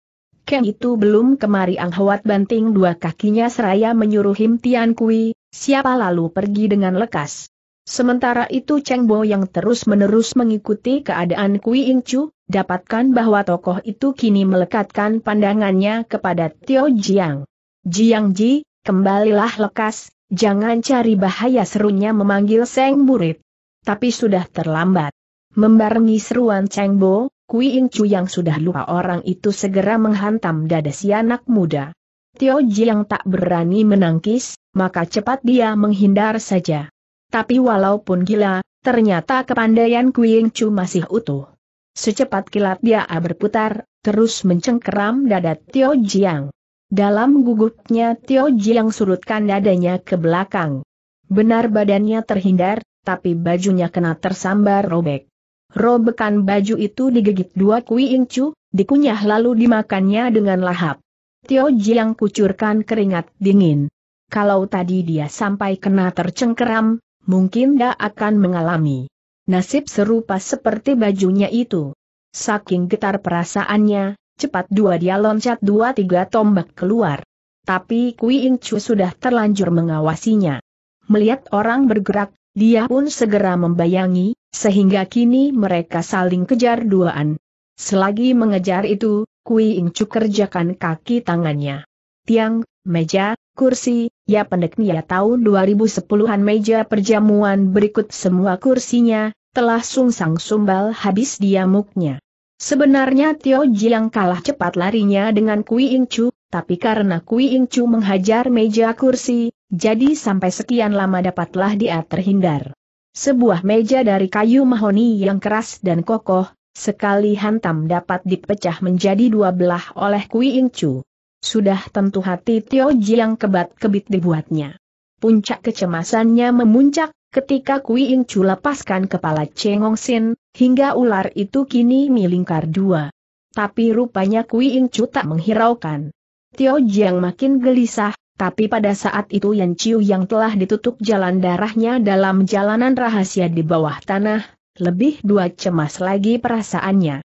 Ken itu belum kemari Ang banting dua kakinya seraya menyuruh Him Tian Kui, siapa lalu pergi dengan lekas. Sementara itu Cheng Bo yang terus-menerus mengikuti keadaan Kui Ing Chu, dapatkan bahwa tokoh itu kini melekatkan pandangannya kepada Tio Jiang. Jiang Ji, kembalilah lekas, jangan cari bahaya serunya memanggil Seng Murid. Tapi sudah terlambat. Membarengi seruan Cheng Bo, Kui Ing Chu yang sudah lupa orang itu segera menghantam dada si anak muda. Tio Ji yang tak berani menangkis, maka cepat dia menghindar saja. Tapi walaupun gila, ternyata kepandaian Kui Ing Chu masih utuh. Secepat kilat dia berputar, terus mencengkeram dada Tio Jiang. Dalam gugupnya Tio Jiang surutkan dadanya ke belakang. Benar badannya terhindar, tapi bajunya kena tersambar robek. Robekan baju itu digigit dua Kui Ing Chu, dikunyah lalu dimakannya dengan lahap. Tio Jiang kucurkan keringat dingin. Kalau tadi dia sampai kena tercengkeram, mungkin dia akan mengalami nasib serupa seperti bajunya itu. Saking getar perasaannya, cepat dua dia loncat dua tiga tombak keluar. Tapi Kui Ing Chu sudah terlanjur mengawasinya. Melihat orang bergerak, dia pun segera membayangi, sehingga kini mereka saling kejar duaan. Selagi mengejar itu, Kui Ing Chu kerjakan kaki tangannya. Tiang, meja, kursi, ya pendek ya tahun 2010-an meja perjamuan berikut semua kursinya, telah sungsang sumbal habis diamuknya. Sebenarnya Tio Jiang kalah cepat larinya dengan Kui Ing Chu, tapi karena Kui Ing Chu menghajar meja kursi, jadi sampai sekian lama dapatlah dia terhindar. Sebuah meja dari kayu mahoni yang keras dan kokoh, sekali hantam dapat dipecah menjadi dua belah oleh Kui Ing Chu. Sudah tentu hati Tio Jiang kebat-kebit dibuatnya. Puncak kecemasannya memuncak ketika Kui Ing Chu lepaskan kepala Cheng Sin, hingga ular itu kini milingkar dua. Tapi rupanya Kui Ing Chu tak menghiraukan. Tio Jiang makin gelisah, tapi pada saat itu Yan Chiu yang telah ditutup jalan darahnya dalam jalanan rahasia di bawah tanah, lebih dua cemas lagi perasaannya.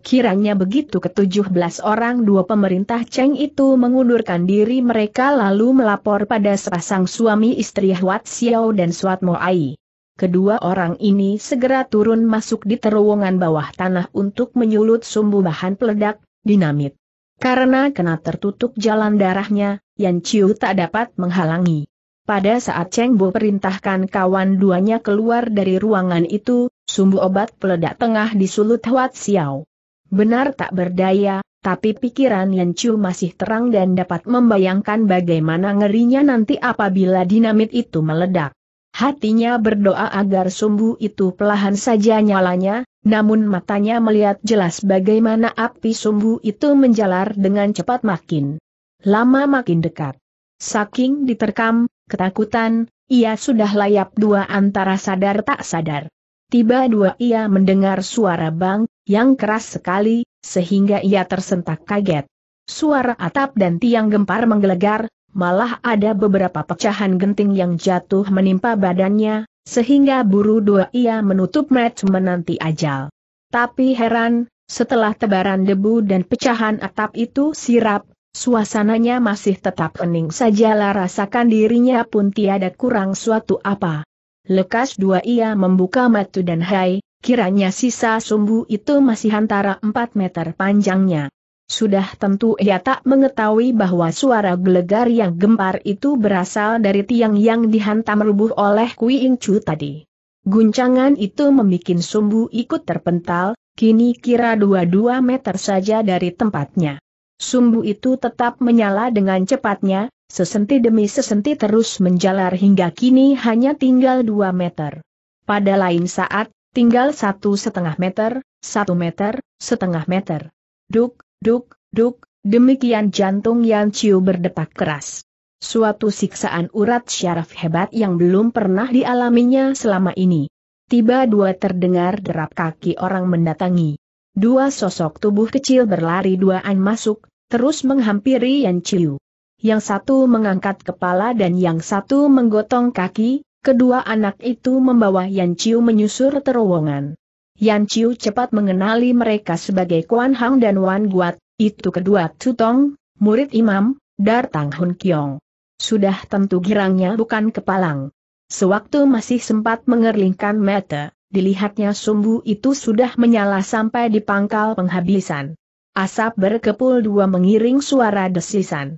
Kiranya begitu ketujuh belas orang dua pemerintah Cheng itu mengundurkan diri mereka lalu melapor pada sepasang suami istri Huat Xiao dan Suat Mo Ai. Kedua orang ini segera turun masuk di terowongan bawah tanah untuk menyulut sumbu bahan peledak, dinamit. Karena kena tertutup jalan darahnya, Yan Chiu tak dapat menghalangi. Pada saat Cheng Bo perintahkan kawan duanya keluar dari ruangan itu, sumbu obat peledak tengah disulut Huat Xiao. Benar tak berdaya, tapi pikiran Yan Chiu masih terang dan dapat membayangkan bagaimana ngerinya nanti apabila dinamit itu meledak. Hatinya berdoa agar sumbu itu pelahan saja nyalanya, namun matanya melihat jelas bagaimana api sumbu itu menjalar dengan cepat makin lama makin dekat. Saking diterkam, ketakutan, ia sudah layap dua antara sadar tak sadar. Tiba dua ia mendengar suara bang, yang keras sekali, sehingga ia tersentak kaget. Suara atap dan tiang gempar menggelegar, malah ada beberapa pecahan genting yang jatuh menimpa badannya, sehingga buru dua ia menutup mata menanti ajal. Tapi heran, setelah tebaran debu dan pecahan atap itu sirap, Suasananya masih tetap hening saja lah rasakan dirinya pun tiada kurang suatu apa. Lekas dua ia membuka mata dan hai, kiranya sisa sumbu itu masih antara 4 meter panjangnya. Sudah tentu ia tak mengetahui bahwa suara gelegar yang gempar itu berasal dari tiang yang dihantam rubuh oleh Kui Ing Chu tadi. Guncangan itu membuat sumbu ikut terpental, kini kira dua-dua meter saja dari tempatnya. Sumbu itu tetap menyala dengan cepatnya, sesenti demi sesenti terus menjalar hingga kini hanya tinggal dua meter. Pada lain saat, tinggal satu setengah meter, satu meter, setengah meter. Duk, duk, duk, demikian jantung Yan Chiu berdetak keras. Suatu siksaan urat syaraf hebat yang belum pernah dialaminya selama ini. Tiba dua terdengar derap kaki orang mendatangi. Dua sosok tubuh kecil berlari duaan masuk, terus menghampiri Yan Chiu. Yang satu mengangkat kepala dan yang satu menggotong kaki, kedua anak itu membawa Yan Chiu menyusur terowongan. Yan Chiu cepat mengenali mereka sebagai Kuan Hang dan Wan Guat, itu kedua Tutong, murid imam, Dar Tang Hun Kiong. Sudah tentu girangnya bukan kepalang. Sewaktu masih sempat mengerlingkan mata, dilihatnya sumbu itu sudah menyala sampai di pangkal penghabisan. Asap berkepul dua mengiring suara desisan.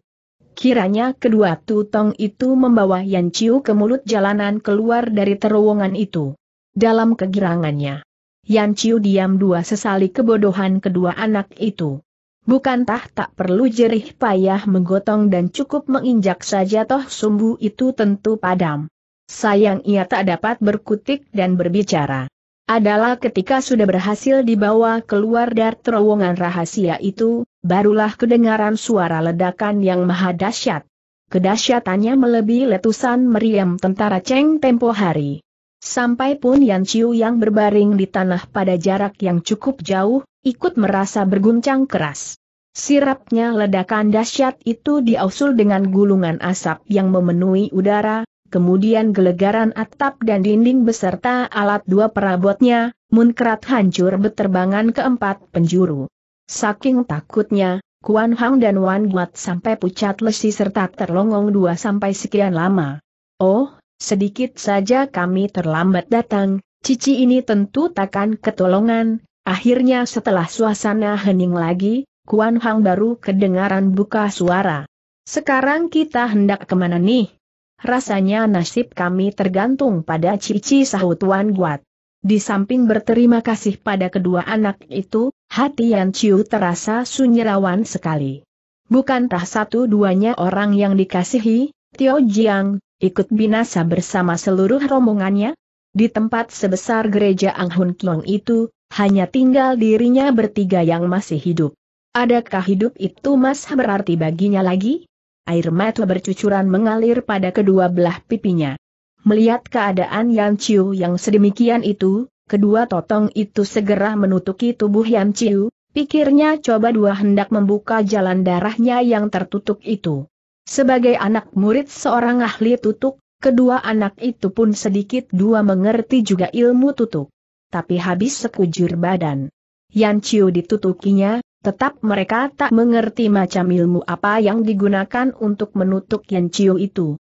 Kiranya kedua tutong itu membawa Yan Chiu ke mulut jalanan keluar dari terowongan itu. Dalam kegirangannya, Yan Chiu diam dua sesali kebodohan kedua anak itu. Bukankah tak perlu jerih payah menggotong dan cukup menginjak saja toh sumbu itu tentu padam. Sayang ia tak dapat berkutik dan berbicara adalah ketika sudah berhasil dibawa keluar dari terowongan rahasia itu, barulah kedengaran suara ledakan yang maha dahsyat. Kedahsyatannya melebihi letusan meriam tentara Cheng tempo hari. Sampai pun Yan Chiu yang berbaring di tanah pada jarak yang cukup jauh, ikut merasa berguncang keras. Sirapnya ledakan dahsyat itu diausul dengan gulungan asap yang memenuhi udara, kemudian gelegaran atap dan dinding beserta alat dua perabotnya, munkrat hancur beterbangan keempat penjuru. Saking takutnya, Kuan Hang dan Wan Guat sampai pucat lesi serta terlongong dua sampai sekian lama. Oh, sedikit saja kami terlambat datang, cici ini tentu takkan ketolongan, akhirnya setelah suasana hening lagi, Kuan Hang baru kedengaran buka suara. Sekarang kita hendak ke mana nih? Rasanya nasib kami tergantung pada Cici sahut Wan Guat. Di samping berterima kasih pada kedua anak itu, hati Yan Chiu terasa sunyerawan sekali. Bukankah satu-duanya orang yang dikasihi, Tio Jiang, ikut binasa bersama seluruh rombongannya? Di tempat sebesar gereja Ang Hun Kiong itu, hanya tinggal dirinya bertiga yang masih hidup. Adakah hidup itu mas berarti baginya lagi? air mata bercucuran mengalir pada kedua belah pipinya. Melihat keadaan Yan Chiu yang sedemikian itu, kedua totong itu segera menutupi tubuh Yan Chiu, pikirnya coba dua hendak membuka jalan darahnya yang tertutup itu. Sebagai anak murid seorang ahli tutuk, kedua anak itu pun sedikit dua mengerti juga ilmu tutuk. Tapi habis sekujur badan. Yan Chiu ditutukinya, tetap mereka tak mengerti macam ilmu apa yang digunakan untuk menutup Yan Chiu itu.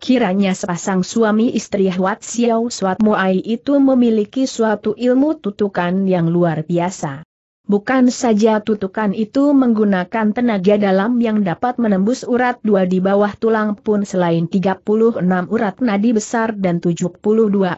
Kiranya sepasang suami istri Huat Xiao Suat Muai itu memiliki suatu ilmu tutukan yang luar biasa. Bukan saja tutukan itu menggunakan tenaga dalam yang dapat menembus urat dua di bawah tulang pun selain 36 urat nadi besar dan 72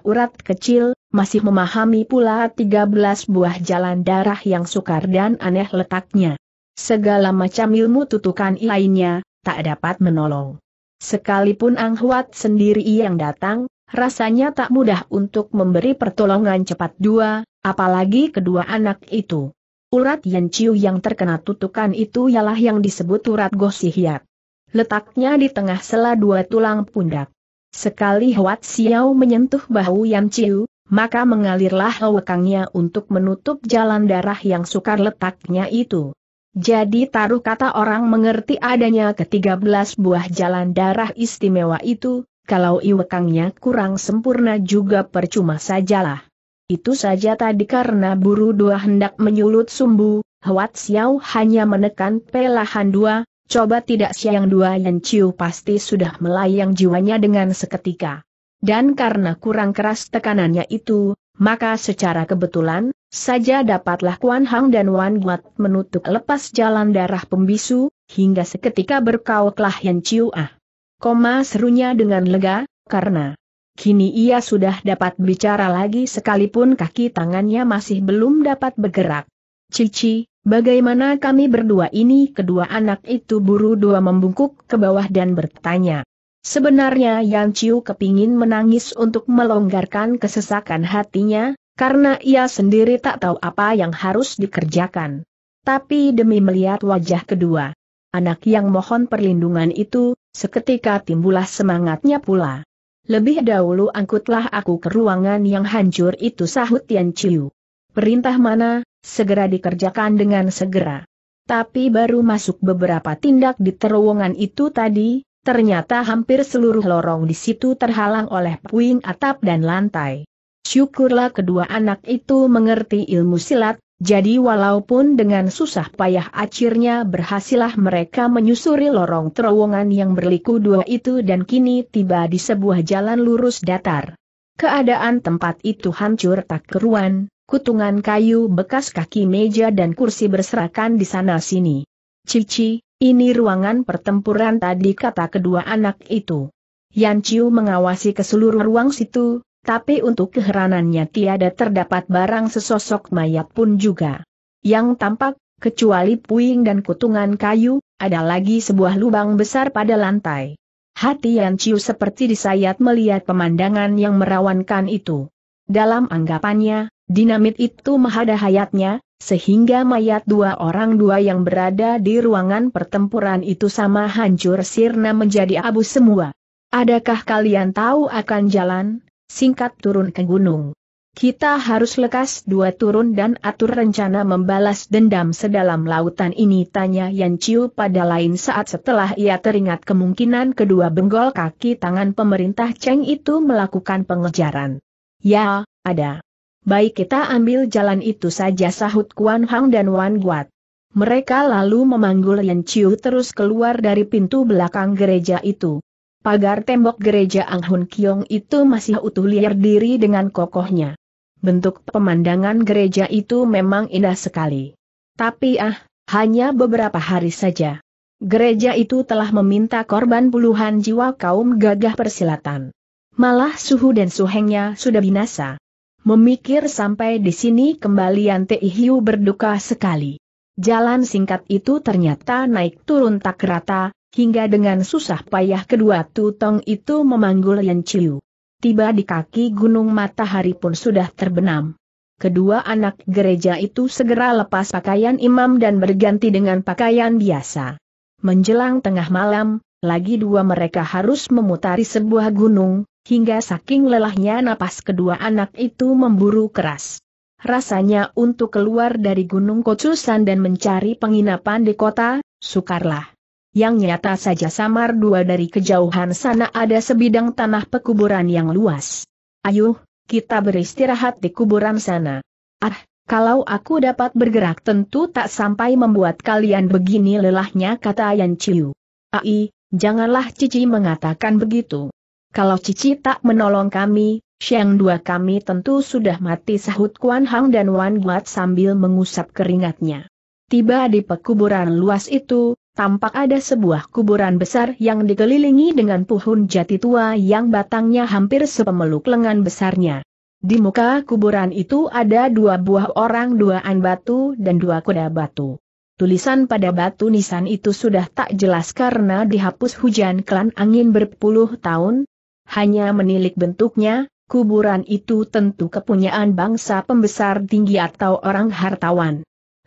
urat kecil, masih memahami pula 13 buah jalan darah yang sukar dan aneh letaknya. Segala macam ilmu tutukan lainnya, tak dapat menolong. Sekalipun Ang Huat sendiri yang datang, rasanya tak mudah untuk memberi pertolongan cepat dua, apalagi kedua anak itu. Urat Yan Chiu yang terkena tutukan itu ialah yang disebut urat gosihiat. Letaknya di tengah sela dua tulang pundak. Sekali Huat Xiao menyentuh bahu Yan Chiu, maka mengalirlah wekangnya untuk menutup jalan darah yang sukar letaknya itu. Jadi taruh kata orang mengerti adanya ketiga belas buah jalan darah istimewa itu, kalau iwekangnya kurang sempurna juga percuma sajalah. Itu saja tadi karena buru dua hendak menyulut sumbu, Hwat Xiao hanya menekan pelahan dua, coba tidak siang dua yang ciu pasti sudah melayang jiwanya dengan seketika. Dan karena kurang keras tekanannya itu, maka secara kebetulan, saja dapatlah Kuan Hang dan Wan Guat menutup lepas jalan darah pembisu, hingga seketika berkauklah Yan Chiu Ah. Koma serunya dengan lega, karena kini ia sudah dapat bicara lagi sekalipun kaki tangannya masih belum dapat bergerak. Cici, bagaimana kami berdua ini? Kedua anak itu buru dua membungkuk ke bawah dan bertanya. Sebenarnya Yang Chiu kepingin menangis untuk melonggarkan kesesakan hatinya, karena ia sendiri tak tahu apa yang harus dikerjakan. Tapi demi melihat wajah kedua, anak yang mohon perlindungan itu, seketika timbullah semangatnya pula. Lebih dahulu angkutlah aku ke ruangan yang hancur itu sahut Yan Chiu. Perintah mana, segera dikerjakan dengan segera. Tapi baru masuk beberapa tindak di terowongan itu tadi, Ternyata hampir seluruh lorong di situ terhalang oleh puing atap dan lantai. Syukurlah kedua anak itu mengerti ilmu silat, jadi walaupun dengan susah payah akhirnya berhasillah mereka menyusuri lorong terowongan yang berliku dua itu dan kini tiba di sebuah jalan lurus datar. Keadaan tempat itu hancur tak keruan, kutungan kayu bekas kaki meja dan kursi berserakan di sana-sini. Cici, ini ruangan pertempuran tadi kata kedua anak itu. Yan Chiu mengawasi ke seluruh ruang situ, tapi untuk keheranannya tiada terdapat barang sesosok mayat pun juga. Yang tampak, kecuali puing dan kutungan kayu, ada lagi sebuah lubang besar pada lantai. Hati Yan Chiu seperti disayat melihat pemandangan yang merawankan itu. Dalam anggapannya, dinamit itu mahada hayatnya, sehingga mayat dua orang dua yang berada di ruangan pertempuran itu sama hancur sirna menjadi abu semua. Adakah kalian tahu akan jalan, singkat turun ke gunung? Kita harus lekas dua turun dan atur rencana membalas dendam sedalam lautan ini tanya Yan Chiu pada lain saat setelah ia teringat kemungkinan kedua benggol kaki tangan pemerintah Cheng itu melakukan pengejaran. Ya, ada. Baik kita ambil jalan itu saja sahut Kuan Hang dan Wan Guat. Mereka lalu memanggul Yan Chiu terus keluar dari pintu belakang gereja itu. Pagar tembok gereja Ang Hun Kiong itu masih utuh liar diri dengan kokohnya. Bentuk pemandangan gereja itu memang indah sekali. Tapi ah, hanya beberapa hari saja. Gereja itu telah meminta korban puluhan jiwa kaum gagah persilatan. Malah suhu dan suhengnya sudah binasa. Memikir sampai di sini kembalian Tei Hiu berduka sekali. Jalan singkat itu ternyata naik turun tak rata, hingga dengan susah payah kedua tutong itu memanggul Yan Chiu. Tiba di kaki gunung matahari pun sudah terbenam. Kedua anak gereja itu segera lepas pakaian imam dan berganti dengan pakaian biasa. Menjelang tengah malam, lagi dua mereka harus memutari sebuah gunung, hingga saking lelahnya napas kedua anak itu memburu keras. Rasanya untuk keluar dari Gunung Kocusan dan mencari penginapan di kota, sukarlah. Yang nyata saja samar dua dari kejauhan sana ada sebidang tanah pekuburan yang luas. Ayo, kita beristirahat di kuburan sana. Ah, kalau aku dapat bergerak tentu tak sampai membuat kalian begini lelahnya kata Yan Chiu. Ai, janganlah Cici mengatakan begitu. Kalau Cici tak menolong kami, Siang dua kami tentu sudah mati sahut Kuan Hang dan Wan Guat sambil mengusap keringatnya. Tiba di pekuburan luas itu, tampak ada sebuah kuburan besar yang dikelilingi dengan pohon jati tua yang batangnya hampir sepemeluk lengan besarnya. Di muka kuburan itu ada dua buah orang duaan batu dan dua kuda batu. Tulisan pada batu nisan itu sudah tak jelas karena dihapus hujan kelan angin berpuluh tahun, hanya menilik bentuknya, kuburan itu tentu kepunyaan bangsa pembesar tinggi atau orang hartawan.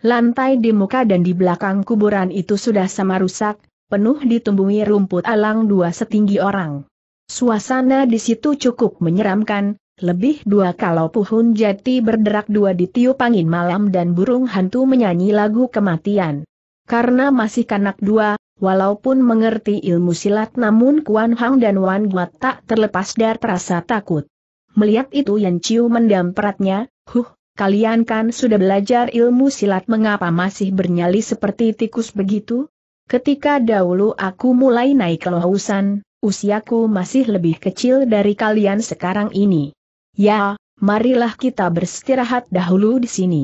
Lantai di muka dan di belakang kuburan itu sudah sama rusak, penuh ditumbuhi rumput alang dua setinggi orang. Suasana di situ cukup menyeramkan, lebih dua kalau puhun jati berderak dua ditiup angin malam dan burung hantu menyanyi lagu kematian. Karena masih kanak dua, walaupun mengerti ilmu silat namun Kuan Hang dan Wan Guat tak terlepas dari rasa takut. Melihat itu Yan Chiu mendamperatnya, huh, kalian kan sudah belajar ilmu silat mengapa masih bernyali seperti tikus begitu? Ketika dahulu aku mulai naik kelausan, usiaku masih lebih kecil dari kalian sekarang ini. Ya, marilah kita beristirahat dahulu di sini.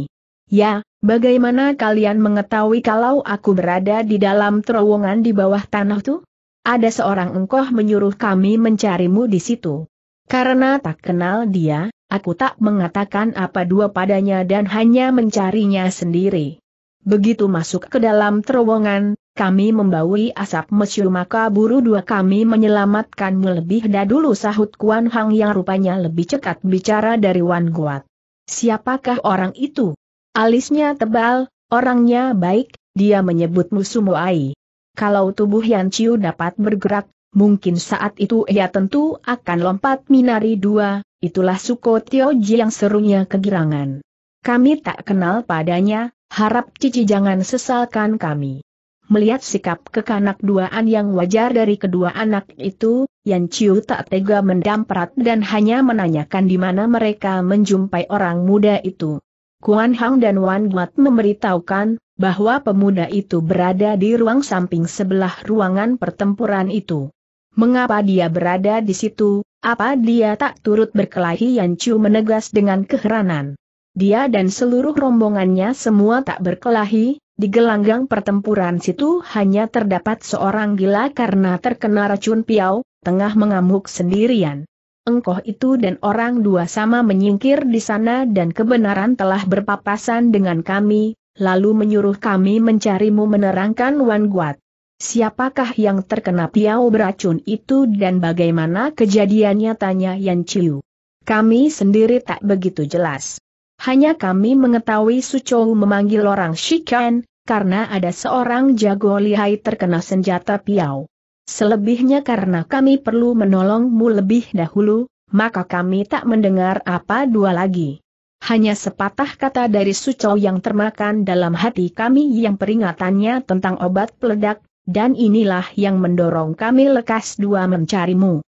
Ya, bagaimana kalian mengetahui kalau aku berada di dalam terowongan di bawah tanah tuh? Ada seorang engkoh menyuruh kami mencarimu di situ. Karena tak kenal dia, aku tak mengatakan apa dua padanya dan hanya mencarinya sendiri. Begitu masuk ke dalam terowongan, kami membaui asap mesyu maka buru dua kami menyelamatkanmu lebih dahulu sahut Kuan Hang yang rupanya lebih cekat bicara dari Wan Guat. Siapakah orang itu? Alisnya tebal, orangnya baik, dia menyebut musuh Muai. Kalau tubuh Yan Chiu dapat bergerak, mungkin saat itu ia tentu akan lompat minari dua, itulah Suko Tioji yang serunya kegirangan. Kami tak kenal padanya, harap Cici jangan sesalkan kami. Melihat sikap kekanak duaan yang wajar dari kedua anak itu, Yan Chiu tak tega mendamprat dan hanya menanyakan di mana mereka menjumpai orang muda itu. Kuan Hang dan Wan Guat memberitahukan bahwa pemuda itu berada di ruang samping sebelah ruangan pertempuran itu. Mengapa dia berada di situ, apa dia tak turut berkelahi Yan Chiu menegas dengan keheranan. Dia dan seluruh rombongannya semua tak berkelahi, di gelanggang pertempuran situ hanya terdapat seorang gila karena terkena racun piau, tengah mengamuk sendirian. Engkoh itu dan orang dua sama menyingkir di sana dan kebenaran telah berpapasan dengan kami, lalu menyuruh kami mencarimu menerangkan Wan Guat. Siapakah yang terkena piau beracun itu dan bagaimana kejadiannya tanya Yan Chiu. Kami sendiri tak begitu jelas. Hanya kami mengetahui Suchou memanggil orang Shikan, karena ada seorang jago lihai terkena senjata piau. Selebihnya karena kami perlu menolongmu lebih dahulu, maka kami tak mendengar apa dua lagi. Hanya sepatah kata dari Suco yang termakan dalam hati kami yang peringatannya tentang obat peledak, dan inilah yang mendorong kami lekas dua mencarimu.